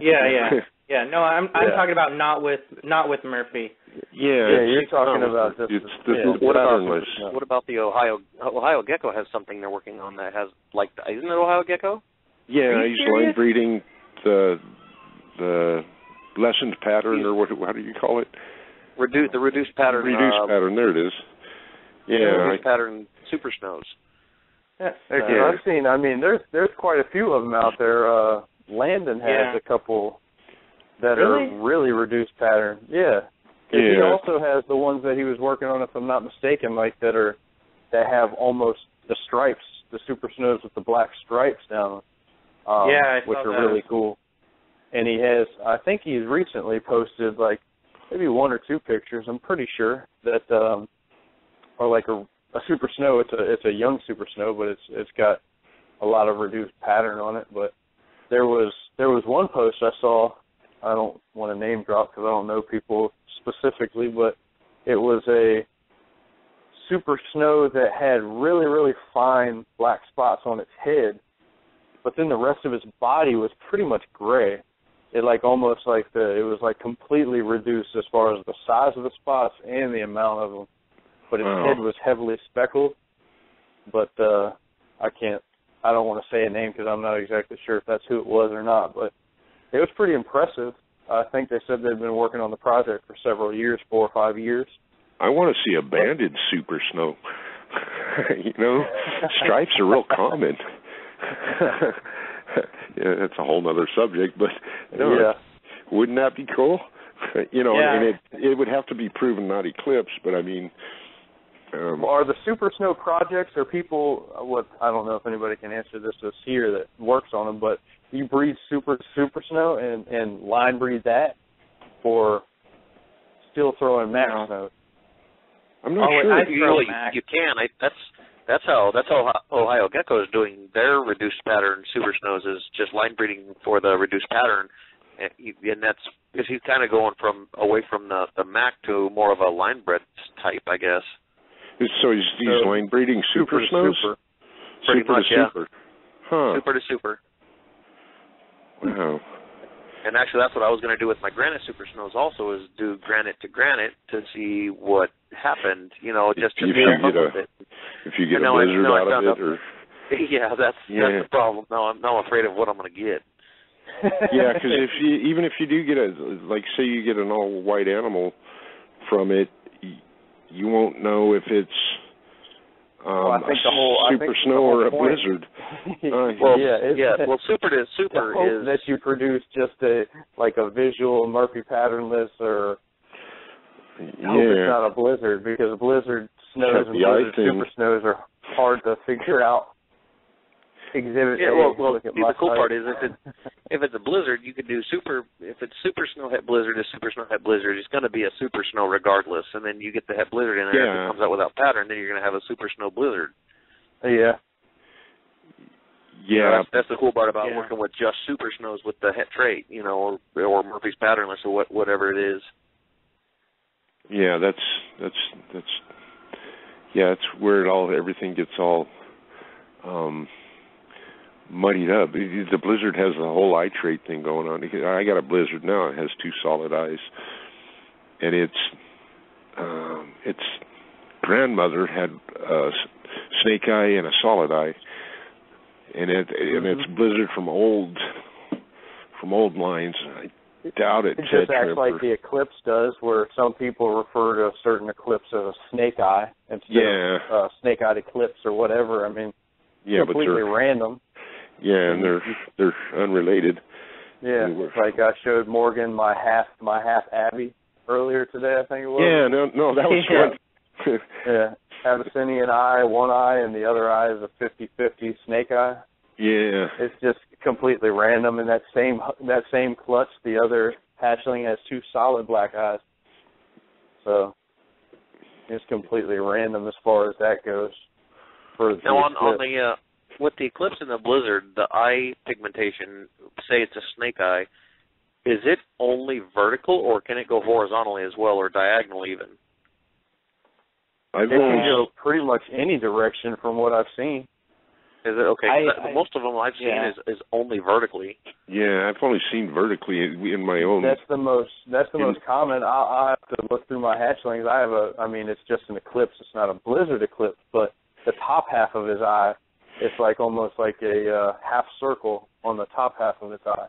[SPEAKER 4] Yeah, yeah, yeah. No, I'm I'm
[SPEAKER 5] Yeah.
[SPEAKER 4] talking about not with not with Murphy.
[SPEAKER 3] yeah,
[SPEAKER 5] Yeah, you're talking
[SPEAKER 3] not-
[SPEAKER 5] about just
[SPEAKER 3] it's
[SPEAKER 5] the-
[SPEAKER 3] the,
[SPEAKER 5] yeah,
[SPEAKER 3] the
[SPEAKER 1] what about-
[SPEAKER 3] patternless.
[SPEAKER 5] No.
[SPEAKER 1] What about the Ohio Ohio Gecko has something they're working on that has like isn't it Ohio Gecko?
[SPEAKER 3] Yeah,
[SPEAKER 4] Are you
[SPEAKER 3] he's
[SPEAKER 4] serious?
[SPEAKER 3] line breeding the the lessened pattern or what? How do you call it?
[SPEAKER 1] Reduce the reduced pattern.
[SPEAKER 3] Reduced
[SPEAKER 1] uh,
[SPEAKER 3] pattern. There it is.
[SPEAKER 1] the
[SPEAKER 3] Yeah,
[SPEAKER 1] reduced pattern super snows.
[SPEAKER 4] That's
[SPEAKER 5] Because
[SPEAKER 3] Yeah.
[SPEAKER 5] I've seen, I mean, there's there's quite a few of them out there. Uh, Landon has
[SPEAKER 4] Yeah.
[SPEAKER 5] a couple that
[SPEAKER 4] Really?
[SPEAKER 5] are really reduced pattern. Yeah. Yeah. He also has the ones that he was working on, if I'm not mistaken, like that are that have almost the stripes, the super snows with the black stripes down. Um,
[SPEAKER 4] Yeah, I
[SPEAKER 5] which are
[SPEAKER 4] that.
[SPEAKER 5] really cool. And he has, I think he's recently posted like maybe one or two pictures. I'm pretty sure that um, are like a, a super snow. It's a it's a young super snow, but it's it's got a lot of reduced pattern on it. But there was there was one post I saw. I don't want to name drop because I don't know people specifically, but it was a super snow that had really really fine black spots on its head, but then the rest of its body was pretty much gray. It like almost like the it was like completely reduced as far as the size of the spots and the amount of them. But its
[SPEAKER 3] Wow.
[SPEAKER 5] head was heavily speckled. But uh I can't I don't want to say a name because I'm not exactly sure if that's who it was or not, but it was pretty impressive. I think they said they'd been working on the project for several years, four or five years.
[SPEAKER 3] I want to see a banded super snow. *laughs* you know, *laughs* stripes are real common. *laughs* *laughs* yeah, that's a whole other subject, but no,
[SPEAKER 5] yeah.
[SPEAKER 3] wouldn't that be cool? *laughs* you know,
[SPEAKER 4] Yeah.
[SPEAKER 3] and it it would have to be proven not eclipsed, but I mean, um,
[SPEAKER 5] Are the super snow projects or people what I don't know if anybody can answer this that's here that works on them, but you breed super super snow and and line breed that or still throwing max
[SPEAKER 4] No.
[SPEAKER 5] snow?
[SPEAKER 3] I'm not
[SPEAKER 4] Oh,
[SPEAKER 3] sure.
[SPEAKER 4] I-
[SPEAKER 1] you,
[SPEAKER 4] throw
[SPEAKER 1] you, you can. I, that's that's how that's how Ohio Gecko is doing their reduced pattern super snows is just line breeding for the reduced pattern, and, and that's because he's kind of going from away from the the Mack to more of a line bred type, I guess.
[SPEAKER 3] so he's he's
[SPEAKER 5] So,
[SPEAKER 3] line breeding super,
[SPEAKER 5] to
[SPEAKER 3] snows,
[SPEAKER 5] super.
[SPEAKER 1] Pretty
[SPEAKER 3] super
[SPEAKER 1] much,
[SPEAKER 3] to
[SPEAKER 1] yeah.
[SPEAKER 3] super. Huh.
[SPEAKER 1] Super to super.
[SPEAKER 3] Wow.
[SPEAKER 1] And actually, that's what I was going to do with my granite super snows. Also, is do granite to granite to see what happened. You know, just to
[SPEAKER 3] If
[SPEAKER 1] see
[SPEAKER 3] you get a-
[SPEAKER 1] with it.
[SPEAKER 3] If you get
[SPEAKER 1] No,
[SPEAKER 3] a
[SPEAKER 1] I-
[SPEAKER 3] blizzard out of
[SPEAKER 1] out-
[SPEAKER 3] it, or *laughs*
[SPEAKER 1] yeah, that's
[SPEAKER 3] Yeah.
[SPEAKER 1] that's the problem. Now I'm now I'm afraid of what I'm going to get.
[SPEAKER 3] yeah, because if *laughs* you even if you do get a like say you get an all white animal from it, y- you won't know if it's um,
[SPEAKER 5] Well, I think the whole- I
[SPEAKER 3] a super
[SPEAKER 5] think the
[SPEAKER 3] snow
[SPEAKER 5] whole
[SPEAKER 3] or a
[SPEAKER 5] point-
[SPEAKER 3] blizzard. *laughs* Uh,
[SPEAKER 1] Well,
[SPEAKER 5] yeah, it's,
[SPEAKER 1] yeah. Well, super to
[SPEAKER 5] the
[SPEAKER 1] super
[SPEAKER 5] hope
[SPEAKER 1] is
[SPEAKER 5] that you produce just a like a visual Murphy patternless or I hope it's not a blizzard because blizzard snows and
[SPEAKER 3] The
[SPEAKER 5] blizzard
[SPEAKER 3] icing.
[SPEAKER 5] super snows are hard to figure out. Exhibit
[SPEAKER 1] Yeah, well, well, see, the cool
[SPEAKER 5] site.
[SPEAKER 1] part is if it if it's a blizzard, you could do super. If it's super snow het blizzard, is super snow het blizzard. It's going to be a super snow regardless, and then you get the het blizzard in there. If
[SPEAKER 3] Yeah.
[SPEAKER 1] it comes out without pattern, then you're going to have a super snow blizzard.
[SPEAKER 5] yeah,
[SPEAKER 1] You know,
[SPEAKER 3] yeah,
[SPEAKER 1] that's, that's the cool part about
[SPEAKER 4] Yeah.
[SPEAKER 1] working with just super snows with the het trait, you know, or, or Murphy's patternless or what whatever it is.
[SPEAKER 3] Yeah. That's that's that's yeah. That's where it all everything gets all um muddied up. The blizzard has the whole eye trait thing going on. I got a blizzard now. It has two solid eyes, and its um, its grandmother had a snake eye and a solid eye, and it and it's
[SPEAKER 5] Mm-hmm.
[SPEAKER 3] blizzard from old from old lines. I doubt it.
[SPEAKER 5] It just
[SPEAKER 3] Ted
[SPEAKER 5] acts like the eclipse does, where some people refer to a certain eclipse as a snake eye instead
[SPEAKER 3] Yeah.
[SPEAKER 5] of uh, snake-eyed eclipse or whatever. I mean,
[SPEAKER 3] yeah, but
[SPEAKER 5] completely random.
[SPEAKER 3] yeah, and they're they're unrelated.
[SPEAKER 5] Yeah, like I showed Morgan my half my half Abby earlier today. I think it was.
[SPEAKER 3] Yeah, no, no, that was fun. *laughs*
[SPEAKER 5] Yeah, Abyssinian eye, one eye, and the other eye is a fifty-fifty snake eye.
[SPEAKER 3] yeah,
[SPEAKER 5] It's just completely random. And that same that same clutch, the other hatchling has two solid black eyes. So it's completely random as far as that goes. For the
[SPEAKER 7] Now on on the uh, with the eclipse and the blizzard, the eye pigmentation, say it's a snake eye, is it only vertical or can it go horizontally as well or diagonal even?
[SPEAKER 3] I've
[SPEAKER 5] it can go pretty much any direction from what I've seen.
[SPEAKER 7] Is it okay? 'cause
[SPEAKER 5] I- I-
[SPEAKER 7] most of them I've seen
[SPEAKER 5] yeah.
[SPEAKER 7] is is only vertically.
[SPEAKER 3] yeah, I've only seen vertically in in my own.
[SPEAKER 5] That's the most. That's the
[SPEAKER 3] In-
[SPEAKER 5] most common. I'll, I'll have to look through my hatchlings. I have a. I mean, it's just an eclipse. It's not a blizzard eclipse, but the top half of his eye, it's like almost like a uh, half circle on the top half of his eye.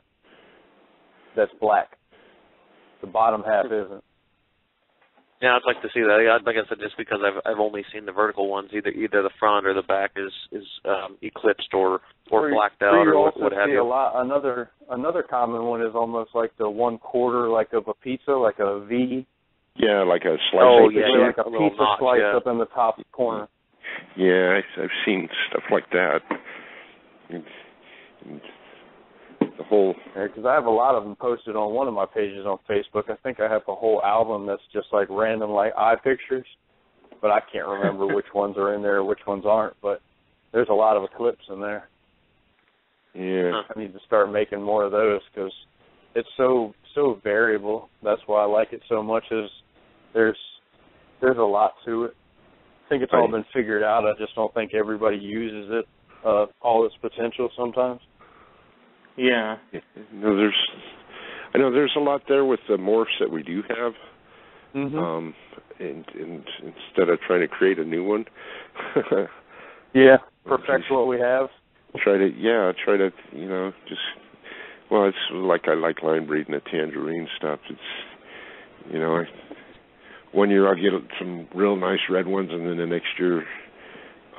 [SPEAKER 5] That's black. The bottom half isn't.
[SPEAKER 7] Yeah, I'd like to see that. Yeah, like I said, just because I've I've only seen the vertical ones, either either the front or the back is is um, eclipsed or or
[SPEAKER 5] Where-
[SPEAKER 7] blacked
[SPEAKER 5] where
[SPEAKER 7] out
[SPEAKER 5] you
[SPEAKER 7] or what,
[SPEAKER 5] also
[SPEAKER 7] what have
[SPEAKER 5] see
[SPEAKER 7] you.
[SPEAKER 5] a lot. Another another common one is almost like the one quarter, like of a pizza, like a V.
[SPEAKER 3] yeah, like a slice.
[SPEAKER 7] Oh, yeah,
[SPEAKER 3] pizza.
[SPEAKER 7] yeah.
[SPEAKER 5] like a
[SPEAKER 7] a
[SPEAKER 5] pizza
[SPEAKER 7] notch,
[SPEAKER 5] slice
[SPEAKER 7] yeah.
[SPEAKER 5] up in the top corner.
[SPEAKER 3] Yeah, I, I've seen stuff like that. And- and the whole
[SPEAKER 5] because I have a lot of them posted on one of my pages on Facebook. I think I have a whole album that's just like random like eye pictures, but I can't remember which *laughs* ones are in there, which ones aren't. But there's a lot of eclipse in there.
[SPEAKER 3] yeah.
[SPEAKER 5] I need to start making more of those because it's so so variable. That's why I like it so much. Is there's there's a lot to it. I think it's all been figured out. I just don't think everybody uses it uh, all its potential sometimes.
[SPEAKER 4] Yeah.
[SPEAKER 3] No, there's. I know there's a lot there with the morphs that we do have.
[SPEAKER 5] Mm-hmm.
[SPEAKER 3] Um, and, and instead of trying to create a new one, *laughs*
[SPEAKER 5] yeah, perfect what we have.
[SPEAKER 3] try to yeah, try to you know just well, it's like I like line breeding the tangerine stuff. It's you know, I, one year I'll get some real nice red ones, and then the next year,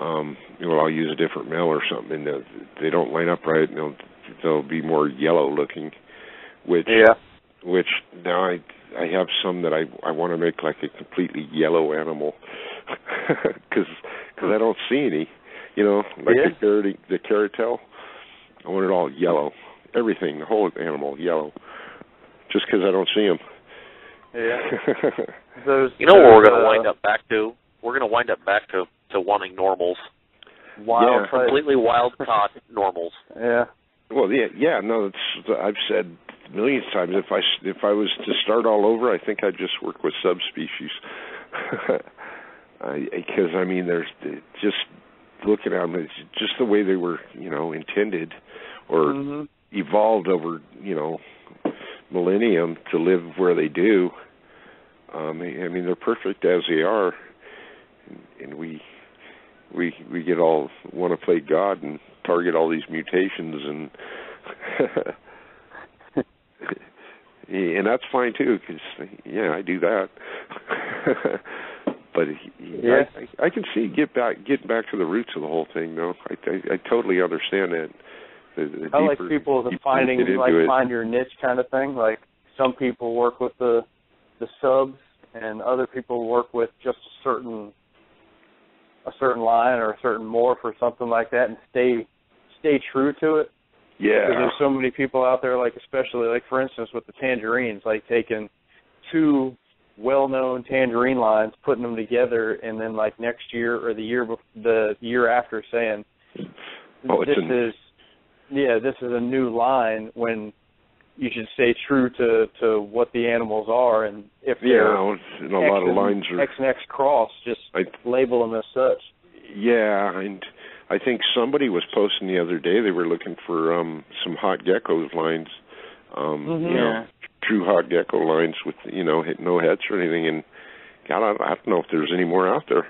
[SPEAKER 3] um, you know, I'll use a different male or something, and they'll- they don't line up right, and they'll they'll be more yellow looking, which
[SPEAKER 5] Yeah.
[SPEAKER 3] which now I I have some that I I want to make like a completely yellow animal *laughs* because because I don't see any, you know, like
[SPEAKER 5] Yeah.
[SPEAKER 3] the carrot the carrot tail. I want it all yellow, everything, the whole animal yellow, just because I don't see them.
[SPEAKER 5] Yeah. *laughs* Those.
[SPEAKER 7] You know where we're going to
[SPEAKER 5] uh,
[SPEAKER 7] wind up back to? We're going to wind up back to to wanting normals,
[SPEAKER 5] Wild
[SPEAKER 3] Yeah.
[SPEAKER 7] completely wild caught normals.
[SPEAKER 5] Yeah.
[SPEAKER 3] Well, yeah, yeah, no, it's I've said millions of times if I s- if I was to start all over, I think I'd just work with subspecies. *laughs* Because I, mean, there's just looking at them, it's just the way they were, you know, intended or
[SPEAKER 5] Mhm.
[SPEAKER 3] evolved over, you know, millennium to live where they do. Um, I mean, they're perfect as they are, and we we we get all want to play God and target all these mutations and. *laughs* And that's fine too, because yeah, I do that. *laughs* but
[SPEAKER 5] Yeah.
[SPEAKER 3] I, I can see get back get back to the roots of the whole thing, though. I I, I totally understand that. The, the
[SPEAKER 5] I like people
[SPEAKER 3] deeper
[SPEAKER 5] finding like
[SPEAKER 3] it.
[SPEAKER 5] find your niche kind of thing. Like some people work with the the subs, and other people work with just a certain a certain line or a certain morph or something like that, and stay stay true to it.
[SPEAKER 3] yeah,
[SPEAKER 5] Because there's so many people out there, like especially like for instance with the tangerines, like taking two well-known tangerine lines, putting them together, and then like next year or the year bef- the year after saying,
[SPEAKER 3] Oh,
[SPEAKER 5] "This
[SPEAKER 3] an-
[SPEAKER 5] is yeah, this is a new line." When you should stay true to to what the animals are, and if
[SPEAKER 3] yeah,
[SPEAKER 5] they're
[SPEAKER 3] well, and a
[SPEAKER 5] X
[SPEAKER 3] lot of
[SPEAKER 5] and-
[SPEAKER 3] lines are.
[SPEAKER 5] X and X cross, just
[SPEAKER 3] I
[SPEAKER 5] label them as such.
[SPEAKER 3] yeah, and I think somebody was posting the other day they were looking for um some hot geckos lines. Um
[SPEAKER 5] Mhm.
[SPEAKER 3] you know,
[SPEAKER 4] Yeah.
[SPEAKER 3] true hot gecko lines with you know no heads or anything and God I, I don't know if there's any more out there.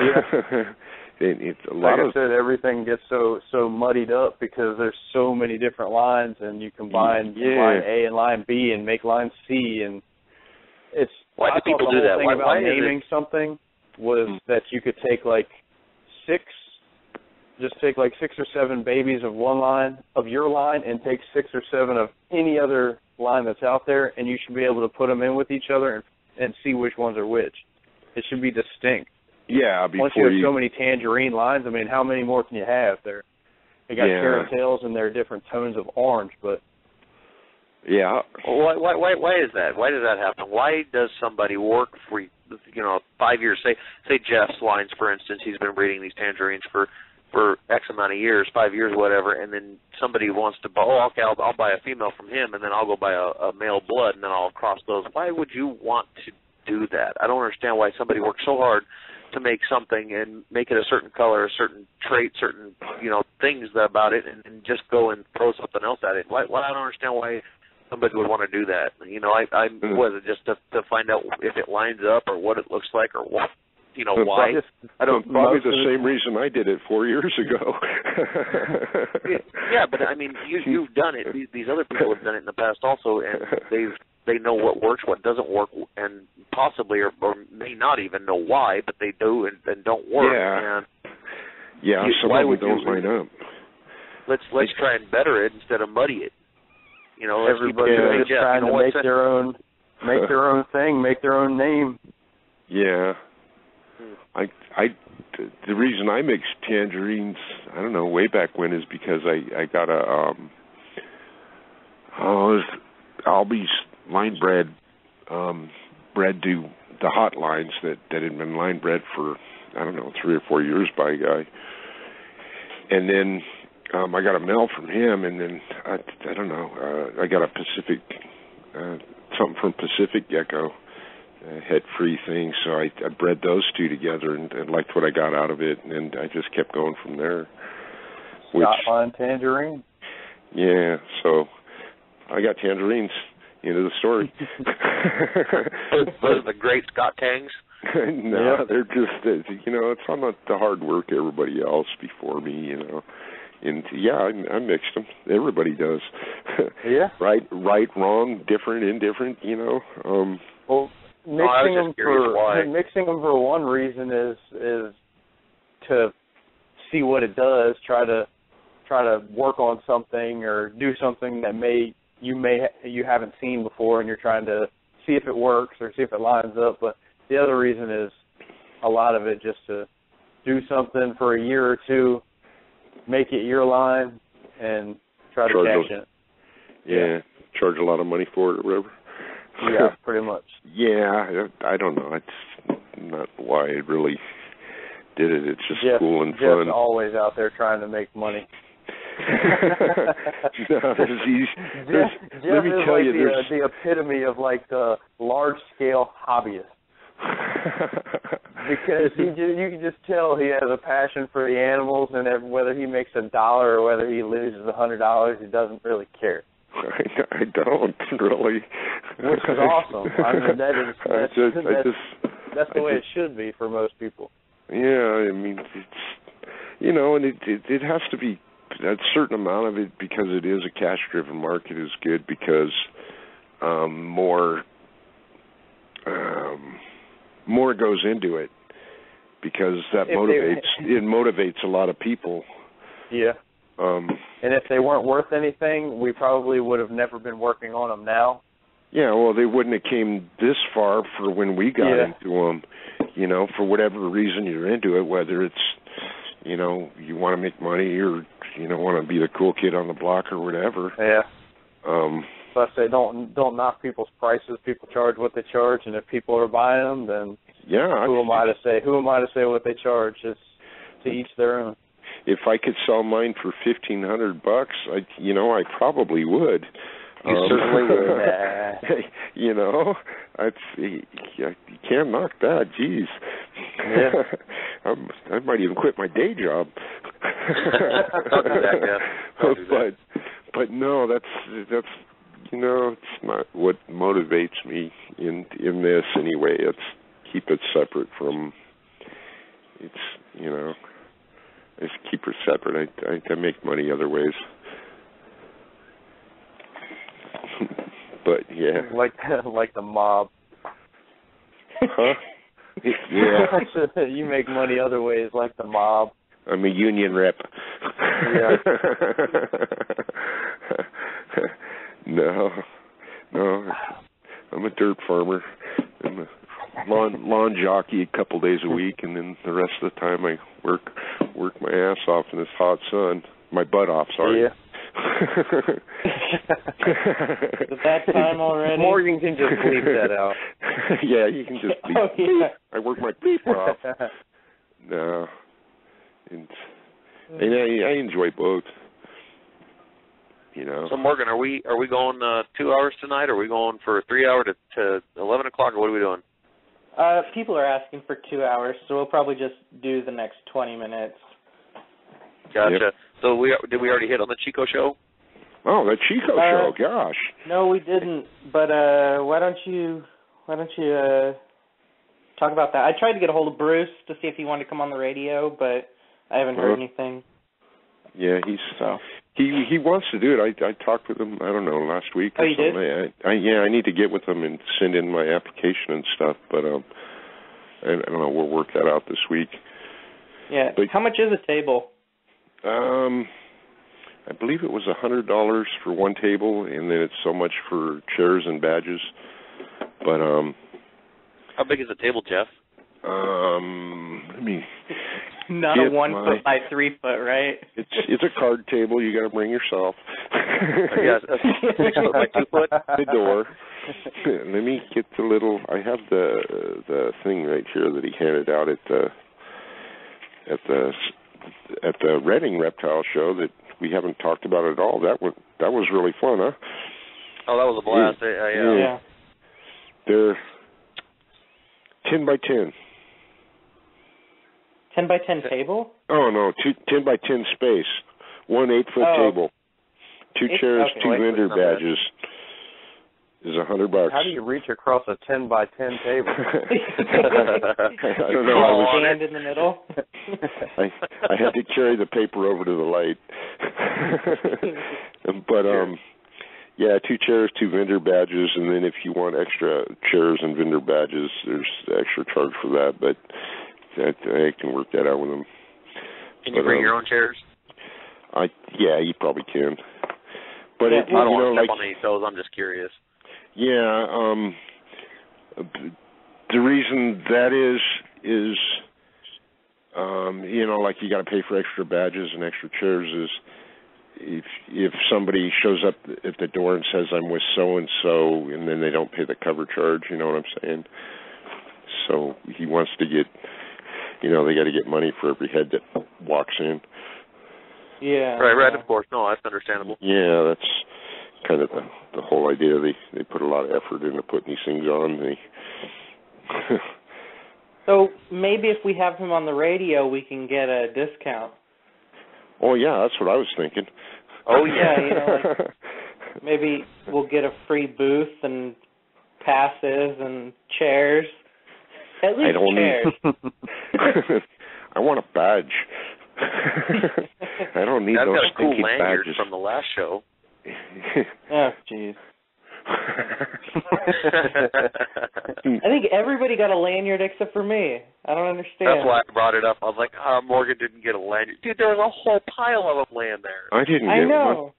[SPEAKER 5] Yeah. *laughs*
[SPEAKER 3] it, it's a
[SPEAKER 5] like
[SPEAKER 3] lot
[SPEAKER 5] I said, everything gets so so muddied up because there's so many different lines, and you combine
[SPEAKER 3] Yeah.
[SPEAKER 5] line A and line B and make line C, and it's
[SPEAKER 1] Why do people
[SPEAKER 5] the
[SPEAKER 1] do that?
[SPEAKER 5] Thing
[SPEAKER 1] Why-
[SPEAKER 5] about
[SPEAKER 1] why is it-
[SPEAKER 5] naming something was
[SPEAKER 3] Mm.
[SPEAKER 5] that you could take like six, just take like six or seven babies of one line of your line, and take six or seven of any other line that's out there, and you should be able to put them in with each other and and see which ones are which. It should be distinct.
[SPEAKER 3] yeah before
[SPEAKER 5] Once you have so many tangerine lines, I mean, how many more can you have? They're they got
[SPEAKER 3] Yeah.
[SPEAKER 5] carrot tails and they're different tones of orange, but
[SPEAKER 3] yeah
[SPEAKER 1] why, why, why, why is that? Why does that happen? Why does somebody work for, you know, five years? Say, say Jeff's lines, for instance, he's been breeding these tangerines for for X amount of years, five years, whatever, and then somebody wants to buy. Oh, okay, I'll, I'll buy a female from him, and then I'll go buy a, a male blood, and then I'll cross those. Why would you want to do that? I don't understand why somebody works so hard to make something and make it a certain color, a certain trait, certain you know things about it, and, and just go and throw something else at it. Why? why I don't understand why somebody would want to do that. You know, I I
[SPEAKER 3] Mm.
[SPEAKER 1] was it just to to find out if it lines up or what it looks like or what you know
[SPEAKER 3] But
[SPEAKER 1] why.
[SPEAKER 5] just
[SPEAKER 1] I don't
[SPEAKER 3] probably the
[SPEAKER 5] the-
[SPEAKER 3] same reason I did it four years ago. *laughs* *laughs*
[SPEAKER 1] yeah, but I mean, you you've done it. These, these other people have done it in the past also, and they've they know what works, what doesn't work, and possibly or, or may not even know why, but they do and, and don't work.
[SPEAKER 3] Yeah.
[SPEAKER 1] And
[SPEAKER 3] yeah,
[SPEAKER 1] You-
[SPEAKER 3] some
[SPEAKER 1] why would
[SPEAKER 3] don't line up.
[SPEAKER 1] let's let's try and better it instead of muddy it. You know, let's keep it
[SPEAKER 5] everybody
[SPEAKER 3] Yeah.
[SPEAKER 5] is just
[SPEAKER 1] Jeff,
[SPEAKER 5] trying
[SPEAKER 1] you know
[SPEAKER 5] to make
[SPEAKER 1] send-
[SPEAKER 5] their own make their own thing, make their own name.
[SPEAKER 3] Yeah. I I the reason I mix tangerines, I don't know, way back when is because I I got a um oh Albi's line bred um bred to the hot lines that that had been line bred for I don't know, three or four years by a guy. And then um I got a male from him and then I I don't know, uh I got a Pacific uh something from Pacific Gecko uh, head free thing. So I, I bred those two together and, and liked what I got out of it, and I just kept going from there. Which,
[SPEAKER 5] Scotland tangerine.
[SPEAKER 3] yeah, so I got tangerines. End of the story. *laughs*
[SPEAKER 1] those are the great Scott Tangs. *laughs*
[SPEAKER 3] no,
[SPEAKER 5] Yeah.
[SPEAKER 3] they're just uh, you know it's on the, the hard work everybody else before me, you know. And yeah, I, I mixed them. Everybody does. *laughs*
[SPEAKER 5] Yeah.
[SPEAKER 3] right, right, wrong, different, indifferent. You know. Um,
[SPEAKER 5] Well,
[SPEAKER 1] I was
[SPEAKER 5] mixing
[SPEAKER 1] just
[SPEAKER 5] them for
[SPEAKER 1] why.
[SPEAKER 5] mixing them for one reason is is to see what it does. Try to try to work on something or do something that may you may ha- you haven't seen before, and you're trying to see if it works or see if it lines up. But the other reason is a lot of it just to do something for a year or two, make it your line, and try to
[SPEAKER 3] Charge
[SPEAKER 5] cash
[SPEAKER 3] those-
[SPEAKER 5] in.
[SPEAKER 3] yeah, charge a lot of money for it or whatever.
[SPEAKER 5] Yeah, *laughs* pretty much.
[SPEAKER 3] Yeah, I don't know. It's not why I really did it. It's just
[SPEAKER 5] Jeff,
[SPEAKER 3] cool and
[SPEAKER 5] Jeff's
[SPEAKER 3] fun.
[SPEAKER 5] always out there trying to make money. *laughs* *laughs*
[SPEAKER 3] no, there's these, there's,
[SPEAKER 5] Jeff,
[SPEAKER 3] let me
[SPEAKER 5] is
[SPEAKER 3] tell
[SPEAKER 5] like
[SPEAKER 3] you,
[SPEAKER 5] the,
[SPEAKER 3] there's
[SPEAKER 5] the epitome of like the large scale hobbyist because he just, you can just tell he has a passion for the animals and whether he makes a dollar or whether he loses a hundred dollars, he doesn't really care.
[SPEAKER 3] I, *laughs* I don't really.
[SPEAKER 5] Which is awesome. I mean, that is- *laughs* that's-
[SPEAKER 3] just,
[SPEAKER 5] that's-
[SPEAKER 3] just,
[SPEAKER 5] That's the
[SPEAKER 3] I
[SPEAKER 5] way
[SPEAKER 3] just-
[SPEAKER 5] it should be for most people.
[SPEAKER 3] yeah. I mean, it's, you know, and it, it, it has to be a certain amount of it because it is a cash-driven market is good because um more, um, more goes into it because that
[SPEAKER 5] If they-
[SPEAKER 3] motivates it motivates a lot of people.
[SPEAKER 5] Yeah.
[SPEAKER 3] Um,
[SPEAKER 5] And if they weren't worth anything, we probably would have never been working on them now.
[SPEAKER 3] Yeah, well, they wouldn't have came this far for when we got
[SPEAKER 5] Yeah.
[SPEAKER 3] into them. You know, for whatever reason you're into it, whether it's you know you want to make money or you know want to be the cool kid on the block or whatever.
[SPEAKER 5] Yeah.
[SPEAKER 3] Um,
[SPEAKER 5] Plus, they don't don't knock people's prices. People charge what they charge, and if people are buying them, then
[SPEAKER 3] yeah,
[SPEAKER 5] who am I to say? Who am I to say what they charge? It's to each their own.
[SPEAKER 3] If I could sell mine for fifteen hundred bucks, I you know I probably would. Um,
[SPEAKER 1] You certainly would. *laughs*
[SPEAKER 3] You know, that's you can't knock that. Jeez,
[SPEAKER 5] Yeah. *laughs*
[SPEAKER 3] I'm, I might even quit my day job. *laughs*
[SPEAKER 7] That, Jeff. Don't do that.
[SPEAKER 3] but but no, that's that's you know it's not what motivates me in in this anyway. It's keep it separate from. It's you know, just keep her separate. I I, I make money other ways. *laughs* but yeah, *laughs*
[SPEAKER 5] like *laughs* like the mob.
[SPEAKER 3] huh? Yeah,
[SPEAKER 5] you make money other ways, like the mob.
[SPEAKER 3] I'm a union rep.
[SPEAKER 5] Yeah.
[SPEAKER 3] no, no, I'm a dirt farmer. I'm a lawn lawn jockey a couple days a week, and then the rest of the time I work work my ass off in this hot sun. My butt off, sorry.
[SPEAKER 5] Yeah. *laughs*
[SPEAKER 4] Is that time already?
[SPEAKER 5] Morgan can just leave that out. *laughs*
[SPEAKER 3] yeah, you can just bleep. *laughs*
[SPEAKER 4] Oh, yeah.
[SPEAKER 3] I work my bleep off. No, and, and I, I enjoy both. You know.
[SPEAKER 7] So Morgan, are we are we going uh, two hours tonight? Or are we going for three hour to, to eleven o'clock, or what are we doing?
[SPEAKER 4] Uh, people are asking for two hours, so we'll probably just do the next 20 minutes.
[SPEAKER 7] Gotcha.
[SPEAKER 3] Yep.
[SPEAKER 7] So we did we already hit on the Chico show?
[SPEAKER 3] Oh, the Chico
[SPEAKER 4] Uh,
[SPEAKER 3] show, gosh.
[SPEAKER 4] No, we didn't. But uh, why don't you why don't you uh, talk about that? I tried to get a hold of Bruce to see if he wanted to come on the radio, but I haven't heard
[SPEAKER 3] Uh-huh.
[SPEAKER 4] anything.
[SPEAKER 3] Yeah, he's
[SPEAKER 4] So
[SPEAKER 3] he he wants to do it. I I talked with him. I don't know last week.
[SPEAKER 4] Oh,
[SPEAKER 3] or
[SPEAKER 4] you did?
[SPEAKER 3] something. I, I yeah, I need to get with him and send in my application and stuff. But um, I, I don't know. We'll work that out this week.
[SPEAKER 4] yeah,
[SPEAKER 3] But-
[SPEAKER 4] how much is a table?
[SPEAKER 3] Um, I believe it was a hundred dollars for one table, and then it's so much for chairs and badges. But um,
[SPEAKER 7] How big is the table, Jeff?
[SPEAKER 3] um, let me.
[SPEAKER 4] Not
[SPEAKER 3] Get
[SPEAKER 4] a one
[SPEAKER 3] my-
[SPEAKER 4] foot by three foot, right?
[SPEAKER 3] It's it's a card table. You got to bring yourself.
[SPEAKER 7] yeah, that's six foot by two foot. *laughs*
[SPEAKER 3] the door. Let me get the little. I have the the thing right here that he handed out at the at the at the Redding Reptile Show that we haven't talked about at all. That was that was really fun, huh?
[SPEAKER 7] Oh, that was a blast. I, I, uh,
[SPEAKER 4] Yeah.
[SPEAKER 3] They're ten by ten.
[SPEAKER 4] Ten by ten table?
[SPEAKER 3] Oh no, two ten by ten space. One eight foot
[SPEAKER 4] Oh.
[SPEAKER 3] table. Two
[SPEAKER 4] Eight-
[SPEAKER 3] chairs,
[SPEAKER 4] okay,
[SPEAKER 3] two
[SPEAKER 4] wait,
[SPEAKER 3] vendor badges. Is a hundred bucks.
[SPEAKER 5] How do you reach across a ten by ten table? *laughs* *laughs*
[SPEAKER 3] I don't know. I
[SPEAKER 7] Crawl
[SPEAKER 3] was
[SPEAKER 7] on
[SPEAKER 4] Stand in the middle. *laughs*
[SPEAKER 3] I I had to carry the paper over to the light. but um yeah, two chairs, two vendor badges, and then if you want extra chairs and vendor badges, there's extra charge for that. But that I can work that out with them.
[SPEAKER 7] Can you
[SPEAKER 3] But,
[SPEAKER 7] bring
[SPEAKER 3] um,
[SPEAKER 7] your own chairs?
[SPEAKER 3] I yeah, you probably can. But
[SPEAKER 4] Yeah,
[SPEAKER 3] it,
[SPEAKER 7] I don't
[SPEAKER 3] know,
[SPEAKER 7] want to
[SPEAKER 3] like
[SPEAKER 7] step on any toes. I'm just curious.
[SPEAKER 3] yeah, um the reason that is is um you know like you got to pay for extra badges and extra chairs is if if somebody shows up at the door and says I'm with so and so and then they don't pay the cover charge, you know what I'm saying? So he wants to get you know, they got to get money for every head that walks in.
[SPEAKER 4] Yeah.
[SPEAKER 7] Right, right. Of course. No, that's understandable.
[SPEAKER 3] Yeah, that's kind of the the whole idea. They they put a lot of effort into putting these things on. They *laughs*
[SPEAKER 4] So maybe if we have him on the radio, we can get a discount.
[SPEAKER 3] Oh yeah, that's what I was thinking.
[SPEAKER 7] Oh
[SPEAKER 4] yeah, you know, like- Maybe we'll get a free booth and passes and chairs. At least
[SPEAKER 3] I don't
[SPEAKER 4] chairs.
[SPEAKER 3] need. *laughs* I want a badge. *laughs* I don't need
[SPEAKER 7] I've
[SPEAKER 3] those
[SPEAKER 7] got a cool lanyard
[SPEAKER 3] badges.
[SPEAKER 7] from the last show. *laughs*
[SPEAKER 4] oh, jeez. I think everybody got a lanyard except for me. I don't understand.
[SPEAKER 7] That's why I brought it up. I was like, ah, Morgan didn't get a lanyard. Dude, there was a whole pile of them laying there.
[SPEAKER 3] I didn't
[SPEAKER 4] I
[SPEAKER 3] get
[SPEAKER 4] know.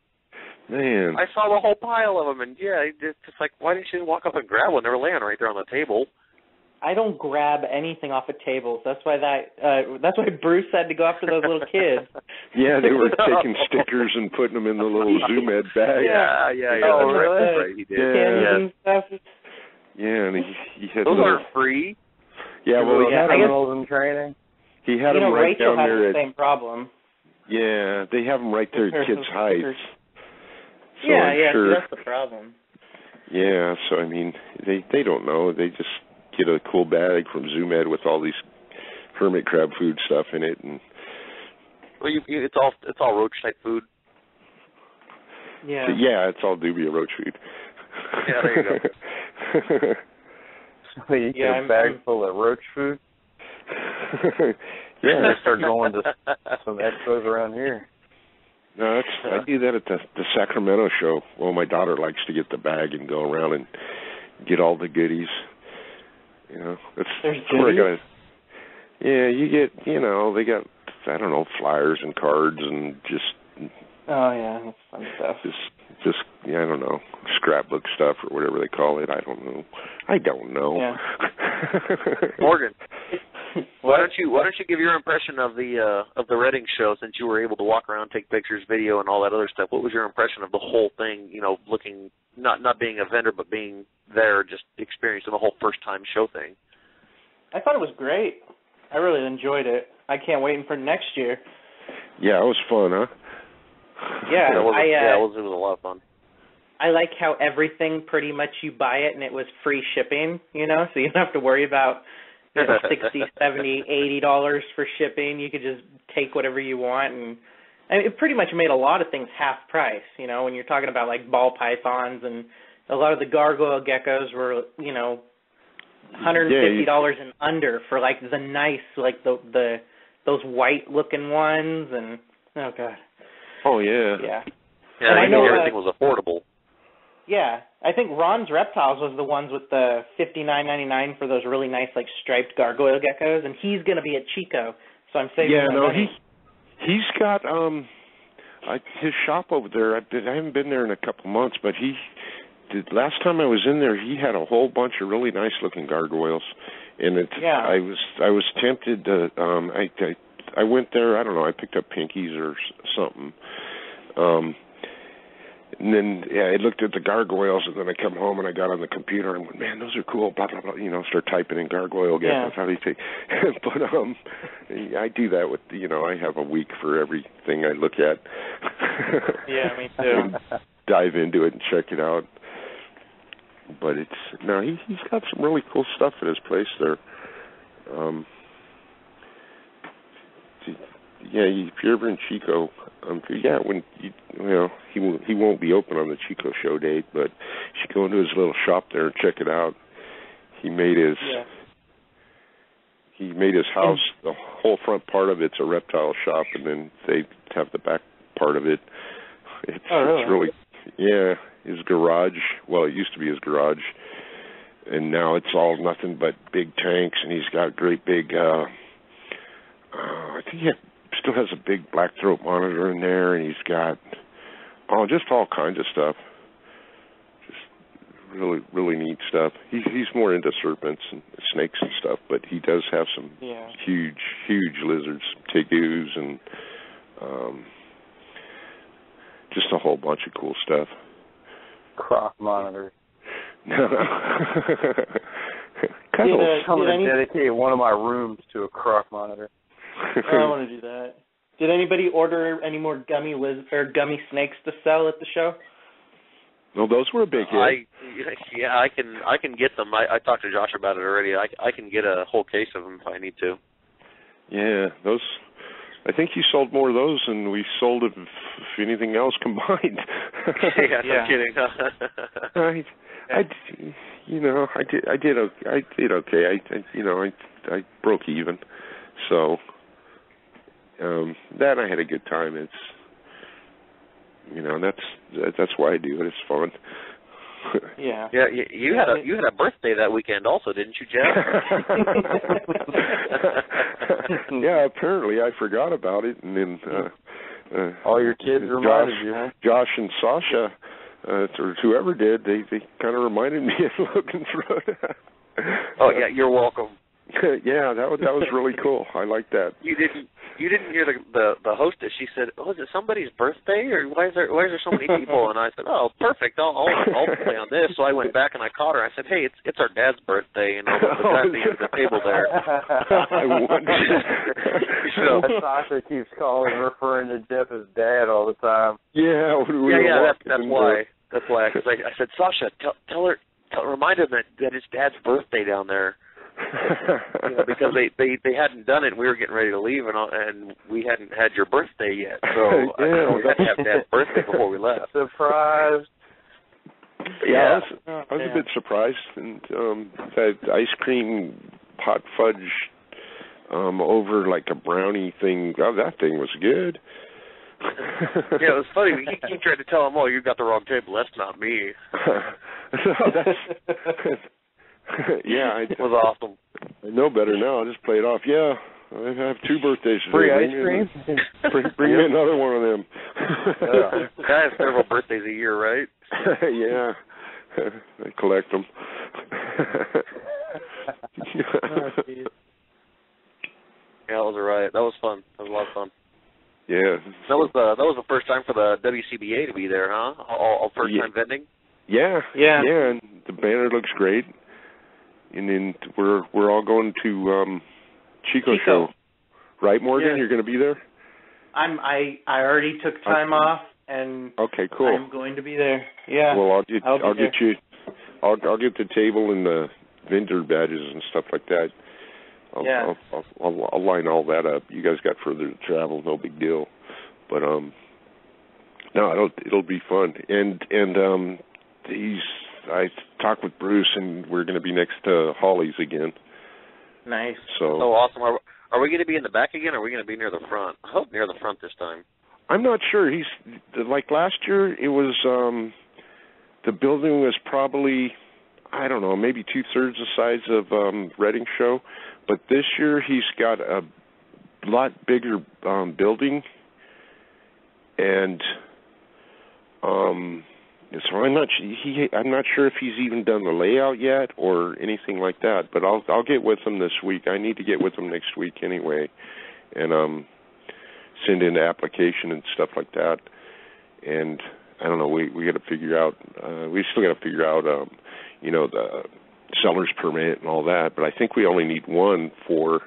[SPEAKER 3] one. Man,
[SPEAKER 7] I saw the whole pile of them, and yeah, it's just like, why didn't you walk up and grab one? They were laying right there on the table.
[SPEAKER 4] I don't grab anything off of tables. That's why that. Uh, that's why Bruce had to go after those little kids. *laughs*
[SPEAKER 3] yeah, they were taking stickers and putting them in the little *laughs* Zoo Med bag.
[SPEAKER 7] Yeah, yeah, yeah.
[SPEAKER 4] Oh,
[SPEAKER 7] that's right.
[SPEAKER 4] really?
[SPEAKER 7] That's right. He did.
[SPEAKER 3] Yeah.
[SPEAKER 7] Yeah.
[SPEAKER 4] and.
[SPEAKER 3] Yeah, and he, he had
[SPEAKER 7] Those
[SPEAKER 3] little,
[SPEAKER 7] aren't free.
[SPEAKER 3] yeah. Well, he had
[SPEAKER 4] I
[SPEAKER 3] them.
[SPEAKER 5] Criminals in training.
[SPEAKER 3] He had
[SPEAKER 4] you know,
[SPEAKER 3] them right
[SPEAKER 4] Rachel
[SPEAKER 3] down
[SPEAKER 4] has
[SPEAKER 3] there
[SPEAKER 4] the
[SPEAKER 3] at
[SPEAKER 4] same problem.
[SPEAKER 3] Yeah, they have them right there at Kids
[SPEAKER 4] her. *laughs*
[SPEAKER 3] Heights. So
[SPEAKER 4] yeah,
[SPEAKER 3] I'm
[SPEAKER 4] yeah,
[SPEAKER 3] sure.
[SPEAKER 4] that's the problem.
[SPEAKER 3] Yeah, so I mean, they they don't know. They just get a cool bag from Zoo Med with all these hermit crab food stuff in it, and
[SPEAKER 1] Well, you, you, it's all it's all roach type food.
[SPEAKER 4] Yeah.
[SPEAKER 3] So, yeah, it's all dubia roach food.
[SPEAKER 1] Yeah, there you
[SPEAKER 3] go. *laughs*
[SPEAKER 5] so you
[SPEAKER 4] Yeah,
[SPEAKER 5] get
[SPEAKER 4] I'm-
[SPEAKER 5] a bag
[SPEAKER 4] I'm-
[SPEAKER 5] full of roach food. *laughs*
[SPEAKER 3] yeah,
[SPEAKER 5] I start going to some expos around here.
[SPEAKER 3] No, that's I do that at the the Sacramento show. Well, my daughter likes to get the bag and go around and get all the goodies. You know, that's
[SPEAKER 4] There's
[SPEAKER 3] that's *laughs* where I
[SPEAKER 4] goodies?
[SPEAKER 3] Yeah, you get you know they got I don't know flyers and cards and just
[SPEAKER 4] Oh yeah, that's fun stuff.
[SPEAKER 3] just just yeah I don't know scrapbook stuff or whatever they call it. I don't know. I don't know.
[SPEAKER 4] Yeah. *laughs*
[SPEAKER 1] Morgan, *laughs* why don't you why don't you give your impression of the uh of the Redding show since you were able to walk around, take pictures, video, and all that other stuff? What was your impression of the whole thing? You know, looking not not being a vendor but being there, just experiencing the whole first time show thing.
[SPEAKER 4] I thought it was great. I really enjoyed it. I can't wait for next year.
[SPEAKER 3] yeah, it was fun, huh?
[SPEAKER 4] Yeah, *laughs*
[SPEAKER 1] it was,
[SPEAKER 4] I, uh,
[SPEAKER 1] yeah, it was, it was a lot of fun.
[SPEAKER 4] I like how everything pretty much you buy it and it was free shipping, you know, so you don't have to worry about you *laughs* know, sixty, seventy, eighty dollars for shipping. You could just take whatever you want and I mean, it pretty much made a lot of things half price, you know, when you're talking about like ball pythons and a lot of the gargoyle geckos were, you know, hundred and fifty dollars and under for like the nice like the the those white looking ones and oh god.
[SPEAKER 3] Oh yeah.
[SPEAKER 4] Yeah.
[SPEAKER 1] Yeah,
[SPEAKER 4] And I
[SPEAKER 1] I
[SPEAKER 4] know,
[SPEAKER 1] know
[SPEAKER 4] uh,
[SPEAKER 1] everything was affordable.
[SPEAKER 4] Yeah, I think Ron's Reptiles was the ones with the fifty nine ninety nine for those really nice like striped gargoyle geckos, and he's going to be at Chico, so I'm saving
[SPEAKER 3] Yeah, no,
[SPEAKER 4] money.
[SPEAKER 3] he he's got um I, his shop over there. I've been, I haven't been there in a couple months, but he did last time I was in there. He had a whole bunch of really nice looking gargoyles, and it.
[SPEAKER 4] Yeah.
[SPEAKER 3] I was I was tempted to. um I I, I went there. I don't know. I picked up pinkies or something. Um and then yeah, I looked at the gargoyles, and then I come home and I got on the computer and went, man, those are cool. Blah blah blah. You know, start typing in gargoyle again.
[SPEAKER 4] Yeah.
[SPEAKER 3] That's how they take. *laughs* but um, I do that with you know I have a week for everything I look at. *laughs*
[SPEAKER 4] Yeah, me too.
[SPEAKER 3] Dive into it and check it out. But it's no, he he's got some really cool stuff at his place there. Um, yeah, if you're ever in Chico, um, yeah, when you, you know he won't he won't be open on the Chico show date, but you should go into his little shop there and check it out. He made his
[SPEAKER 4] Yeah.
[SPEAKER 3] he made his house the whole front part of it's a reptile shop, and then they have the back part of it. It's,
[SPEAKER 4] Oh, really?
[SPEAKER 3] it's really yeah. His garage, well, it used to be his garage, and now it's all nothing but big tanks, and he's got great big. uh uh, I think he had, still has a big black throat monitor in there, and he's got oh, just all kinds of stuff. Just really, really neat stuff. He's he's more into serpents and snakes and stuff, but he does have some
[SPEAKER 4] Yeah.
[SPEAKER 3] huge, huge lizards, tegus, and um, just a whole bunch of cool stuff.
[SPEAKER 5] Croc monitor. *laughs*
[SPEAKER 3] kind
[SPEAKER 4] Did, uh,
[SPEAKER 5] I'm gonna dedicate one of my rooms to a croc monitor. *laughs*
[SPEAKER 4] I don't want to do that. Did anybody order any more gummy liz or gummy snakes to sell at the show?
[SPEAKER 3] well, those were a big hit.
[SPEAKER 1] I yeah, I can I can get them. I I talked to Josh about it already. I I can get a whole case of them if I need to.
[SPEAKER 3] Yeah, those. I think you sold more of those than we sold if, if anything else combined. *laughs*
[SPEAKER 1] yeah, no
[SPEAKER 4] Yeah.
[SPEAKER 1] kidding. *laughs*
[SPEAKER 3] I, I, you know, I did, I did, okay, I did okay. I, I, you know, I, I broke even. So, um, that I had a good time. It's, you know, that's that, that's why I do it. It's fun. *laughs*
[SPEAKER 4] Yeah.
[SPEAKER 1] yeah, you, you had a you had a birthday that weekend also, didn't you, Jeff? *laughs*
[SPEAKER 3] yeah, apparently I forgot about it, and then uh, uh,
[SPEAKER 5] All your kids
[SPEAKER 3] Josh,
[SPEAKER 5] reminded you, huh?
[SPEAKER 3] Josh and Sasha, uh, or whoever did, they they kind of reminded me of *laughs* Logan's Road.
[SPEAKER 1] oh yeah, you're welcome. *laughs*
[SPEAKER 3] yeah, that was that was really cool. I like that. *laughs*
[SPEAKER 1] You didn't you didn't hear the the the hostess. She said, "Oh, is it somebody's birthday, or why is there why is there so many people?" And I said, "Oh, perfect. I'll I'll, I'll play on this." So I went back and I caught her. I said, "Hey, it's it's our dad's birthday, and I'll put the *laughs*
[SPEAKER 3] Oh,
[SPEAKER 1] dressing at the table there."
[SPEAKER 3] I wonder.
[SPEAKER 1] so,
[SPEAKER 5] Sasha keeps calling, referring to Jeff as dad all the time.
[SPEAKER 3] yeah, we
[SPEAKER 1] yeah, yeah, that's that's why. That's why. Because I, I said, Sasha, tell tell her, tell, remind him that that it's dad's birthday down there. *laughs* you know, because they they they hadn't done it. and We were getting ready to leave, and all- and we hadn't had your birthday yet. So *laughs* I
[SPEAKER 3] Yeah.
[SPEAKER 1] know we had to have Dad's birthday before we left.
[SPEAKER 5] Surprise.
[SPEAKER 3] yeah, I was, I was a bit surprised, and um that ice cream hot fudge um over like a brownie thing. Oh, that thing was good.
[SPEAKER 1] Yeah, it was funny. He, he tried to tell him, "Oh, you got the wrong table. That's not me." *laughs*
[SPEAKER 3] no, that's *laughs* yeah. I,
[SPEAKER 1] It was awesome.
[SPEAKER 3] I know better now. I'll just play it off. Yeah, I have two birthdays. today.
[SPEAKER 5] Free
[SPEAKER 3] Bring
[SPEAKER 5] ice
[SPEAKER 3] me
[SPEAKER 5] cream?
[SPEAKER 3] in- *laughs* Bring, bring me another one of them.
[SPEAKER 5] Yeah. *laughs*
[SPEAKER 1] Guy has several birthdays a year, right?
[SPEAKER 3] yeah, I collect them.
[SPEAKER 4] Oh.
[SPEAKER 1] Yeah, that was a riot. That was fun. That was a lot of fun.
[SPEAKER 3] yeah,
[SPEAKER 1] That was the that was the first time for the WCBA to be there, huh? All, all first time vending.
[SPEAKER 3] yeah,
[SPEAKER 4] Yeah.
[SPEAKER 3] yeah. And the banner looks great. And then we're we're all going to um Chico,
[SPEAKER 4] Chico.
[SPEAKER 3] show, right, Morgan?
[SPEAKER 4] Yeah.
[SPEAKER 3] You're going to be there?
[SPEAKER 4] I'm I I already took time off and
[SPEAKER 3] Okay, cool.
[SPEAKER 4] I'm going to be there. Yeah.
[SPEAKER 3] Well, I'll get
[SPEAKER 4] I'll
[SPEAKER 3] I'll get you. I'll I'll get the table and the vendor badges and stuff like that. I'll,
[SPEAKER 4] Yeah.
[SPEAKER 3] I'll, I'll, I'll I'll line all that up. You guys got further to travel, no big deal. But um, no, it'll it'll be fun. And and um, he's I talked with Bruce, and we're going to be next to Holly's again.
[SPEAKER 4] nice.
[SPEAKER 3] So
[SPEAKER 1] So awesome. Are, are we going to be in the back again, or are we going to be near the front? I hope near the front this time.
[SPEAKER 3] I'm not sure. He's like last year. It was um, the building was probably I don't know, maybe two thirds the size of um, Redding Show, but this year he's got a lot bigger um, building, and um, so I'm not he I'm not sure if he's even done the layout yet or anything like that. But I'll I'll get with him this week. I need to get with him next week anyway, and um send in the application and stuff like that. And I don't know, we we got to figure out. Uh, we still got to figure out, um, you know, the seller's permit and all that. But I think we only need one for,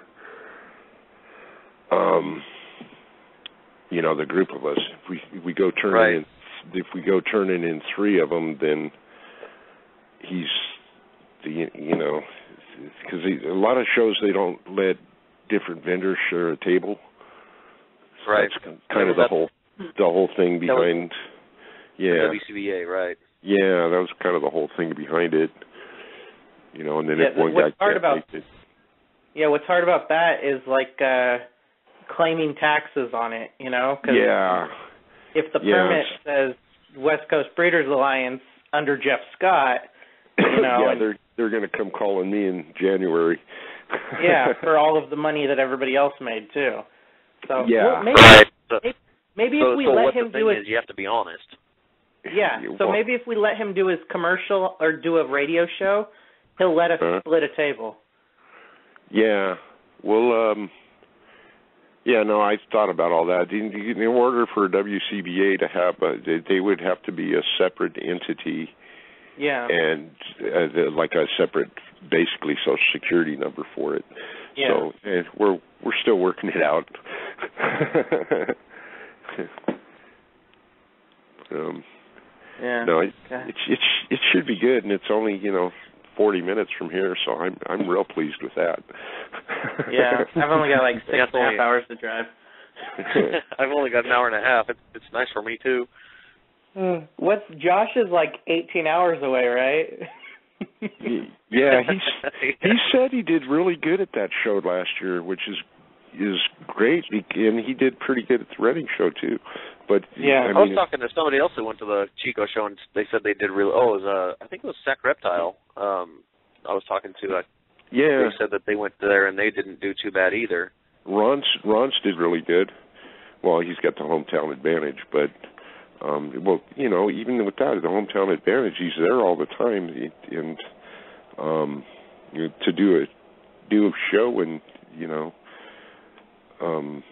[SPEAKER 3] um, you know, the group of us. If we if we go turn
[SPEAKER 1] Right.
[SPEAKER 3] in, if we go turning in three of them, then he's the you know, because a lot of shows they don't let different vendors share a table.
[SPEAKER 1] Right.
[SPEAKER 3] That's kind of the whole the whole thing
[SPEAKER 1] That was-
[SPEAKER 3] behind. Yeah,
[SPEAKER 1] WCBA, right?
[SPEAKER 3] yeah, that was kind of the whole thing behind it. You know, and then
[SPEAKER 4] Yeah,
[SPEAKER 3] if one guy
[SPEAKER 4] hard
[SPEAKER 3] can't
[SPEAKER 4] about-
[SPEAKER 3] make it,
[SPEAKER 4] Yeah, what's hard about that is like uh claiming taxes on it, you know? 'Cause
[SPEAKER 3] yeah,
[SPEAKER 4] if the
[SPEAKER 3] Yeah.
[SPEAKER 4] permit says West Coast Breeders Alliance under Jeff Scott, you *coughs* know,
[SPEAKER 3] yeah,
[SPEAKER 4] and-
[SPEAKER 3] they're they're going to come calling me in January. *laughs*
[SPEAKER 4] yeah, for all of the money that everybody else made too. So
[SPEAKER 3] Yeah.
[SPEAKER 4] well, maybe
[SPEAKER 1] Right. So,
[SPEAKER 4] maybe
[SPEAKER 1] so,
[SPEAKER 4] if we
[SPEAKER 1] so
[SPEAKER 4] let him do
[SPEAKER 1] thing
[SPEAKER 4] his
[SPEAKER 1] you have to be honest.
[SPEAKER 4] yeah, so
[SPEAKER 3] want-
[SPEAKER 4] maybe if we let him do his commercial or do a radio show, he'll let us
[SPEAKER 3] Huh?
[SPEAKER 4] split a table.
[SPEAKER 3] Yeah. Well, um yeah, no, I thought about all that. In, in order for WCBA to have a, they, they would have to be a separate entity
[SPEAKER 4] Yeah.
[SPEAKER 3] and uh, like a separate, basically, social security number for it.
[SPEAKER 4] yeah.
[SPEAKER 3] So eh, we're we're still working it out. *laughs* *laughs* um,
[SPEAKER 4] yeah.
[SPEAKER 3] no, it,
[SPEAKER 4] Okay.
[SPEAKER 3] it it it should be good, and it's only you know forty minutes from here, so I'm I'm real pleased with that.
[SPEAKER 4] Yeah. I've only got like *laughs* six
[SPEAKER 1] Yeah,
[SPEAKER 4] and a half
[SPEAKER 1] only-
[SPEAKER 4] hours to drive. *laughs*
[SPEAKER 1] I've only got an hour and a half. It's it's nice for me too. Hmm.
[SPEAKER 4] What's Josh is like 18 hours away, right?
[SPEAKER 3] Yeah, he's *laughs* he said he did really good at that show last year, which is is great, and he did pretty good at the Redding show too. But
[SPEAKER 4] Yeah.
[SPEAKER 3] I
[SPEAKER 1] I was talking to somebody else who went to the Chico show, and they said they did really. Oh, it was uh, I think it was Sac Reptile. Um, I was talking to. Uh,
[SPEAKER 3] yeah,
[SPEAKER 1] They said that they went there and they didn't do too bad either.
[SPEAKER 3] Ron's Ron's did really good. Well, he's got the hometown advantage, but um well, you know, even with that, the hometown advantage, he's there all the time, He- and um you know, to do a do a show and you know, um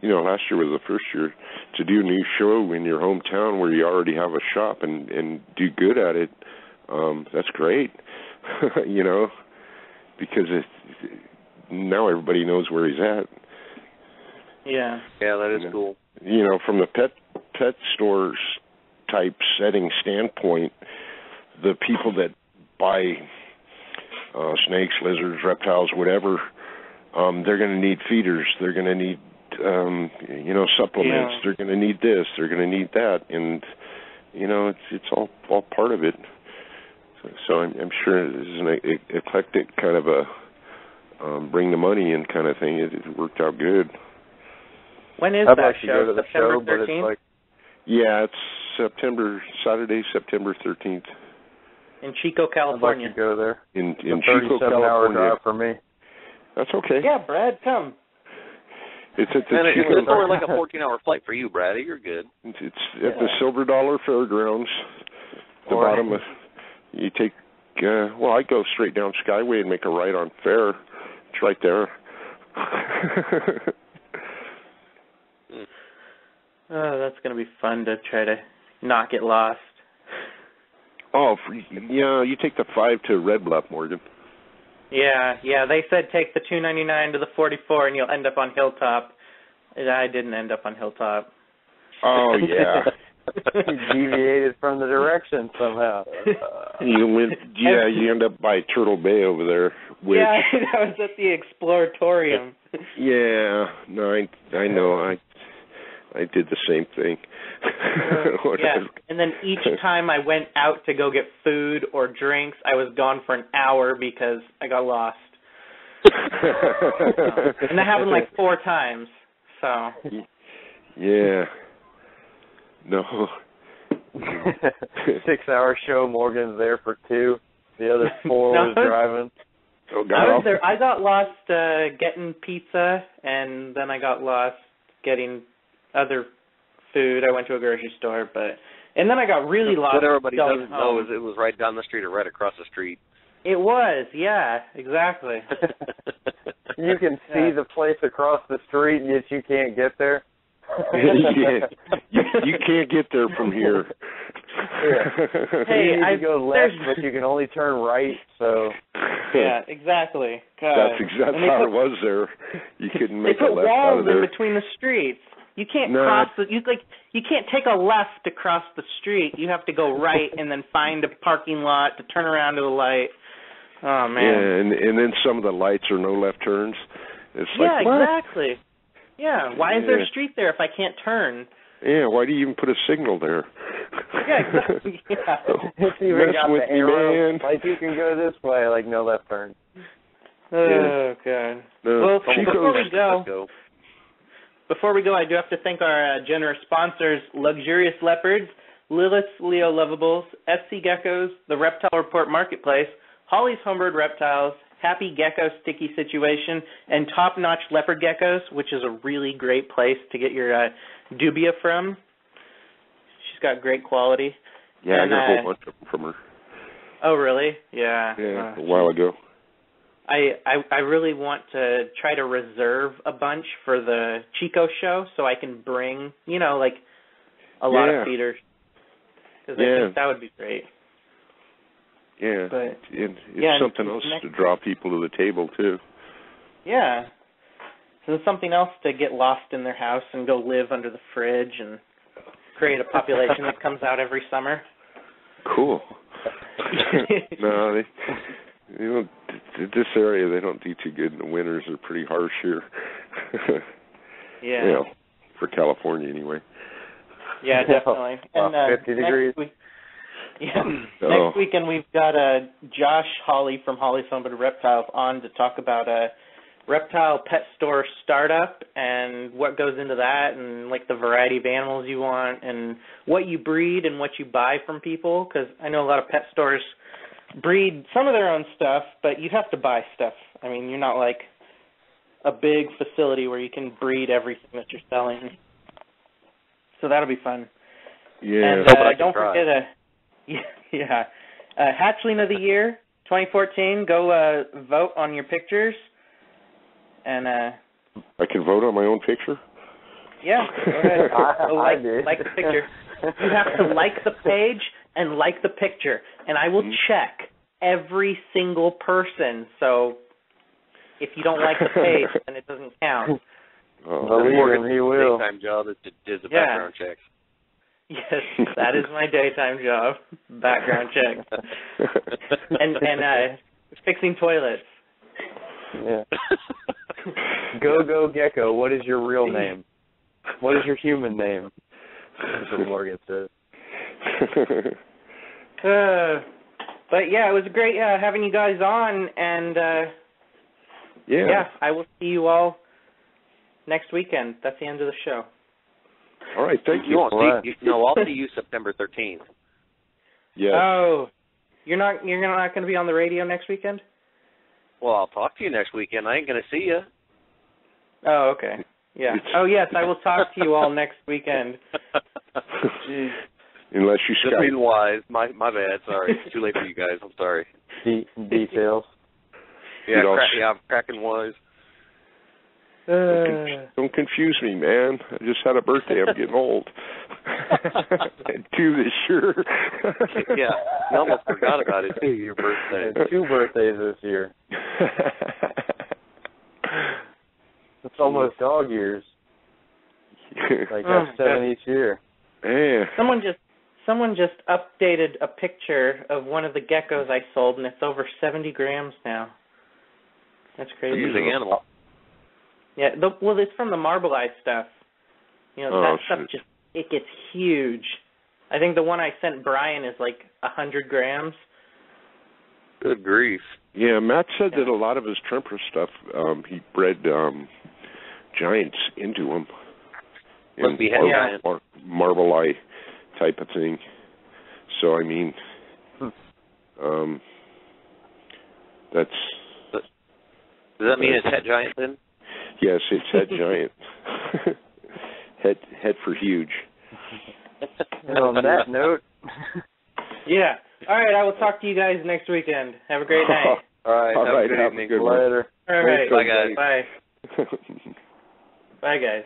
[SPEAKER 3] you know, last year was the first year to do a new show in your hometown where you already have a shop and and do good at it. Um, that's great, *laughs* you know, because it, now everybody knows where he's at.
[SPEAKER 4] yeah.
[SPEAKER 1] Yeah, that is
[SPEAKER 3] Yeah.
[SPEAKER 1] cool.
[SPEAKER 3] You know, from the pet pet stores type setting standpoint, the people that buy uh, snakes, lizards, reptiles, whatever, um, they're going to need feeders. They're going to need, um, you know, supplements.
[SPEAKER 4] Yeah.
[SPEAKER 3] They're going to need this. They're going to need that, and you know, it's it's all all part of it. So, so I'm, I'm sure this is an e- eclectic kind of a um, bring the money in kind of thing. It, it worked out good.
[SPEAKER 4] When is
[SPEAKER 5] I'd
[SPEAKER 4] that
[SPEAKER 5] like
[SPEAKER 4] show?
[SPEAKER 5] go to the
[SPEAKER 4] September
[SPEAKER 5] show, but
[SPEAKER 4] 13th?
[SPEAKER 5] it's like
[SPEAKER 3] Yeah, it's September Saturday, September 13th
[SPEAKER 4] in Chico,
[SPEAKER 5] I'd like
[SPEAKER 4] California.
[SPEAKER 5] to go there.
[SPEAKER 3] in
[SPEAKER 5] It's
[SPEAKER 3] in
[SPEAKER 5] a
[SPEAKER 3] Chico,
[SPEAKER 5] 37 hour drive for me.
[SPEAKER 3] That's okay.
[SPEAKER 4] Yeah, Brad, come.
[SPEAKER 3] It's at the
[SPEAKER 7] And it,
[SPEAKER 3] Chico.
[SPEAKER 7] it's only like a *laughs* 14-hour flight for you, Brady. You're good.
[SPEAKER 3] It's, it's at the Silver Dollar Fairgrounds. The
[SPEAKER 5] Or-
[SPEAKER 3] bottom of you take. Uh, well, I go straight down Skyway and make a right on Fair. It's right there. *laughs*
[SPEAKER 4] Oh, that's gonna be fun to try to not get lost.
[SPEAKER 3] oh, for, yeah. You take the five to Red Bluff, Morgan.
[SPEAKER 4] Yeah, yeah. They said take the 299 to the 44, and you'll end up on Hilltop. And I didn't end up on Hilltop.
[SPEAKER 3] Oh *laughs* yeah.
[SPEAKER 5] You deviated from the direction somehow.
[SPEAKER 3] you went. Yeah, you end up by Turtle Bay over there. Which,
[SPEAKER 4] Yeah, *laughs* I was at the Exploratorium.
[SPEAKER 3] Yeah, no, I I know. I I did the same thing. *laughs* When I
[SPEAKER 4] yeah, and then each *laughs* time I went out to go get food or drinks, I was gone for an hour because I got lost. *laughs* And that happened like four times. So
[SPEAKER 3] yeah. No.
[SPEAKER 5] Six hour show. Morgan's there for two. The other four
[SPEAKER 4] No.
[SPEAKER 5] was driving.
[SPEAKER 3] Oh
[SPEAKER 4] I was there. I got lost uh getting pizza, and then I got lost getting other food. I went to a grocery store, but and then I got really lost.
[SPEAKER 7] What everybody doesn't
[SPEAKER 4] home.
[SPEAKER 7] know is it was right down the street or right across the street.
[SPEAKER 4] It was, yeah, exactly. *laughs*
[SPEAKER 5] You can see
[SPEAKER 4] Yeah.
[SPEAKER 5] the place across the street, and yet you can't get there. *laughs*
[SPEAKER 3] yeah. You, you can't get there from here.
[SPEAKER 4] Hey,
[SPEAKER 5] you need
[SPEAKER 4] I-
[SPEAKER 5] to go left,
[SPEAKER 4] there's-
[SPEAKER 5] but you can only turn right. So
[SPEAKER 4] yeah, exactly. God.
[SPEAKER 3] That's exactly how
[SPEAKER 4] put-
[SPEAKER 3] it was there. You couldn't
[SPEAKER 4] They
[SPEAKER 3] make a
[SPEAKER 4] put
[SPEAKER 3] left out
[SPEAKER 4] walls
[SPEAKER 3] of
[SPEAKER 4] in between the streets. You can't
[SPEAKER 3] No.
[SPEAKER 4] cross the you like you can't take a left to cross the street. You have to go right and then find a parking lot to turn around to the light. Oh man.
[SPEAKER 3] Yeah, and and then some of the lights are no left turns. It's
[SPEAKER 4] Yeah,
[SPEAKER 3] like what?
[SPEAKER 4] exactly. Yeah, why is there a street there if I can't turn?
[SPEAKER 3] Yeah, why do you even put a signal there?
[SPEAKER 4] Yeah, exactly. *laughs* Yeah.
[SPEAKER 5] it's *laughs* even
[SPEAKER 3] Mess
[SPEAKER 5] got
[SPEAKER 3] with
[SPEAKER 5] the
[SPEAKER 3] me,
[SPEAKER 5] arrow.
[SPEAKER 3] man.
[SPEAKER 5] Like you can go this way, like no left turn.
[SPEAKER 4] Oh god.
[SPEAKER 3] No,
[SPEAKER 4] Well,
[SPEAKER 3] Chico's-
[SPEAKER 4] before we go,
[SPEAKER 7] Let's go.
[SPEAKER 4] Before we go, I do have to thank our uh, generous sponsors, Luxurious Leopards, Lilith's Leo Lovables, SC Geckos, the Reptile Report Marketplace, Holly's Homebird Reptiles, Happy Gecko Sticky Situation, and Top Notch Leopard Geckos, which is a really great place to get your uh, dubia from. She's got great quality.
[SPEAKER 3] Yeah, I got a
[SPEAKER 4] uh,
[SPEAKER 3] whole bunch of them from her.
[SPEAKER 4] Oh, really? Yeah.
[SPEAKER 3] Yeah,
[SPEAKER 4] Uh,
[SPEAKER 3] a while ago.
[SPEAKER 4] I, I I really want to try to reserve a bunch for the Chico show so I can bring you know like a lot
[SPEAKER 3] Yeah.
[SPEAKER 4] of feeders because I
[SPEAKER 3] Yeah.
[SPEAKER 4] think that would be great.
[SPEAKER 3] Yeah,
[SPEAKER 4] But
[SPEAKER 3] it, it's
[SPEAKER 4] yeah,
[SPEAKER 3] something else to draw people to the table too.
[SPEAKER 4] yeah, so there's something else to get lost in their house and go live under the fridge and create a population that *laughs* comes out every summer.
[SPEAKER 3] Cool. *laughs* no, they, they don't. th- This area they don't do too good in the winters. They're pretty harsh here. *laughs*
[SPEAKER 4] Yeah.
[SPEAKER 3] You know, for California anyway.
[SPEAKER 4] Yeah, *laughs* definitely. And uh,
[SPEAKER 5] 50
[SPEAKER 4] next
[SPEAKER 5] degrees.
[SPEAKER 4] Week, yeah. *laughs*
[SPEAKER 3] Oh.
[SPEAKER 4] Next weekend we've got uh, Josh Holly from Hawley's Homebird Reptiles on to talk about a reptile pet store startup and what goes into that and like the variety of animals you want and what you breed and what you buy from people because I know a lot of pet stores breed some of their own stuff, but you have to buy stuff. I mean, you're not like a big facility where you can breed everything that you're selling. So that'll be fun.
[SPEAKER 3] Yeah.
[SPEAKER 4] And uh,
[SPEAKER 7] I
[SPEAKER 4] don't
[SPEAKER 7] try.
[SPEAKER 4] forget, uh, yeah, *laughs* yeah. Uh, Hatchling of the Year 2014. Go uh, vote on your pictures. And uh,
[SPEAKER 3] I can vote on my own picture.
[SPEAKER 4] yeah, go ahead. *laughs*
[SPEAKER 5] I-
[SPEAKER 4] Go
[SPEAKER 5] I did.
[SPEAKER 4] like the picture. You have to like the page and like the picture, and I will
[SPEAKER 3] Mhm.
[SPEAKER 4] check every single person. So if you don't like the page, *laughs* then it doesn't count.
[SPEAKER 3] Oh,
[SPEAKER 5] Believe
[SPEAKER 7] Morgan's
[SPEAKER 5] him, he will.
[SPEAKER 7] Daytime job is to is the
[SPEAKER 4] Yeah.
[SPEAKER 7] background checks. *laughs*
[SPEAKER 4] Yes, that is my daytime job. Background checks *laughs* and and uh fixing toilets.
[SPEAKER 5] Yeah. Go Go Gecko, what is your real name? What is your human name? That's what Morgan says.
[SPEAKER 4] Uh, but yeah, it was great uh, having you guys on, and uh,
[SPEAKER 3] yeah.
[SPEAKER 4] yeah, I will see you all next weekend. That's the end of the show.
[SPEAKER 3] All right. Thank you.
[SPEAKER 1] You won't
[SPEAKER 5] All right.
[SPEAKER 1] see. You, no, I'll see you September 13th.
[SPEAKER 3] Yeah.
[SPEAKER 4] Oh, you're not you're not going to be on the radio next weekend?
[SPEAKER 1] Well, I'll talk to you next weekend. I ain't gonna see you.
[SPEAKER 4] Oh, okay. Yeah. *laughs* Oh, yes, I will talk to you all next weekend. *laughs*
[SPEAKER 5] Jeez.
[SPEAKER 3] Unless you
[SPEAKER 1] Just
[SPEAKER 3] Skype.
[SPEAKER 1] being wise. My my bad. Sorry. It's too late for you guys. I'm sorry. *laughs*
[SPEAKER 5] De- details.
[SPEAKER 1] Yeah,
[SPEAKER 3] You don't-
[SPEAKER 1] yeah, I'm cracking wise.
[SPEAKER 3] Don't,
[SPEAKER 4] Uh,
[SPEAKER 3] conf- don't confuse me, man. I just had a birthday. I'm getting old. and *laughs* *laughs* Two this year.
[SPEAKER 1] yeah, you almost forgot about it too. Your birthday.
[SPEAKER 5] And two birthdays this year. It's almost dog years. Like
[SPEAKER 4] Oh,
[SPEAKER 5] that's seven each year.
[SPEAKER 3] Man.
[SPEAKER 4] someone just someone just updated a picture of one of the geckos I sold, and it's over 70 grams now. That's crazy.
[SPEAKER 1] Amusing animal.
[SPEAKER 4] Yeah, the, well, it's from the Marble Eye stuff. You know,
[SPEAKER 3] Oh,
[SPEAKER 4] that stuff
[SPEAKER 3] shoot.
[SPEAKER 4] just it gets huge. I think the one I sent Brian is like a hundred grams.
[SPEAKER 1] Good grief.
[SPEAKER 3] Yeah, Matt said that a lot of his Tremper stuff, um, he bred um, giants into them.
[SPEAKER 1] Must be het
[SPEAKER 3] mar-
[SPEAKER 1] giant.
[SPEAKER 3] mar- marble eye type of thing. So I mean,
[SPEAKER 5] Hmm.
[SPEAKER 3] um, that's
[SPEAKER 1] Does that mean it's het giant then?
[SPEAKER 3] yes, it's het giant. *laughs* het het for huge. *laughs*
[SPEAKER 5] And on that note, *laughs*
[SPEAKER 4] Yeah. All right, I will talk to you guys next weekend. Have a great night.
[SPEAKER 1] All right.
[SPEAKER 3] All
[SPEAKER 1] have
[SPEAKER 3] right,
[SPEAKER 1] a good
[SPEAKER 3] have a
[SPEAKER 1] evening.
[SPEAKER 3] good one.
[SPEAKER 5] later.
[SPEAKER 4] All right.
[SPEAKER 1] Bye, guys.
[SPEAKER 4] Bye. Bye, guys.